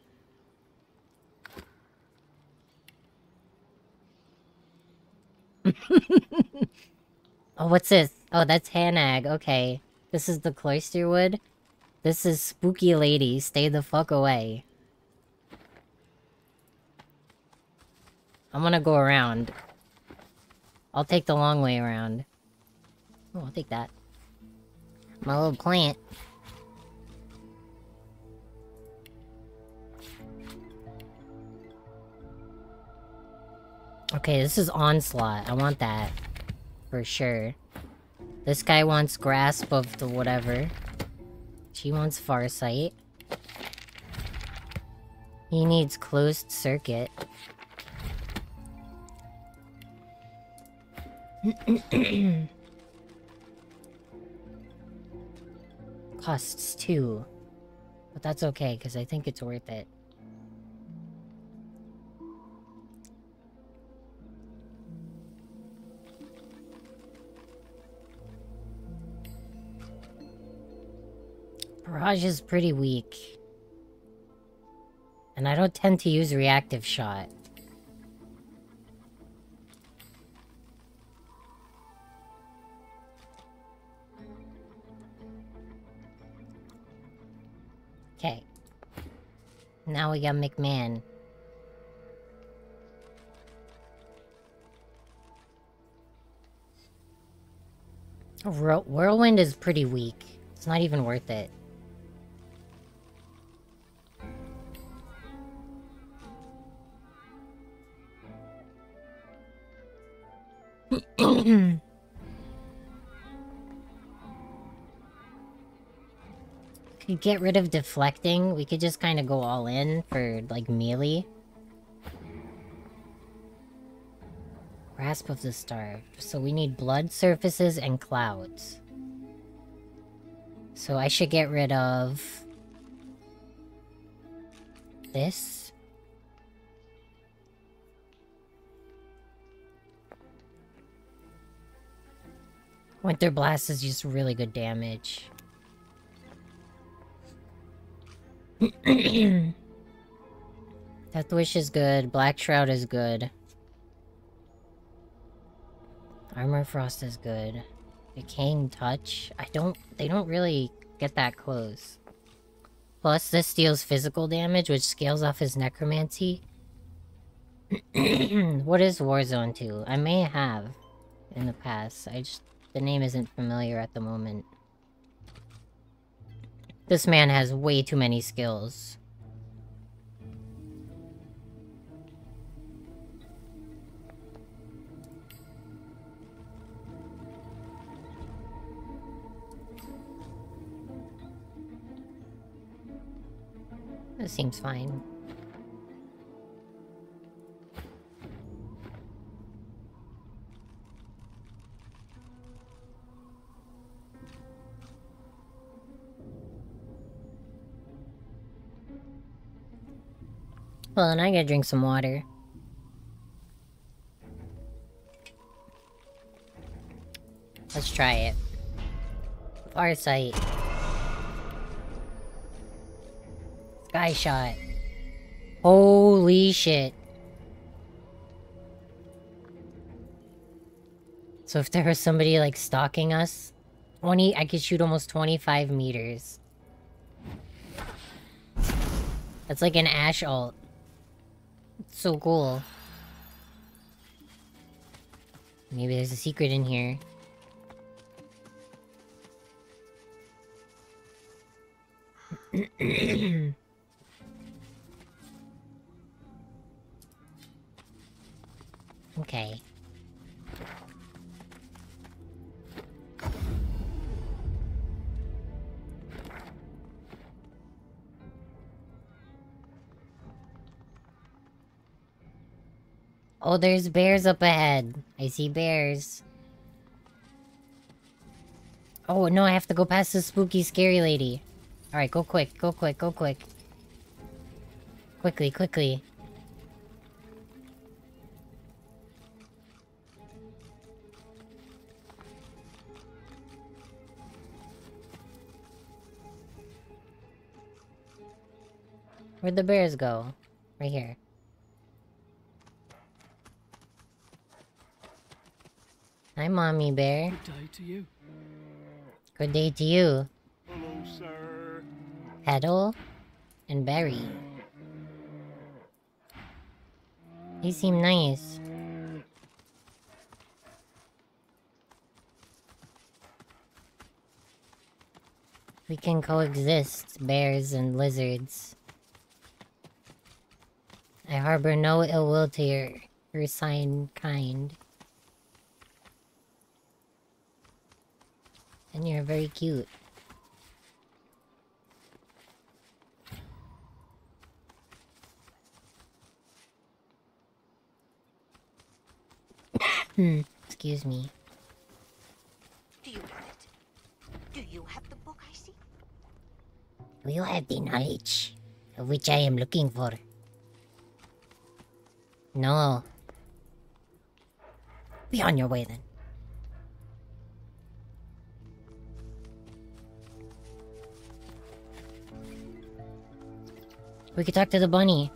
oh, what's this? Oh, that's Hannag. Okay. This is the cloister wood. This is spooky lady. Stay the fuck away. I'm gonna go around. I'll take the long way around. Oh, I'll take that. My little plant. Okay, this is Onslaught. I want that. For sure. This guy wants Grasp of the whatever. She wants Farsight. He needs Closed Circuit. Costs two. But that's okay, because I think it's worth it. Barrage is pretty weak. And I don't tend to use reactive shot. Okay. Now we got McMahon. Whirl- Whirlwind is pretty weak. It's not even worth it. could get rid of deflecting. We could just kind of go all in for, like, melee. Grasp of the Starved. So we need blood surfaces and clouds. So I should get rid of... This. Winter Blast is just really good damage. Death Wish is good. Black Shroud is good. Armor Frost is good. Decaying Touch. I don't... They don't really get that close. Plus, this deals physical damage, which scales off his Necromancy. what is Warzone 2? I may have in the past. I just... The name isn't familiar at the moment. This man has way too many skills. This seems fine. Well, then I gotta drink some water. Let's try it. Farsight. Sky shot. Holy shit. So if there was somebody like stalking us, 20, I could shoot almost 25 meters. That's like an Ash ult. So cool. Maybe there's a secret in here. okay. Oh, there's bears up ahead. I see bears. Oh no, I have to go past the spooky, scary lady. Alright, go quick, go quick, go quick. Quickly, quickly. Where'd the bears go? Right here. Hi, mommy bear. Good day to you. Good day to you. Hello, sir. Petal and Berry. They seem nice. We can coexist, bears and lizards. I harbor no ill will to your, your sign kind. And you're very cute. Hmm, excuse me. Do you have it? Do you have the book I see? Do you have the knowledge of which I am looking for? No. Be on your way then. We could talk to the bunny.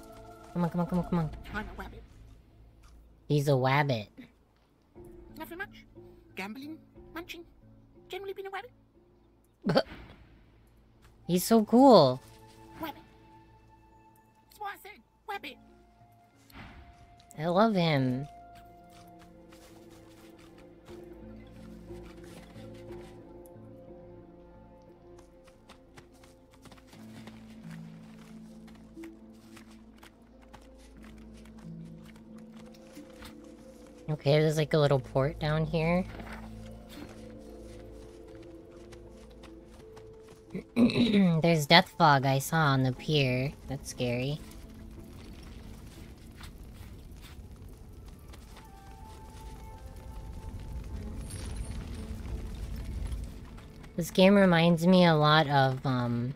Come on, come on, come on, come on. I'm a rabbit. He's a wabbit. Not very much. Gambling, munching. Generally been a rabbit. He's so cool. Rabbit. That's what I said. Rabbit. I love him. Okay, there's like a little port down here. there's death fog I saw on the pier. That's scary. This game reminds me a lot of, um...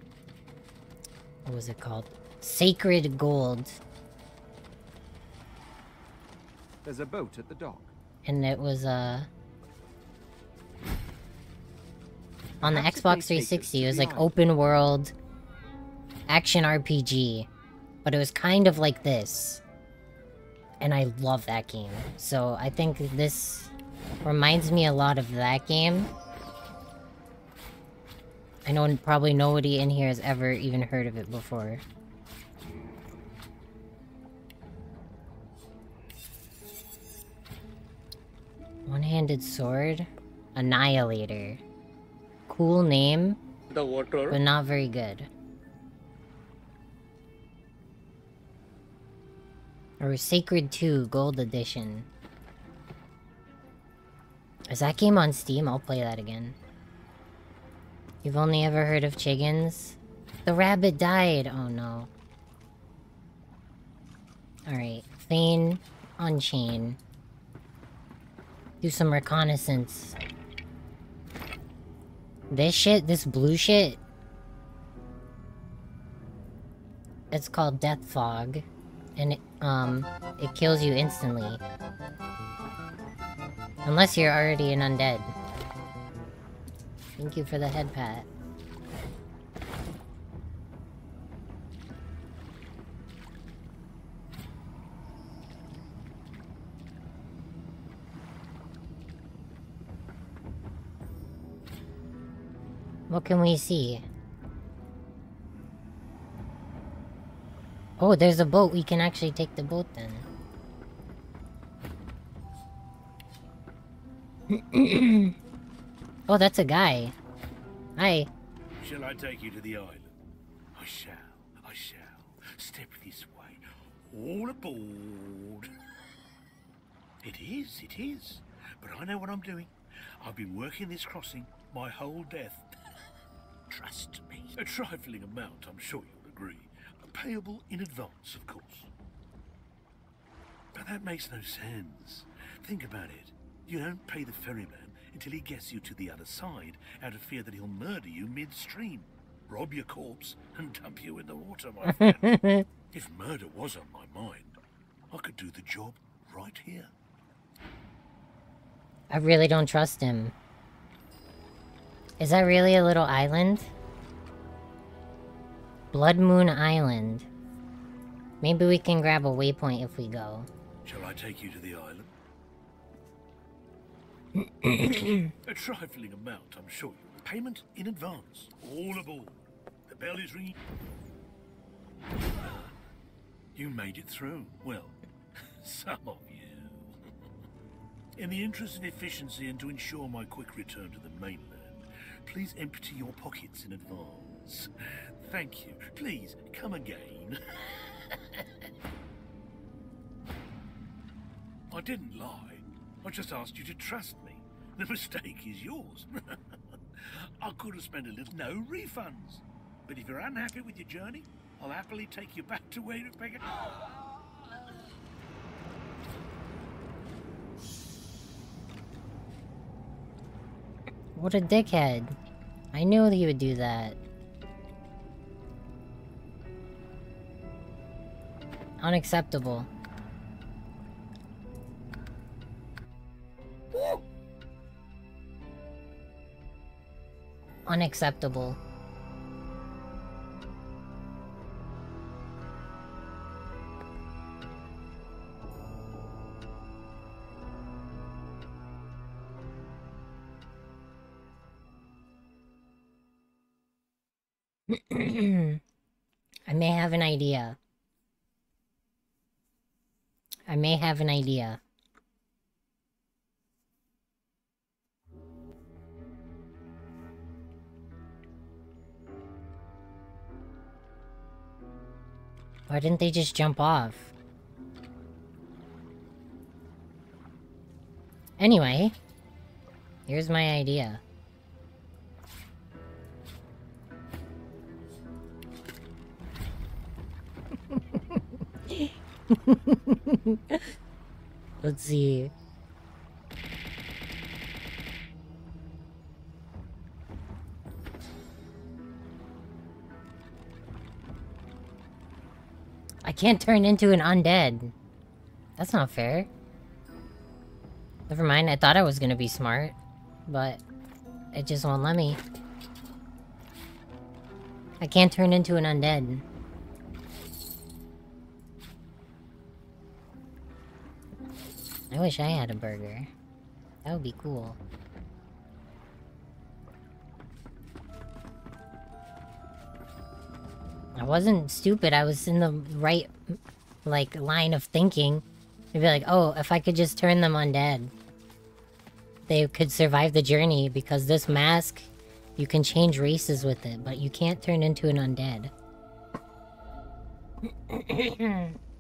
What was it called? Sacred Gold. There's a boat at the dock. And it was, uh... On the Perhaps Xbox may take us 360, it was like open world action RPG. But it was kind of like this. And I love that game. So I think this reminds me a lot of that game. I know probably nobody in here has ever even heard of it before. One-handed sword? Annihilator. Cool name, The water. but not very good. Or Sacred 2 Gold Edition. Is that game on Steam? I'll play that again. You've only ever heard of chickens? The rabbit died! Oh no. Alright, Thane on chain. Do some reconnaissance. This shit, this blue shit. It's called Death Fog. And it, um, it kills you instantly. Unless you're already an undead. Thank you for the head pat. What can we see? Oh, there's a boat. We can actually take the boat then. oh, that's a guy. Hi. Shall I take you to the island? I shall, I shall. Step this way. All aboard. It is, it is. But I know what I'm doing. I've been working this crossing my whole death. Trust me. A trifling amount, I'm sure you'll agree. Payable in advance, of course. But that makes no sense. Think about it. You don't pay the ferryman until he gets you to the other side out of fear that he'll murder you midstream, rob your corpse, and dump you in the water, my friend. if murder was on my mind, I could do the job right here. I really don't trust him. Is that really a little island? Blood Moon Island. Maybe we can grab a waypoint if we go. Shall I take you to the island? a trifling amount, I'm sure. Payment in advance. All aboard. The bell is ringing. You made it through. Well, some of you. In the interest of efficiency and to ensure my quick return to the mainland, please empty your pockets in advance. Thank you. Please, come again. I didn't lie. I just asked you to trust me. The mistake is yours. I could have spent a little. No refunds. But if you're unhappy with your journey, I'll happily take you back to where you. What a dickhead. I knew he would do that. Unacceptable. Unacceptable. I may have an idea. I may have an idea. Why didn't they just jump off? Anyway, here's my idea. Let's see. I can't turn into an undead. That's not fair. Never mind, I thought I was gonna be smart. But it just won't let me. I can't turn into an undead. I wish I had a burger. That would be cool. I wasn't stupid, I was in the right, like, line of thinking. They'd be like, oh, if I could just turn them undead. They could survive the journey, because this mask, you can change races with it, but you can't turn into an undead.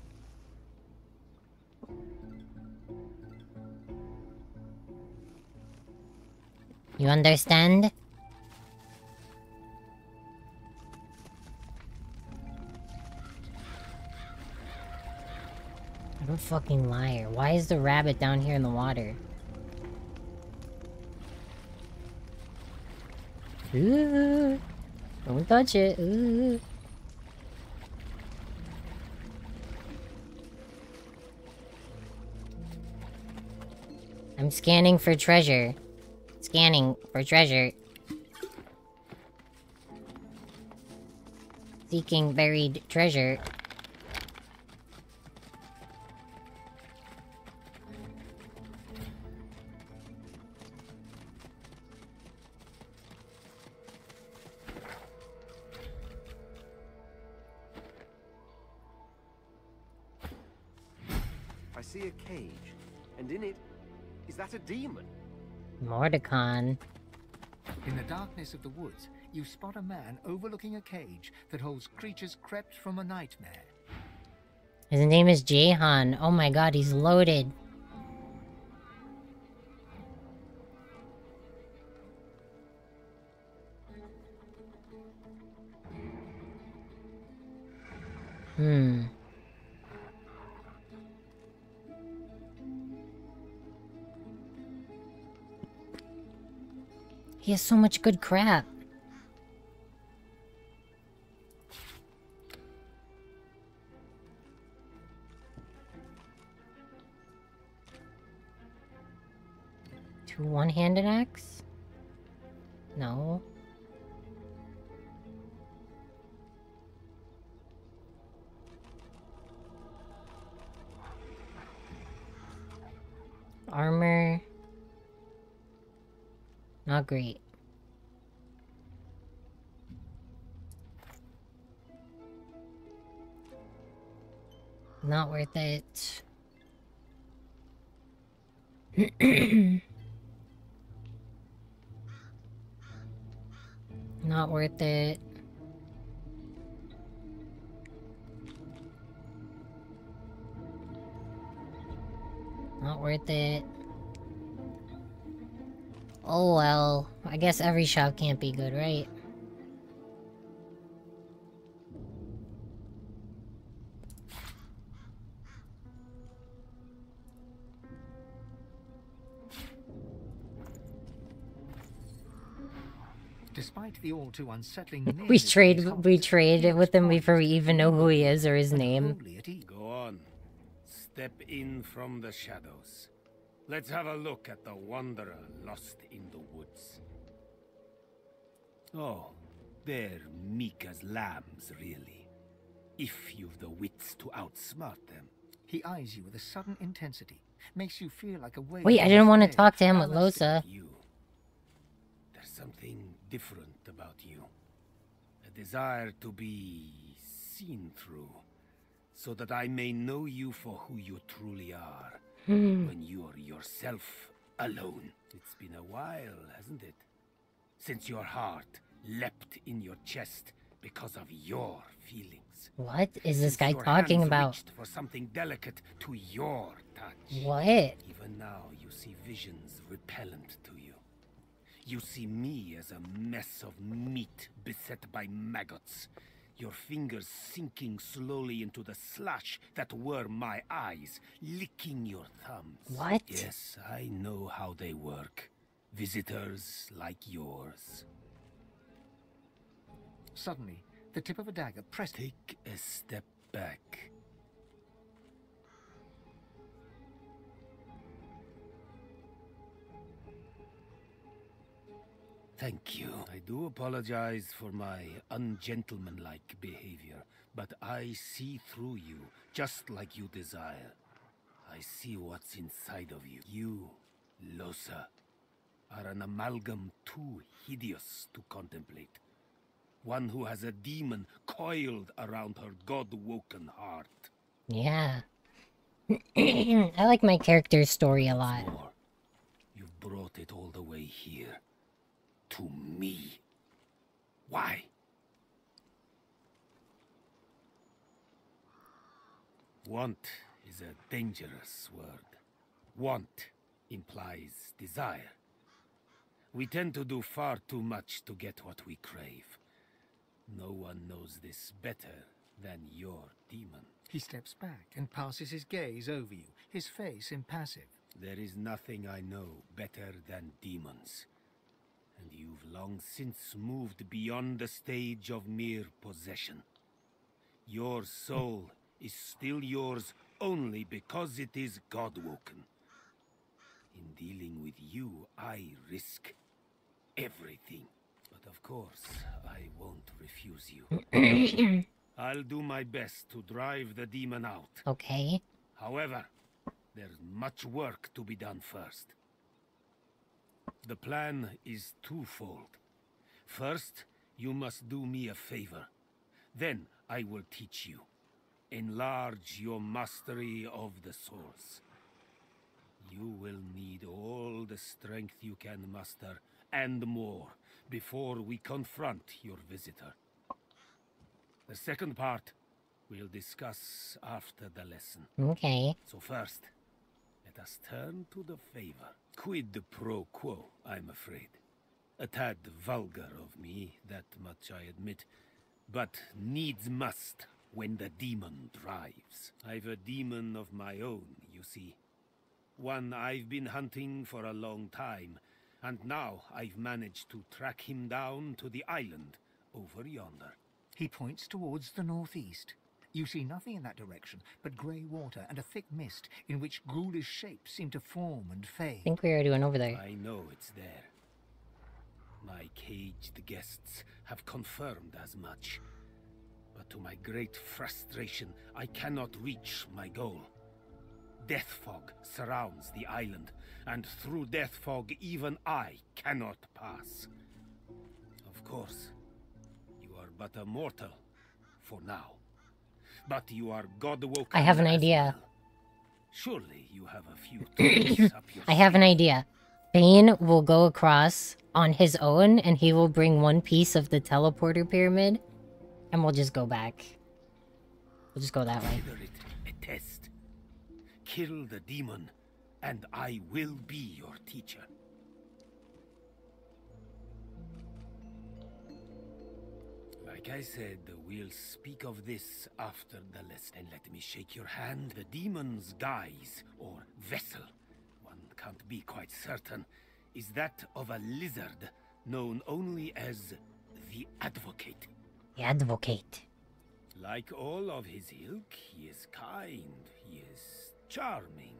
You understand? I'm a fucking liar. Why is the rabbit down here in the water? Ooh, don't touch it. Ooh. I'm scanning for treasure. Scanning for treasure. Seeking buried treasure. In the darkness of the woods, you spot a man overlooking a cage that holds creatures crept from a nightmare. His name is Jahan. Oh my god, he's loaded. Hmm. He has so much good crap. Two one-handed axe? No. Armor. Not great. Not worth it. Not worth it. Not worth it. Oh well, I guess every shop can't be good, right? Despite the all too unsettling name We of trade we trade with him before we even know who he is or his name. Go on. Step in from the shadows. Let's have a look at the wanderer lost in the woods. Oh, they're meek as lambs, really. If you've the wits to outsmart them. He eyes you with a sudden intensity, makes you feel like a wave. Wait, I didn't want to talk to him with Lohse. You. There's something different about you. A desire to be seen through, so that I may know you for who you truly are. Hmm. When you're yourself alone. It's been a while, hasn't it? Since your heart leapt in your chest because of your feelings. What is this Since guy your talking hands about? reached for something delicate to your touch. What? Even now, you see visions repellent to you. You see me as a mess of meat beset by maggots. Your fingers sinking slowly into the slush that were my eyes, licking your thumbs. What? Yes, I know how they work. Visitors like yours. Suddenly, the tip of a dagger pressed. Take a step back. Thank you. I do apologize for my ungentlemanlike behavior, but I see through you, just like you desire. I see what's inside of you. You, Lohse, are an amalgam too hideous to contemplate. One who has a demon coiled around her god-woken heart. Yeah. I like my character's story a lot. More, You've brought it all the way here. To me. Why? Want is a dangerous word. Want implies desire. We tend to do far too much to get what we crave. No one knows this better than your demon. He steps back and passes his gaze over you, his face impassive. There is nothing I know better than demons. And you've long since moved beyond the stage of mere possession. Your soul is still yours only because it is God-woken. In dealing with you, I risk everything. But of course, I won't refuse you. I'll do my best to drive the demon out. Okay. However, there's much work to be done first. The plan is twofold. First, you must do me a favor. Then I will teach you. Enlarge your mastery of the source. You will need all the strength you can muster, and more, before we confront your visitor. The second part we'll discuss after the lesson. Okay. So first, let us turn to the favor. Quid pro quo, I'm afraid. A tad vulgar of me, that much I admit. But needs must when the demon drives. I've a demon of my own, you see. One I've been hunting for a long time, And now I've managed to track him down to the island over yonder. He points towards the northeast. You see nothing in that direction but grey water and a thick mist in which ghoulish shapes seem to form and fade. I think we already went over there. I know it's there. My caged guests have confirmed as much. But to my great frustration, I cannot reach my goal. Death fog surrounds the island, and through death fog even I cannot pass. Of course, you are but a mortal for now. But you are God woken. I have an idea. Surely you have a few tools up your I have an idea. Fane will go across on his own and he will bring one piece of the teleporter pyramid and we'll just go back. We'll just go that way. A test. Kill the demon, and I will be your teacher. Like I said, we'll speak of this after the lesson. And let me shake your hand. The demon's guise, or vessel, one can't be quite certain, is that of a lizard known only as the Advocate. The advocate. Like all of his ilk, he is kind, he is charming.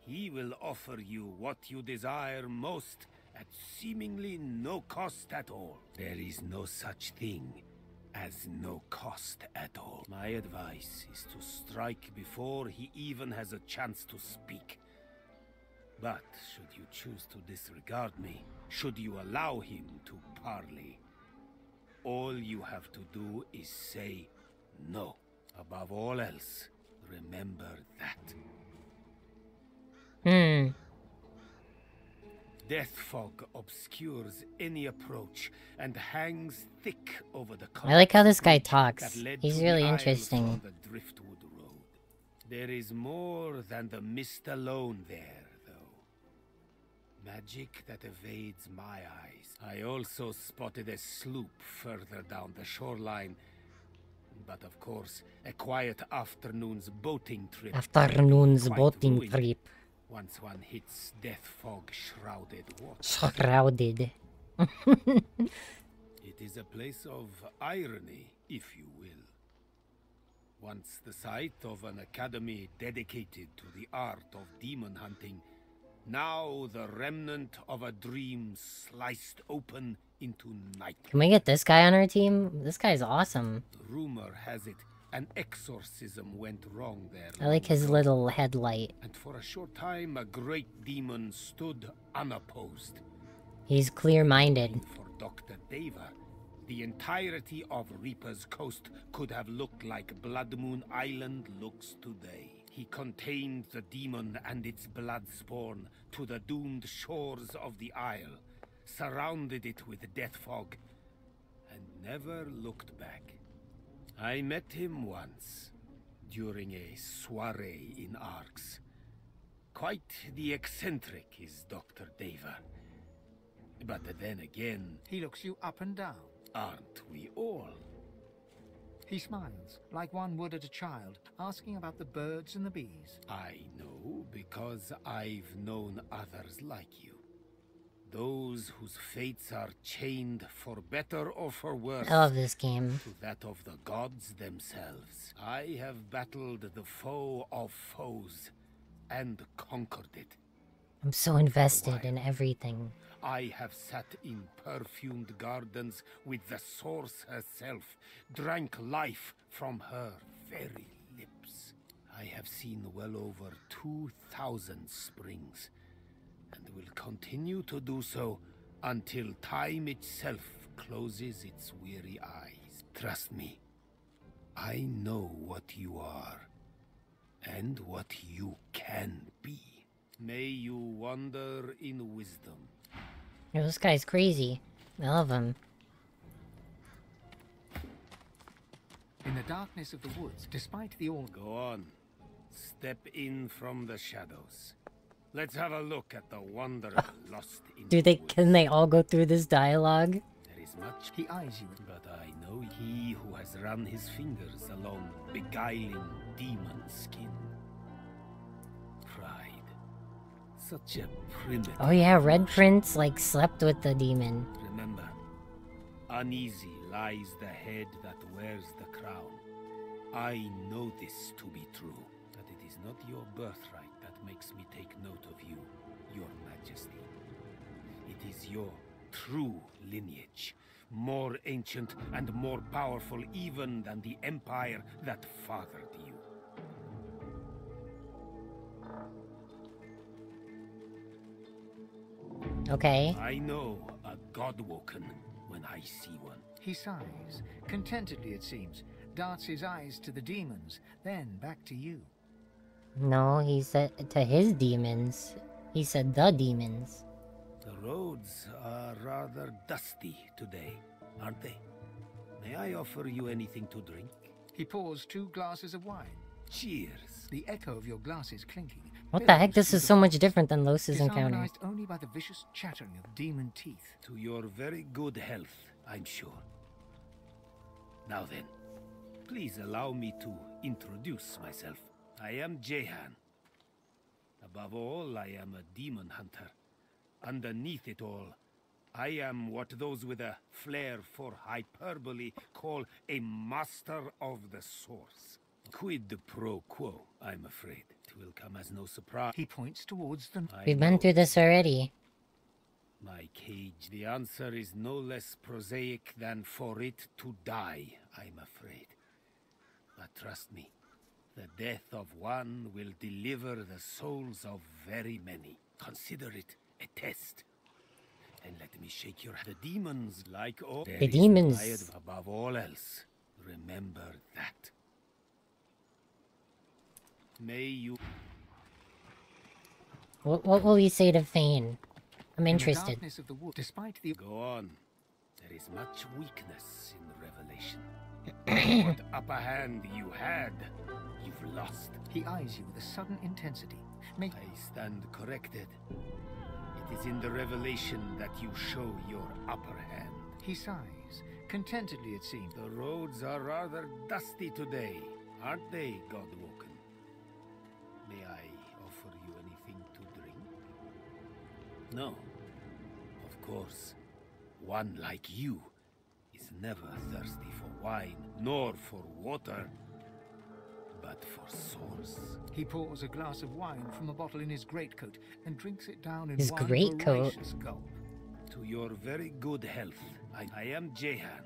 He will offer you what you desire most at seemingly no cost at all. There is no such thing as no cost at all. My advice is to strike before he even has a chance to speak. But should you choose to disregard me, should you allow him to parley, all you have to do is say no. Above all else, remember that. Hmm. Death fog obscures any approach and hangs thick over the I like how this guy talks. He's really interesting. the Driftwood Road. There is more than the mist alone there, though. Magic that evades my eyes. I also spotted a sloop further down the shoreline. But of course, a quiet afternoon's boating trip. Afternoon's boating ruined trip. Once one hits death fog shrouded water. Shrouded. It is a place of irony, if you will. Once the site of an academy dedicated to the art of demon hunting, now the remnant of a dream sliced open into night. Can we get this guy on our team? This guy's awesome. Rumor has it an exorcism went wrong there. I like his little headlight. And for a short time, a great demon stood unopposed. He's clear-minded. For Dr. Deva, the entirety of Reaper's Coast could have looked like Blood Moon Island looks today. He contained the demon and its blood spawn to the doomed shores of the isle, surrounded it with death fog, and never looked back. I met him once, during a soiree in Arx. Quite the eccentric is Dr. Deva. But then again, He looks you up and down. aren't we all? He smiles, like one would at a child, asking about the birds and the bees. I know because I've known others like you. Those whose fates are chained for better or for worse. I love this game. To that of the gods themselves. I have battled the foe of foes and conquered it. I'm so invested in everything. I have sat in perfumed gardens with the source herself, drank life from her very lips. I have seen well over 2,000 springs, and will continue to do so until time itself closes its weary eyes. Trust me, I know what you are, and what you can be. May you wander in wisdom. Yo, this guy's crazy. I love him. In the darkness of the woods, despite the all Go on. Step in from the shadows. Let's have a look at the wanderer lost in Do they can they all go through this dialogue? There is much he eyes you, but I know he who has run his fingers along beguiling demon skin. Pride, Such a primitive. Oh yeah, Red Prince like slept with the demon. Remember, uneasy lies the head that wears the crown. I know this to be true, but it is not your birthright that makes me take note of you, your majesty. It is your true lineage, more ancient and more powerful even than the empire that fathered you. Okay. I know a Godwoken when I see one. He sighs, contentedly it seems, darts his eyes to the demons, then back to you. No, he said to his demons. He said the demons. The roads are rather dusty today, aren't they? May I offer you anything to drink? He pours two glasses of wine. Cheers. The echo of your glasses clinking. What the heck? This is so much different than Lohse's encounter. Disharmonized only by the vicious chattering of demon teeth. To your very good health, I'm sure. Now then, please allow me to introduce myself. I am Jahan. Above all, I am a demon hunter. Underneath it all, I am what those with a flair for hyperbole call a master of the source. Quid pro quo, I'm afraid. It will come as no surprise. He points towards them. We've been through this already. My cage. The answer is no less prosaic than for it to die, I'm afraid. But trust me, the death of one will deliver the souls of very many. Consider it a test. And let me shake your The demons, like all... The demons. Above all else, remember that. May you... What, what will you say to Fane? I'm In interested. of the the Go on. There is much weakness in the revelation. What upper hand you had, you've lost. He eyes you with a sudden intensity. Make I stand corrected. It is in the revelation that you show your upper hand. He sighs, contentedly it seems. The roads are rather dusty today, aren't they, Godwoken? May I offer you anything to drink? No. Of course, one like you is never thirsty for wine, nor for water, but for source. He pours a glass of wine from a bottle in his greatcoat and drinks it down in His one greatcoat? voracious gulp. To your very good health. I, I am Jahan.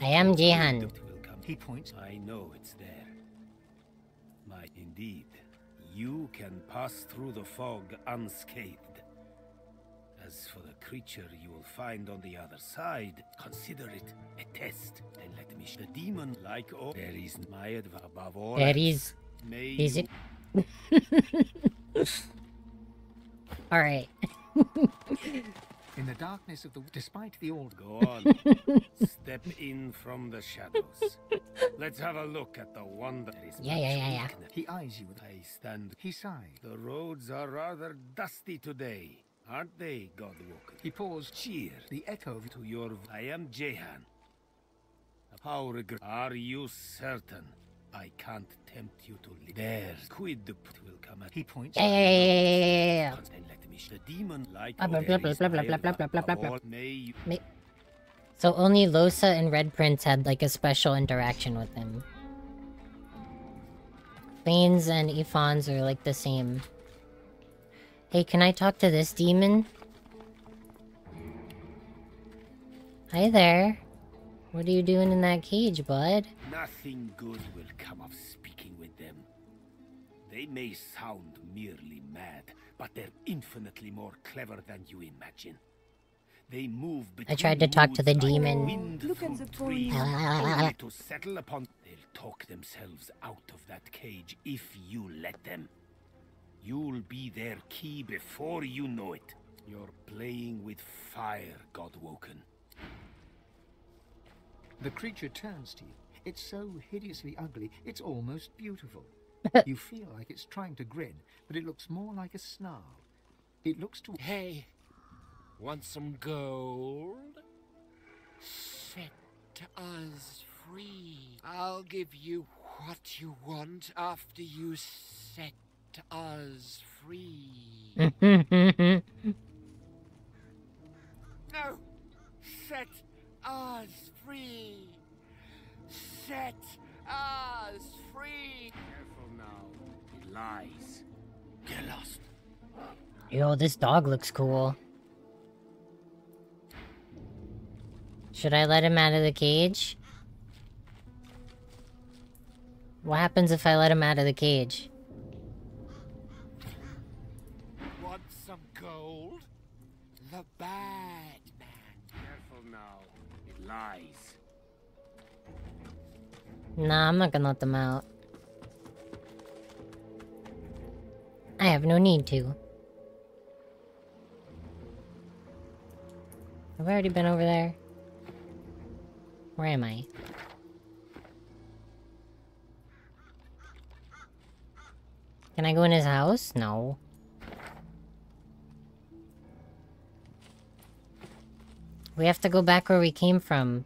I am Jahan. It will come. He points. I know it's there. My, indeed, you can pass through the fog unscathed. As for the creature you will find on the other side, consider it a test. Then let me. Sh- the demon, like all, there is my adv- above all. There else, is. May Is it? Alright. In the darkness of the despite the old Go on. Step in from the shadows. Let's have a look at the wonder. There is Yeah, yeah, yeah, yeah. He eyes you with I stand. He sighs. The roads are rather dusty today, aren't they, Godwoken? He paused. Cheer. The echo of To your. I am Jahan. How regret. Are you certain? I can't tempt you to live. There. Quid the p- will come at. He points. Yeah, yeah, yeah. And let me. The demon like. Blah, blah, blah, blah, blah, blah, blah, blah, blah, blah, blah. all- May So only Lohse and Red Prince had like a special interaction with him. Fanes and Ifans are like the same. Hey, can I talk to this demon? Hi there. What are you doing in that cage, bud? Nothing good will come of speaking with them. They may sound merely mad, but they're infinitely more clever than you imagine. They move I tried to talk to the demon. Look at the trees, to settle upon. They'll talk themselves out of that cage if you let them. You'll be their key before you know it. You're playing with fire, Godwoken. The creature turns to you. It's so hideously ugly, it's almost beautiful. you feel like it's trying to grin, but it looks more like a snarl. It looks to. Hey, want some gold? Set us free. I'll give you what you want after you set us free. No! Set us free! Set us free! Careful now. He lies. Get lost. Yo, this dog looks cool. Should I let him out of the cage? What happens if I let him out of the cage? Want some gold? The bad man. Careful now. Lies. Nah, I'm not gonna let them out. I have no need to. I've already been over there? Where am I? Can I go in his house? No. We have to go back where we came from.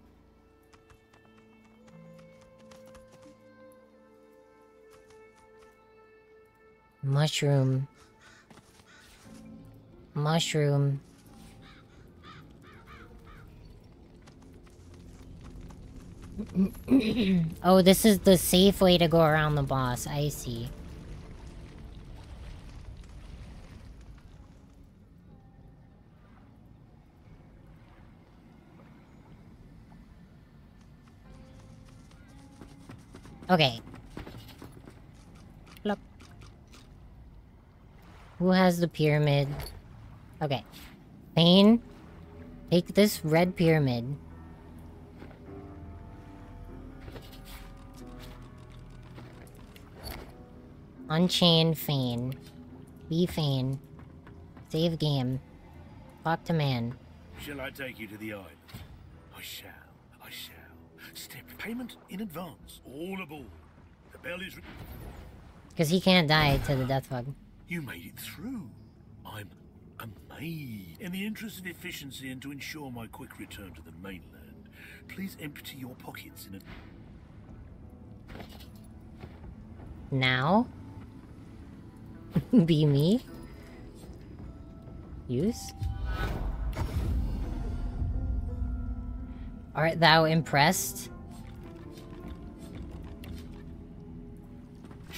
Mushroom. Mushroom. oh, this is the safe way to go around the boss. I see. Okay. Plop. Who has the pyramid? Okay. Fane, take this red pyramid. Unchain Fane. Be Fane. Save game. Talk to man. Shall I take you to the island? I shall. I shall. Step payment in advance. All aboard. The bell is. Because he can't die to the death bug. You made it through. I'm amazed. In the interest of efficiency and to ensure my quick return to the mainland, please empty your pockets in a. Now? Be me? Use? Art thou impressed?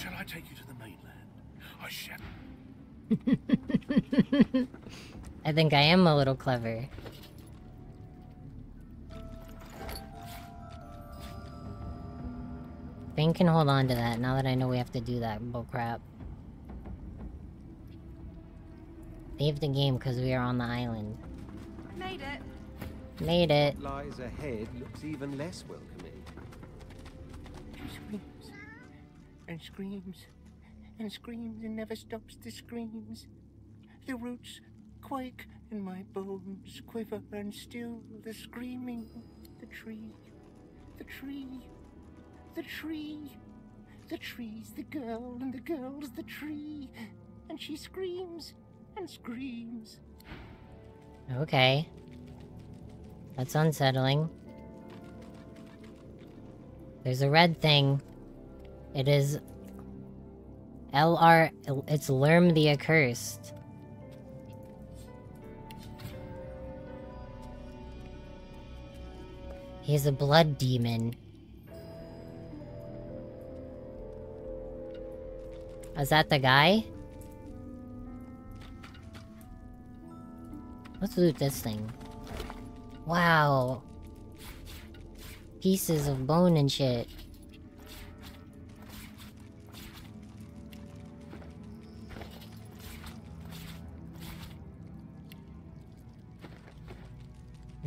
Shall I take you to the mainland? I shall. I think I am a little clever. Fang can hold on to that now that I know we have to do that bullcrap. Save the game because we are on the island. Made it. Made it. What lies ahead looks even less welcoming. And screams and screams and never stops the screams. The roots quake and my bones quiver and still the screaming. The tree, the tree, the tree. The tree's the girl and the girl's the tree. And she screams and screams. Okay. That's unsettling. There's a red thing. It is LR. It's Lerm the Accursed. He's a blood demon. Is that the guy? Let's loot this thing. Wow. Pieces of bone and shit.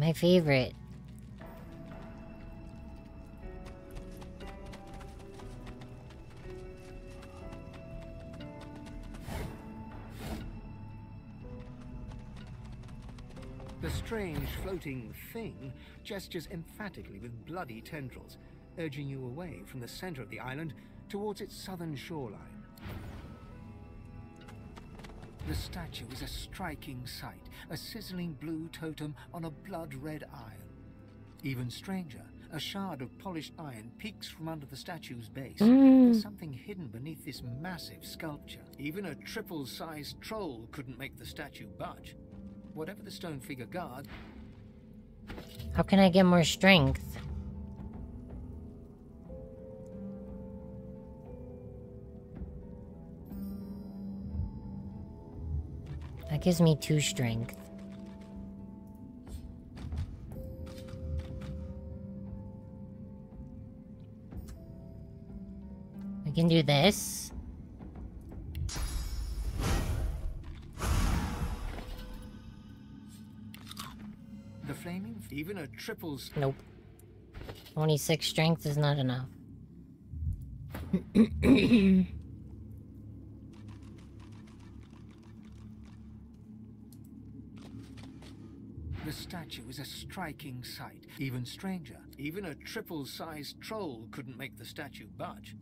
My favorite. The strange floating thing gestures emphatically with bloody tendrils, urging you away from the center of the island towards its southern shoreline. The statue is a striking sight, a sizzling blue totem on a blood-red iron. Even stranger, A shard of polished iron peeks from under the statue's base. Mm. There's something hidden beneath this massive sculpture. Even a triple-sized troll couldn't make the statue budge. Whatever the stone figure guards, How can I get more strength? That gives me two strength. I can do this. the flaming, even a triple. Nope. 26 strength is not enough. statue is a striking sight. Even stranger, even a triple-sized troll couldn't make the statue budge.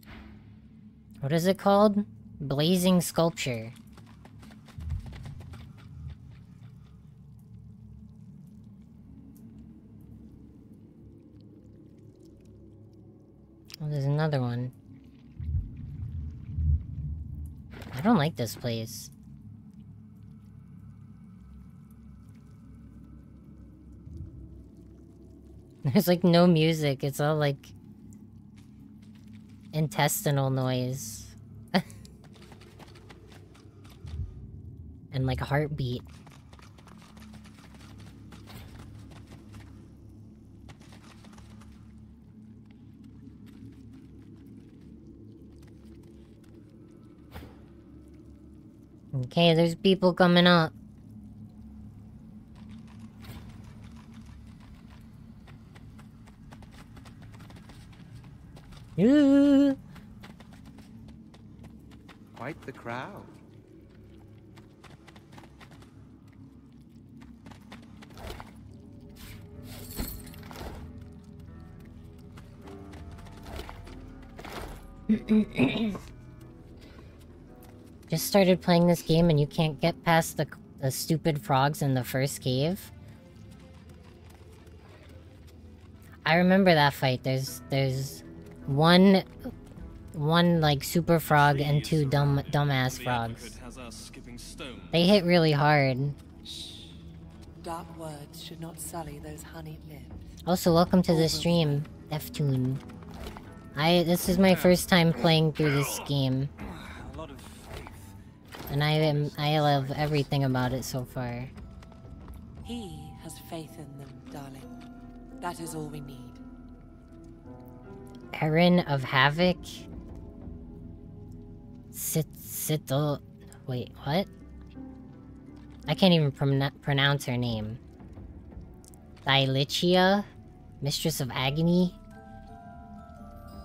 What is it called? Blazing sculpture. Oh, there's another one. I don't like this place. There's like no music, it's all like intestinal noise. and like a heartbeat. Okay, there's people coming up. Quite the crowd. Just started playing this game and you can't get past the, the stupid frogs in the first cave. I remember that fight. There's there's one one like super frog and two dumb dumbass frogs. Has us skipping stone. They hit really hard. Dark words should not sully those honeyed lips. Also, welcome to the stream, Deftune. I this is my first time playing through this game. A lot of And I am I love everything about it so far. He has faith in them, darling. That is all we need. Erin of Havoc. Sit Sital. Wait, what? I can't even pron- pronounce her name. Thylichia, Mistress of Agony.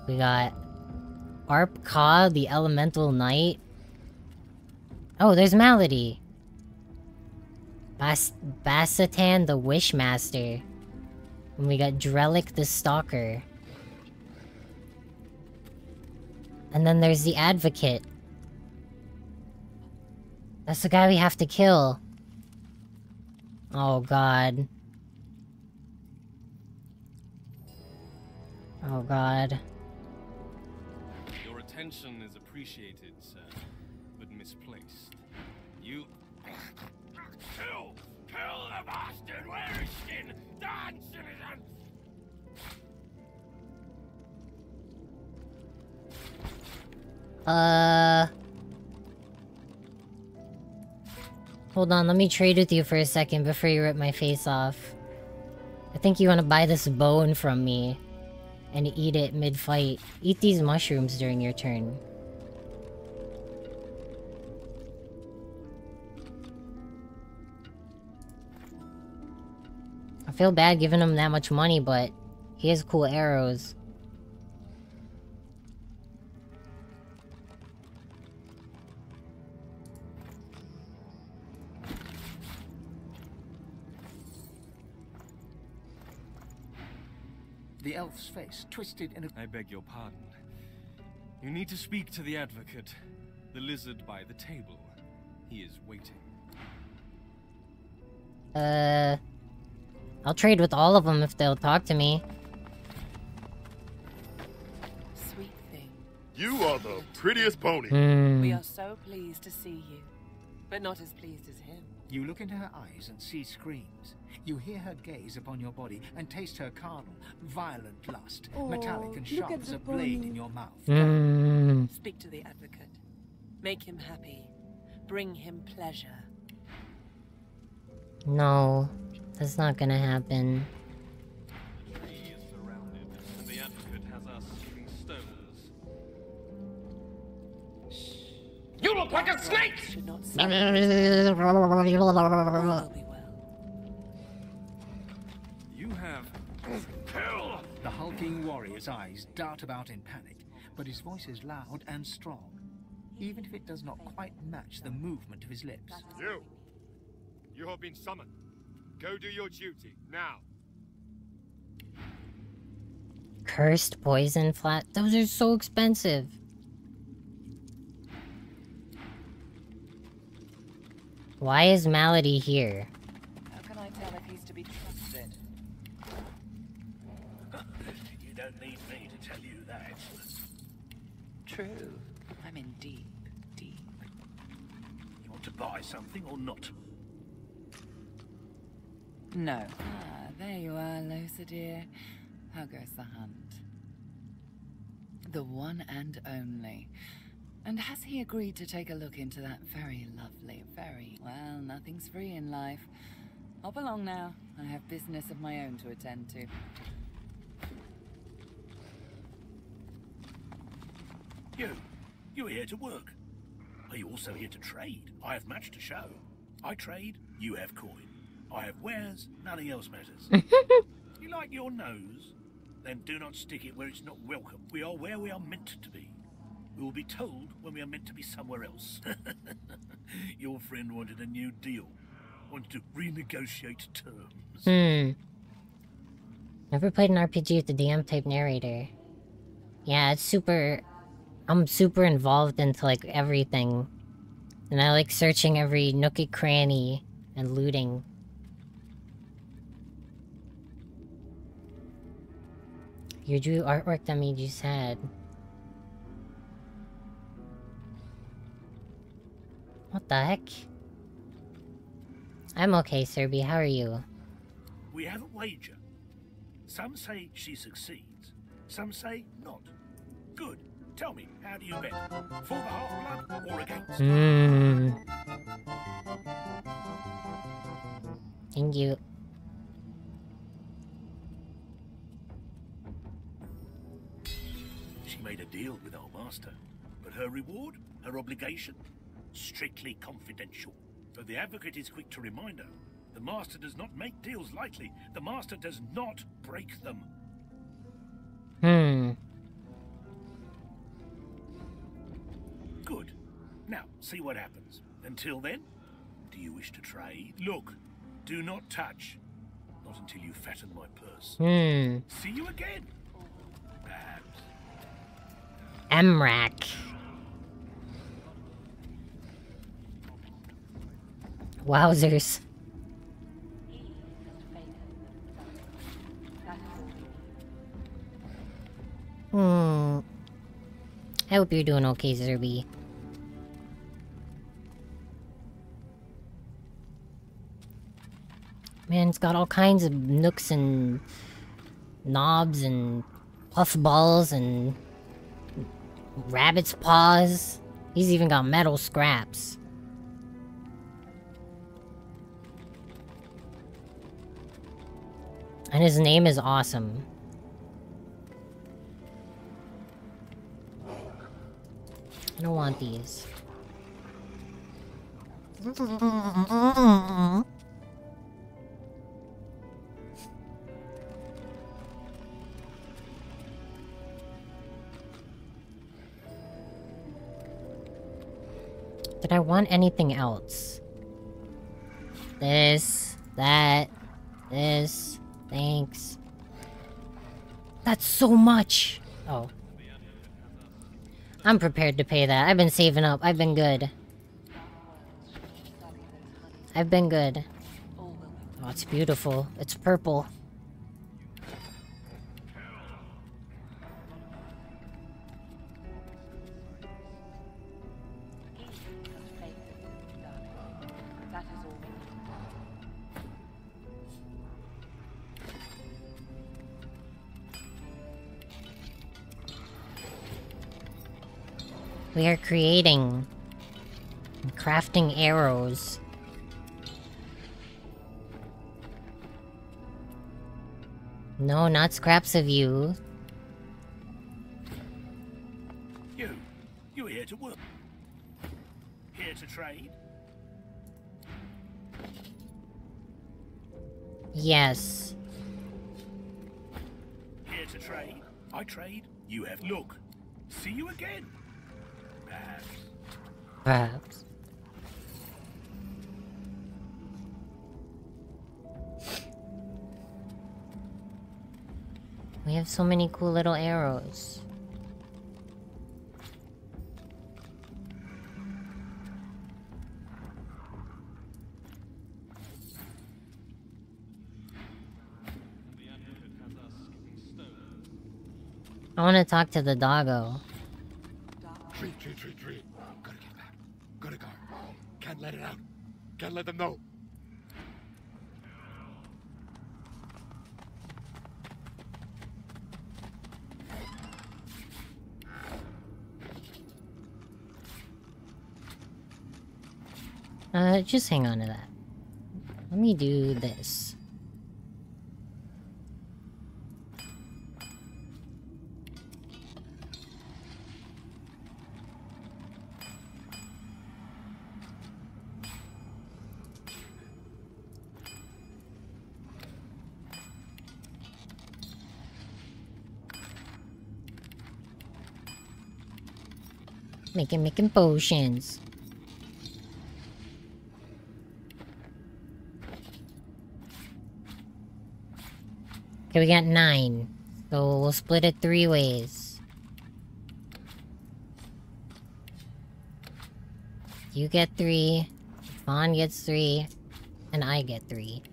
We got Arp Ka, the Elemental Knight. Oh, there's Malady. Bas Basatan, the Wishmaster. And we got Drelic, the Stalker. And then there's the Advocate. That's the guy we have to kill. Oh god. Oh god. Your attention Uh... Hold on, let me trade with you for a second before you rip my face off. I think you want to buy this bone from me and eat it mid-fight. Eat these mushrooms during your turn. I feel bad giving him that much money, but he has cool arrows. The elf's face twisted in a... I beg your pardon. You need to speak to the advocate, the lizard by the table. He is waiting. Uh... I'll trade with all of them if they'll talk to me. Sweet thing. You are the prettiest pony. Mm. We are so pleased to see you, but not as pleased as him. You look into her eyes and see screams. You hear her gaze upon your body and taste her carnal, violent lust, Oh, metallic and sharp as a blade pony. in your mouth. Hmm. Speak to the advocate. Make him happy. Bring him pleasure. No, that's not gonna happen. The advocate has our shooting stones. You look like a snake! hulking warrior's eyes dart about in panic, but his voice is loud and strong, even if it does not quite match the movement of his lips. You! You have been summoned. Go do your duty, now. Cursed poison flat. Those are so expensive. Why is Malady here? How can I tell if he's to be trusted? You don't need me to tell you that. True. I'm in deep, deep. You want to buy something or not? No. Ah, there you are, Lohse dear. How goes the hunt? The one and only. And has he agreed to take a look into that very lovely, very... Well, nothing's free in life. Hop along now. I have business of my own to attend to. You. You're here to work. Are you also here to trade? I have much to show. I trade, you have coin. I have wares, nothing else matters. you like your nose? Then do not stick it where it's not welcome. We are where we are meant to be. We will be told when we are meant to be somewhere else. your friend wanted a new deal. Wanted to renegotiate terms. Hmm. Never played an RPG with the DM type narrator. Yeah, it's super. I'm super involved into like everything. And I like searching every nookie cranny and looting. You drew artwork that made you sad. What the heck? I'm okay, Serby. How are you? We have a wager. Some say she succeeds, some say not. Good. Tell me, how do you bet? For the half-blood or against? Hmm. Thank you. She made a deal with our master, but her reward, her obligation, strictly confidential. But the advocate is quick to remind her. The master does not make deals lightly. The master does not break them. Hmm. Good. Now, see what happens. Until then, do you wish to trade? Look, do not touch. Not until you fatten my purse. Hmm. See you again. Perhaps. MRAC. Wowzers. Hmm. I hope you're doing okay, Zerby. Man, it's got all kinds of nooks and knobs and puff balls and rabbit's paws. He's even got metal scraps. And his name is awesome. I don't want these. Did I want anything else? This, that, this, thanks. That's so much! Oh. I'm prepared to pay that. I've been saving up. I've been good. I've been good. Oh, it's beautiful. It's purple. We are creating and crafting arrows. No, not scraps of you. You, you're here to work. Here to trade. Yes. Here to trade. I trade. You have look. See you again. Perhaps. Perhaps. We have so many cool little arrows. I want to talk to the doggo. Treat, treat, treat, treat. Gotta get back. Gotta go. Can't let it out. Can't let them know. Uh, just hang on to that. Let me do this. Making making potions. Okay, we got nine. So we'll split it three ways. You get three, Vaughn gets three, and I get three.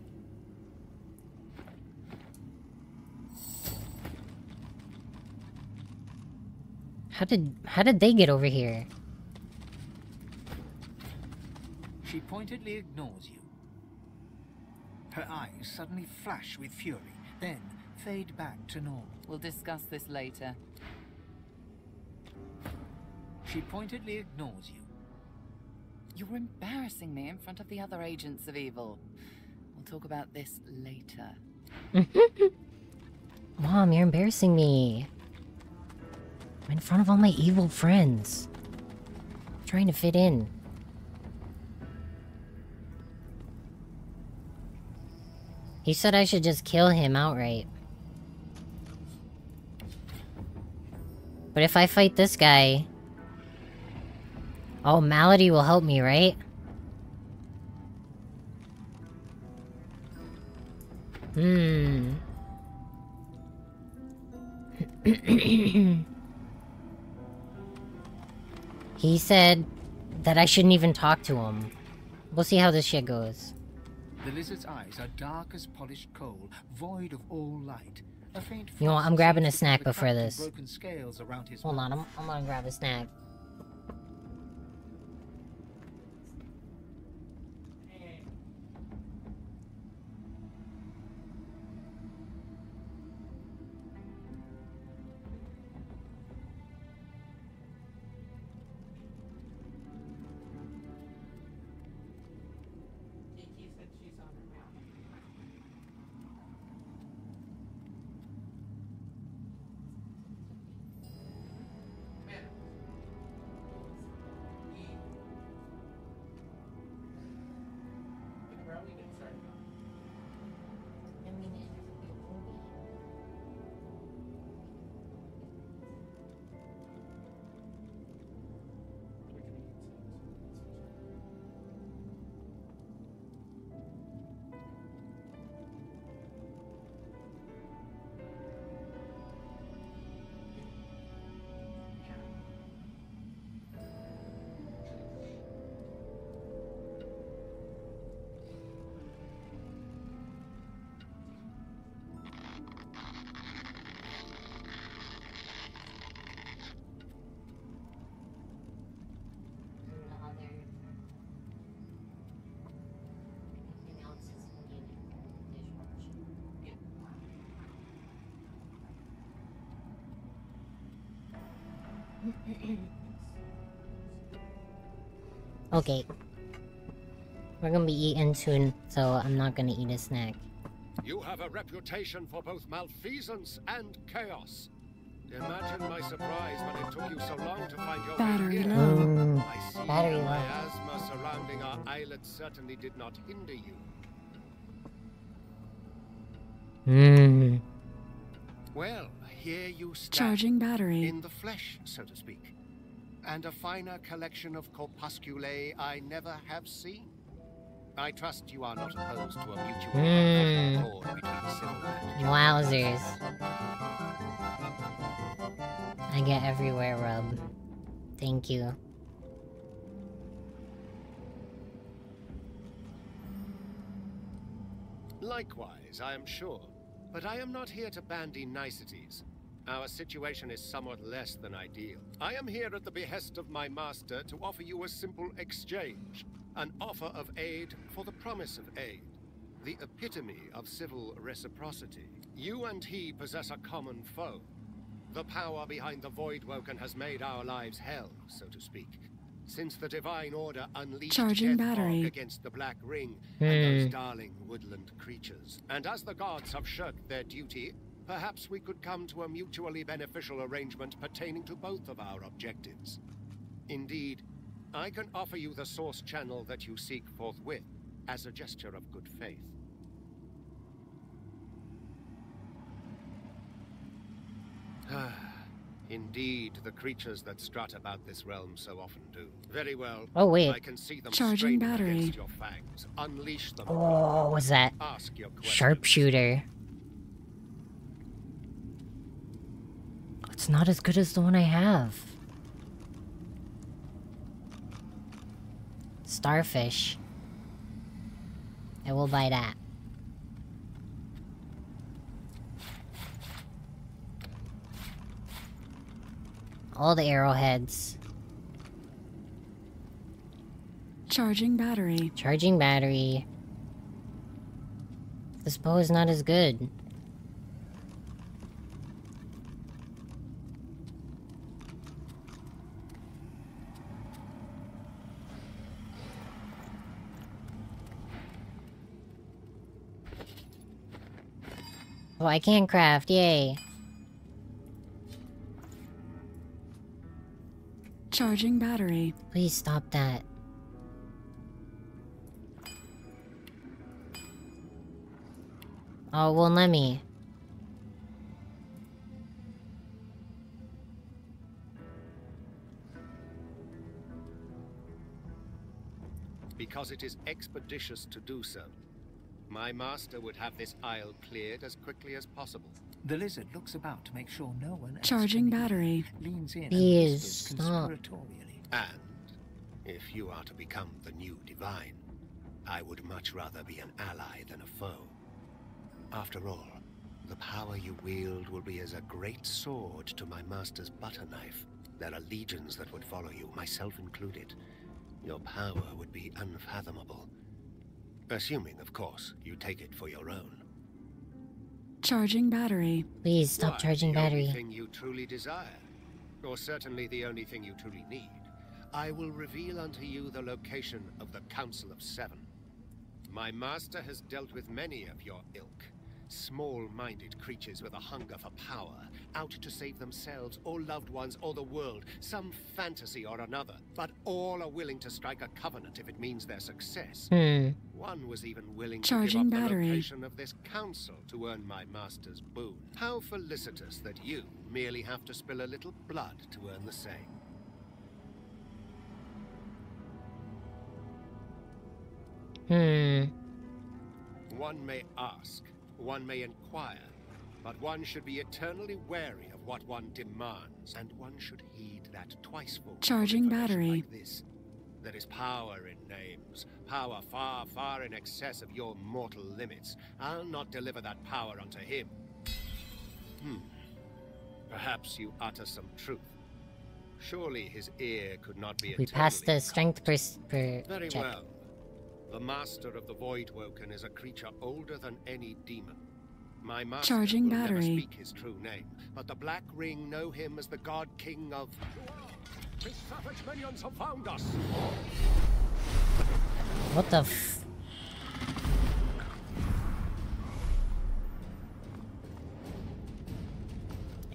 How did how did they get over here? She pointedly ignores you. Her eyes suddenly flash with fury, then fade back to normal. We'll discuss this later. She pointedly ignores you. You're embarrassing me in front of the other agents of evil. We'll talk about this later. Mom, you're embarrassing me. I'm in front of all my evil friends. I'm trying to fit in. He said I should just kill him outright. But if I fight this guy... Oh, Malady will help me, right? Hmm. he said that I shouldn't even talk to him. We'll see how this shit goes. The lizard's eyes are dark as polished coal, void of all light. A faint You know what? I'm grabbing a snack before this. Broken scales around his Hold on. I'm, I'm gonna grab a snack. Okay. We're gonna be eating soon, so I'm not gonna eat a snack. You have a reputation for both malfeasance and chaos. Imagine my surprise when it took you so long to find your Battery way low. Mm, I see battery the low. miasma surrounding our islet certainly did not hinder you. Hmm. Well, here you stand. Charging battery. In the flesh, so to speak. And a finer collection of corpusculae I never have seen. I trust you are not opposed to a mutual hmm. accord between civil and Wowzers. I get everywhere rub. Thank you. Likewise, I am sure. But I am not here to bandy niceties. Our situation is somewhat less than ideal. I am here at the behest of my master to offer you a simple exchange. An offer of aid for the promise of aid. The epitome of civil reciprocity. You and he possess a common foe. The power behind the Voidwoken has made our lives hell, so to speak. Since the Divine Order unleashed Charging battery. against the Black Ring and those darling woodland creatures. And as the gods have shirked their duty, perhaps we could come to a mutually beneficial arrangement pertaining to both of our objectives. Indeed, I can offer you the source channel that you seek forthwith, as a gesture of good faith. Indeed, the creatures that strut about this realm so often do. Very well. Oh, wait. I can see them Charging straining battery. your fangs. Unleash them. Oh, what's that? Ask your. Sharpshooter. It's not as good as the one I have. Starfish. I will buy that. All the arrowheads. Charging battery. Charging battery. This bow is not as good. Oh, I can craft, yay. Charging battery. Please stop that. Oh, well, let me. Because it is expeditious to do so. My master would have this isle cleared as quickly as possible. The lizard looks about to make sure no one else Charging battery. leans in Please, and whispers conspiratorially. And if you are to become the new divine, I would much rather be an ally than a foe. After all, the power you wield will be as a great sword to my master's butter knife. There are legions that would follow you, myself included. Your power would be unfathomable. Assuming, of course, you take it for your own. Charging battery. Please stop Why, charging the battery. only thing you truly desire, or certainly the only thing you truly need. I will reveal unto you the location of the Council of Seven. My master has dealt with many of your ilk. Small-minded creatures with a hunger for power, out to save themselves or loved ones or the world, some fantasy or another, but all are willing to strike a covenant if it means their success. Hmm. One was even willing Charging to give up battery. the location of this council to earn my master's boon. How felicitous that you merely have to spill a little blood to earn the same. Hmm. One may ask, one may inquire, but one should be eternally wary of what one demands, and one should heed that twice for Charging battery. like this. There is power in names, power far, far in excess of your mortal limits. I'll not deliver that power unto him. Hmm. Perhaps you utter some truth. Surely his ear could not be We passed the strength per, per very check. well. The master of the Voidwoken is a creature older than any demon. My master Charging will never battery. speak his true name, but the Black Ring know him as the God King of... His savage minions have found us! What the f-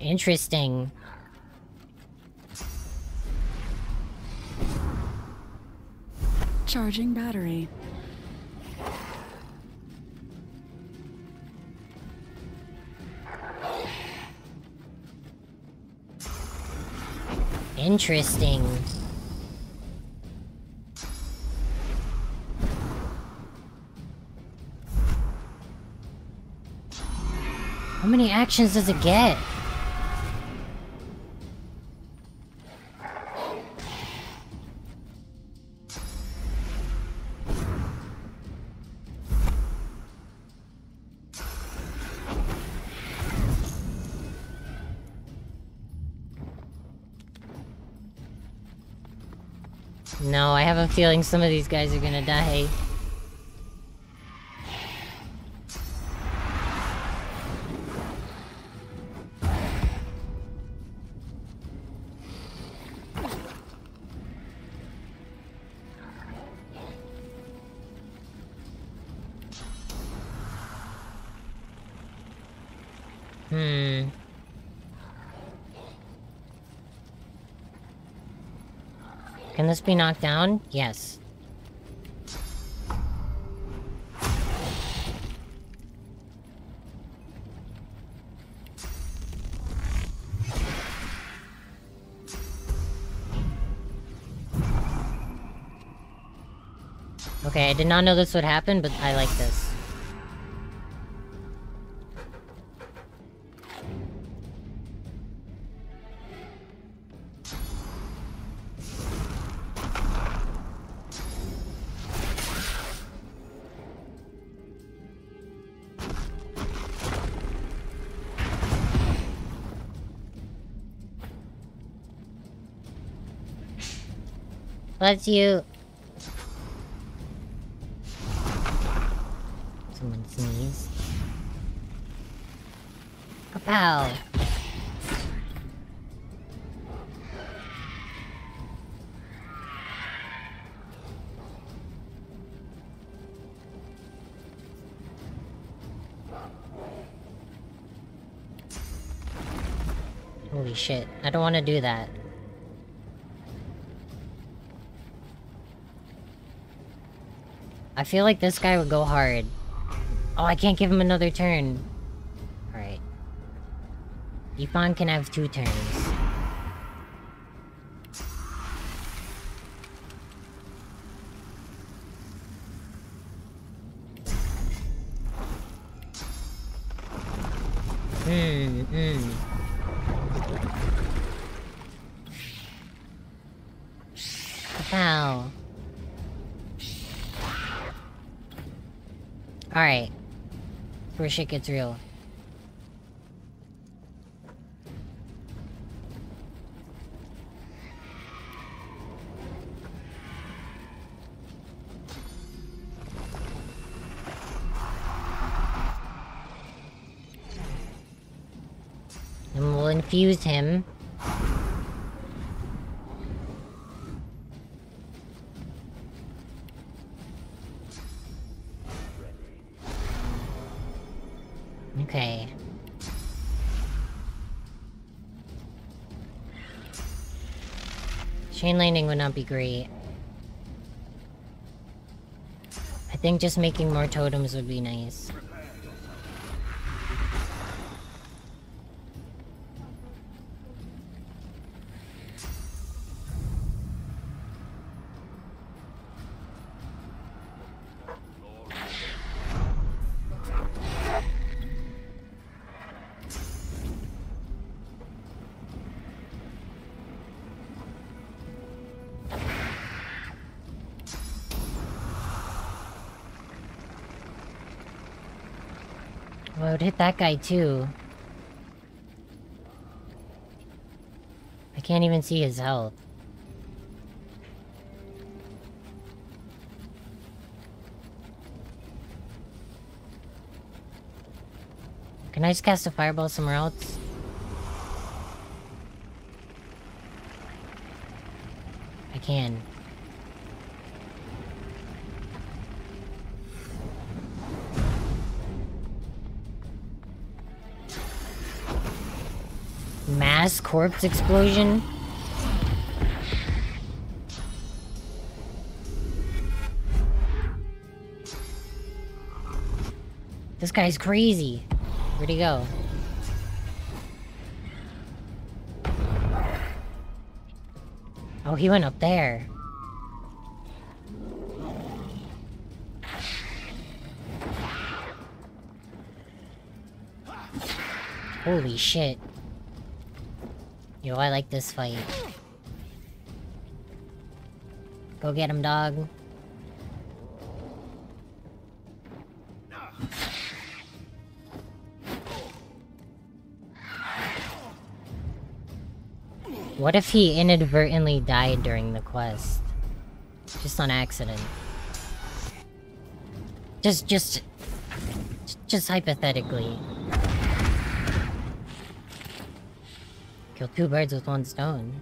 Interesting. Charging battery. Interesting. How many actions does it get? Feeling some of these guys are gonna die. Hmm. Can this be knocked down? Yes. Okay, I did not know this would happen, but I like this. Let's you. Someone sneeze. Kapow. Holy shit, I don't want to do that. I feel like this guy would go hard. Oh, I can't give him another turn. Alright. Ifan can have two turns. Shit gets real. And we'll infuse him. Chain lightning would not be great. I think just making more totems would be nice. Would hit that guy too. I can't even see his health. Can I just cast a fireball somewhere else? I can. Corpse explosion? This guy's crazy. Where'd he go? Oh, he went up there. Holy shit. Yo, I like this fight. Go get him, dog. What if he inadvertently died during the quest? Just on accident. Just, just... Just hypothetically. Kill two birds with one stone.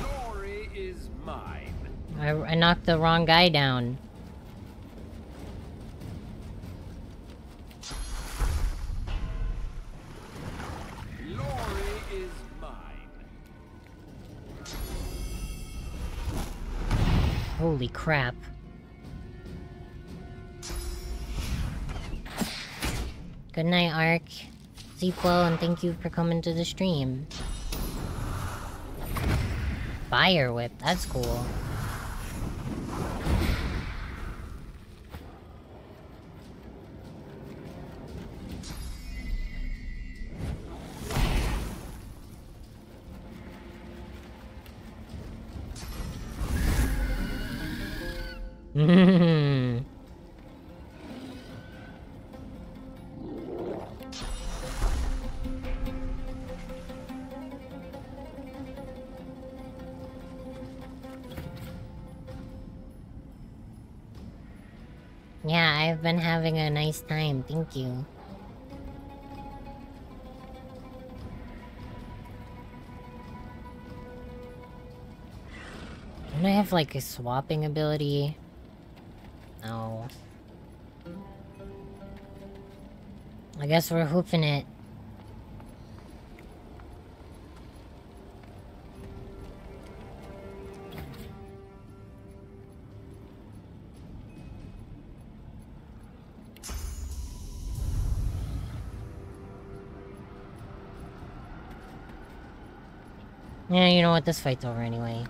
Glory is mine. I, I knocked the wrong guy down. Holy crap. Good night, Ark. Sleep well and thank you for coming to the stream. Fire whip, that's cool. Having a nice time, thank you. Don't I have like a swapping ability? No. I guess we're hooping it. What? This fight's over anyway.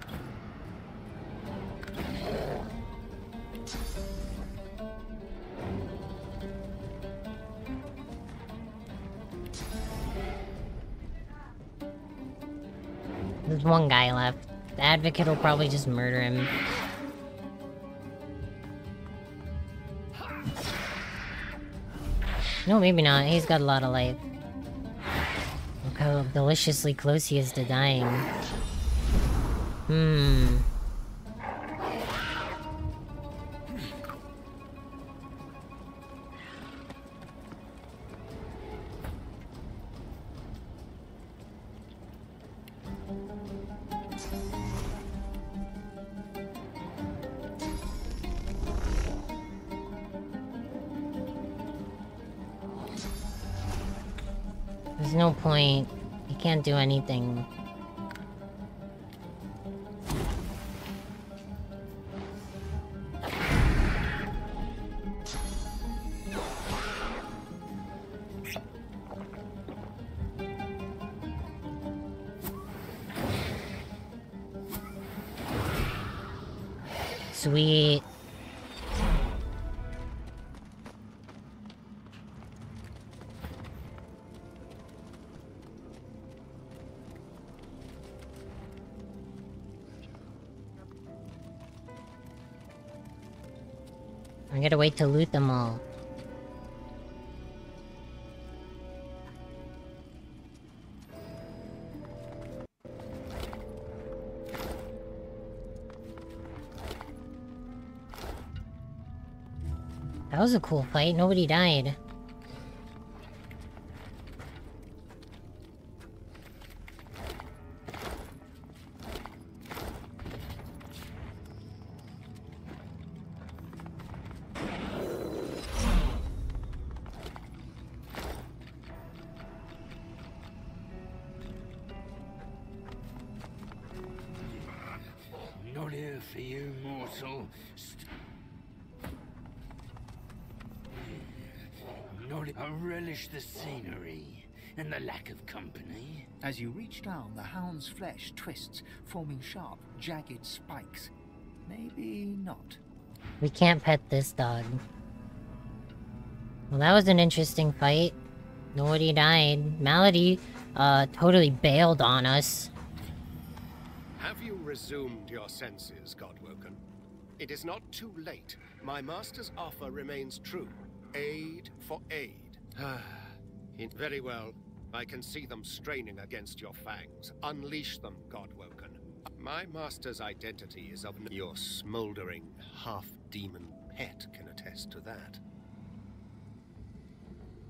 There's one guy left. The advocate will probably just murder him. No, maybe not. He's got a lot of life. Look how deliciously close he is to dying. Hmm. Sweet. I gotta wait to loot them all. That was a cool fight. Nobody died. As you reach down, the hound's flesh twists, forming sharp, jagged spikes. Maybe not. We can't pet this dog. Well, that was an interesting fight. Nobody died. Malady, uh, totally bailed on us. Have you resumed your senses, Godwoken? It is not too late. My master's offer remains true. Aid for aid. In- Very well. I can see them straining against your fangs. Unleash them, Godwoken. My master's identity is of n- your smoldering, half-demon pet can attest to that.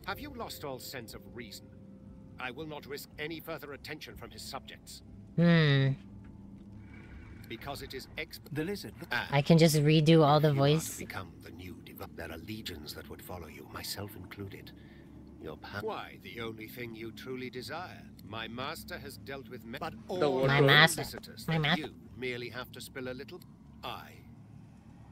Have you lost all sense of reason? I will not risk any further attention from his subjects. Hmm. Because it is exp- The lizard. I can just redo all the to voice. become the new div- There are legions that would follow you, myself included. Your pa- Why, the only thing you truly desire. My master has dealt with me, but all My are master. solicitors My master. you merely have to spill a little. I.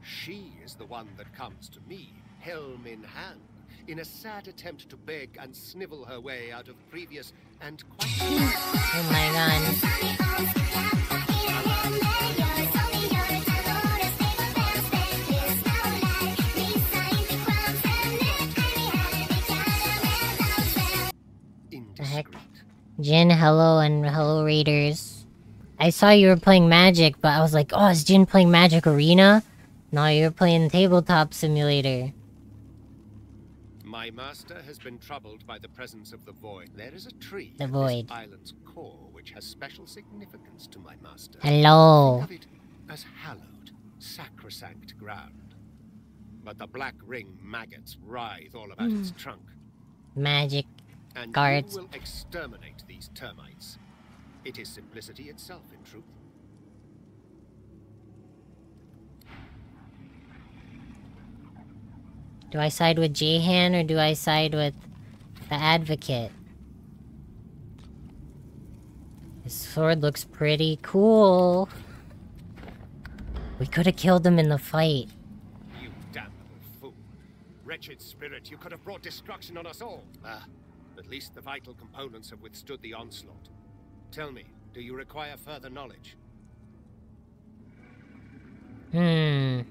She is the one that comes to me, helm in hand, in a sad attempt to beg and snivel her way out of previous and quite. Oh my god. Jin, hello, and hello, Raiders. I saw you were playing Magic, but I was like, oh, is Jin playing Magic Arena? No, you're playing Tabletop Simulator. My master has been troubled by the presence of the void. There is a tree The void. this island's core which has special significance to my master. Hello. Think of it as hallowed, sacrosanct ground. But the black ring maggots writhe all about its Hmm. trunk. Magic. And Guards. you will exterminate these termites. It is simplicity itself, in truth. Do I side with Jahan or do I side with the Advocate? His sword looks pretty cool. We could have killed him in the fight. You damnable fool. Wretched spirit, you could have brought destruction on us all. Ah, at least the vital components have withstood the onslaught. Tell me, do you require further knowledge? Hmm.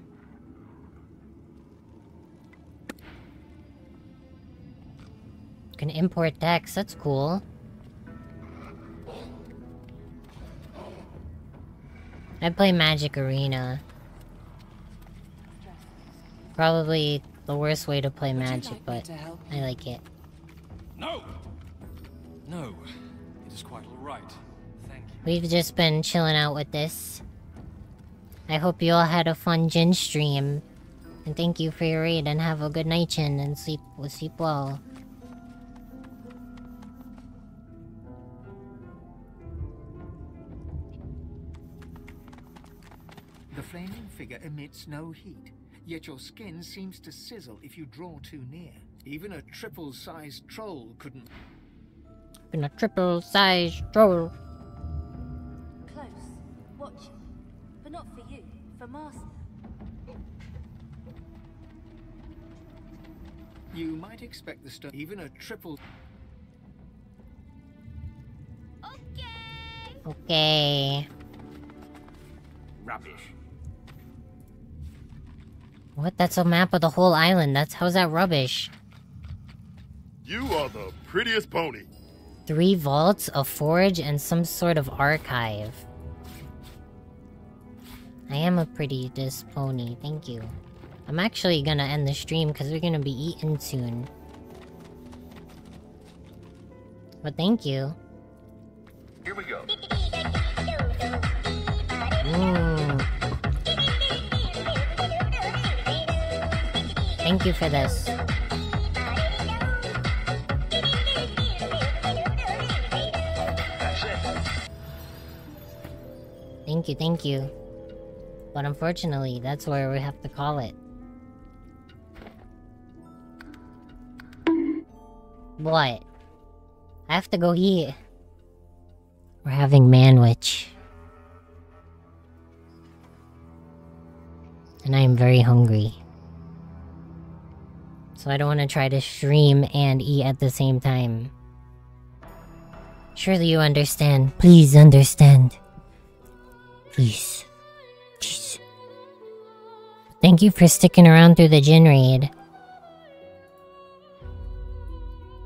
Can import decks, that's cool. I play Magic Arena. Probably the worst way to play Magic, but I like it. No! No, it is quite all right. Thank you. We've just been chilling out with this. I hope you all had a fun Jin stream. And thank you for your raid and have a good night, Chin, and sleep sleep well. The flaming figure emits no heat, yet your skin seems to sizzle if you draw too near. Even a triple-sized troll couldn't. Been a triple-sized troll. Close, watching. But not for you, for Master. You might expect the stone. Even a triple. Okay. Okay. Rubbish. What? That's a map of the whole island. That's how's that rubbish? You are the prettiest pony. Three vaults, a forge, and some sort of archive. I am a pretty this pony, thank you. I'm actually gonna end the stream because we're gonna be eating soon. But thank you. Here we go. Thank you for this. Thank you, thank you. But unfortunately, that's where we have to call it. What? I have to go eat. We're having manwich. And I am very hungry. So I don't want to try to stream and eat at the same time. Surely you understand. Please understand. Please. Jeez. Thank you for sticking around through the Jin raid.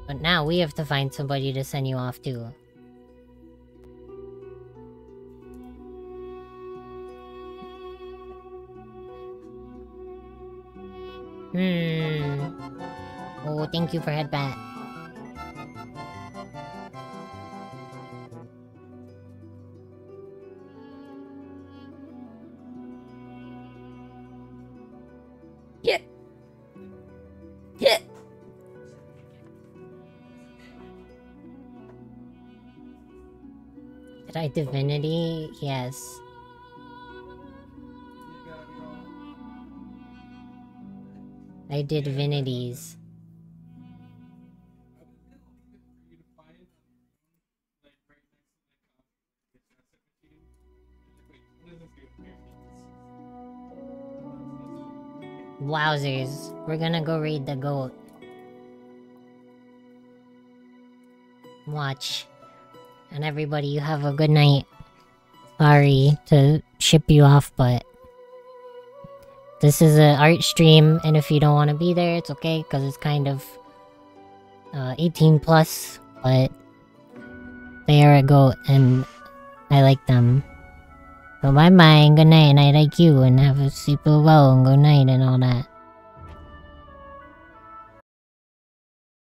But now we have to find somebody to send you off to. Hmm. Oh, thank you for headbat. Divinity? Yes. I did divinities. Wowzers. We're gonna go raid the goat. Watch. And everybody, you have a good night. Sorry to ship you off, but... This is an art stream, and if you don't want to be there, it's okay, because it's kind of... Uh, 18 plus, but... They are a goat, and I like them. So bye bye, and good night, and I like you, and have a super well, and good night, and all that.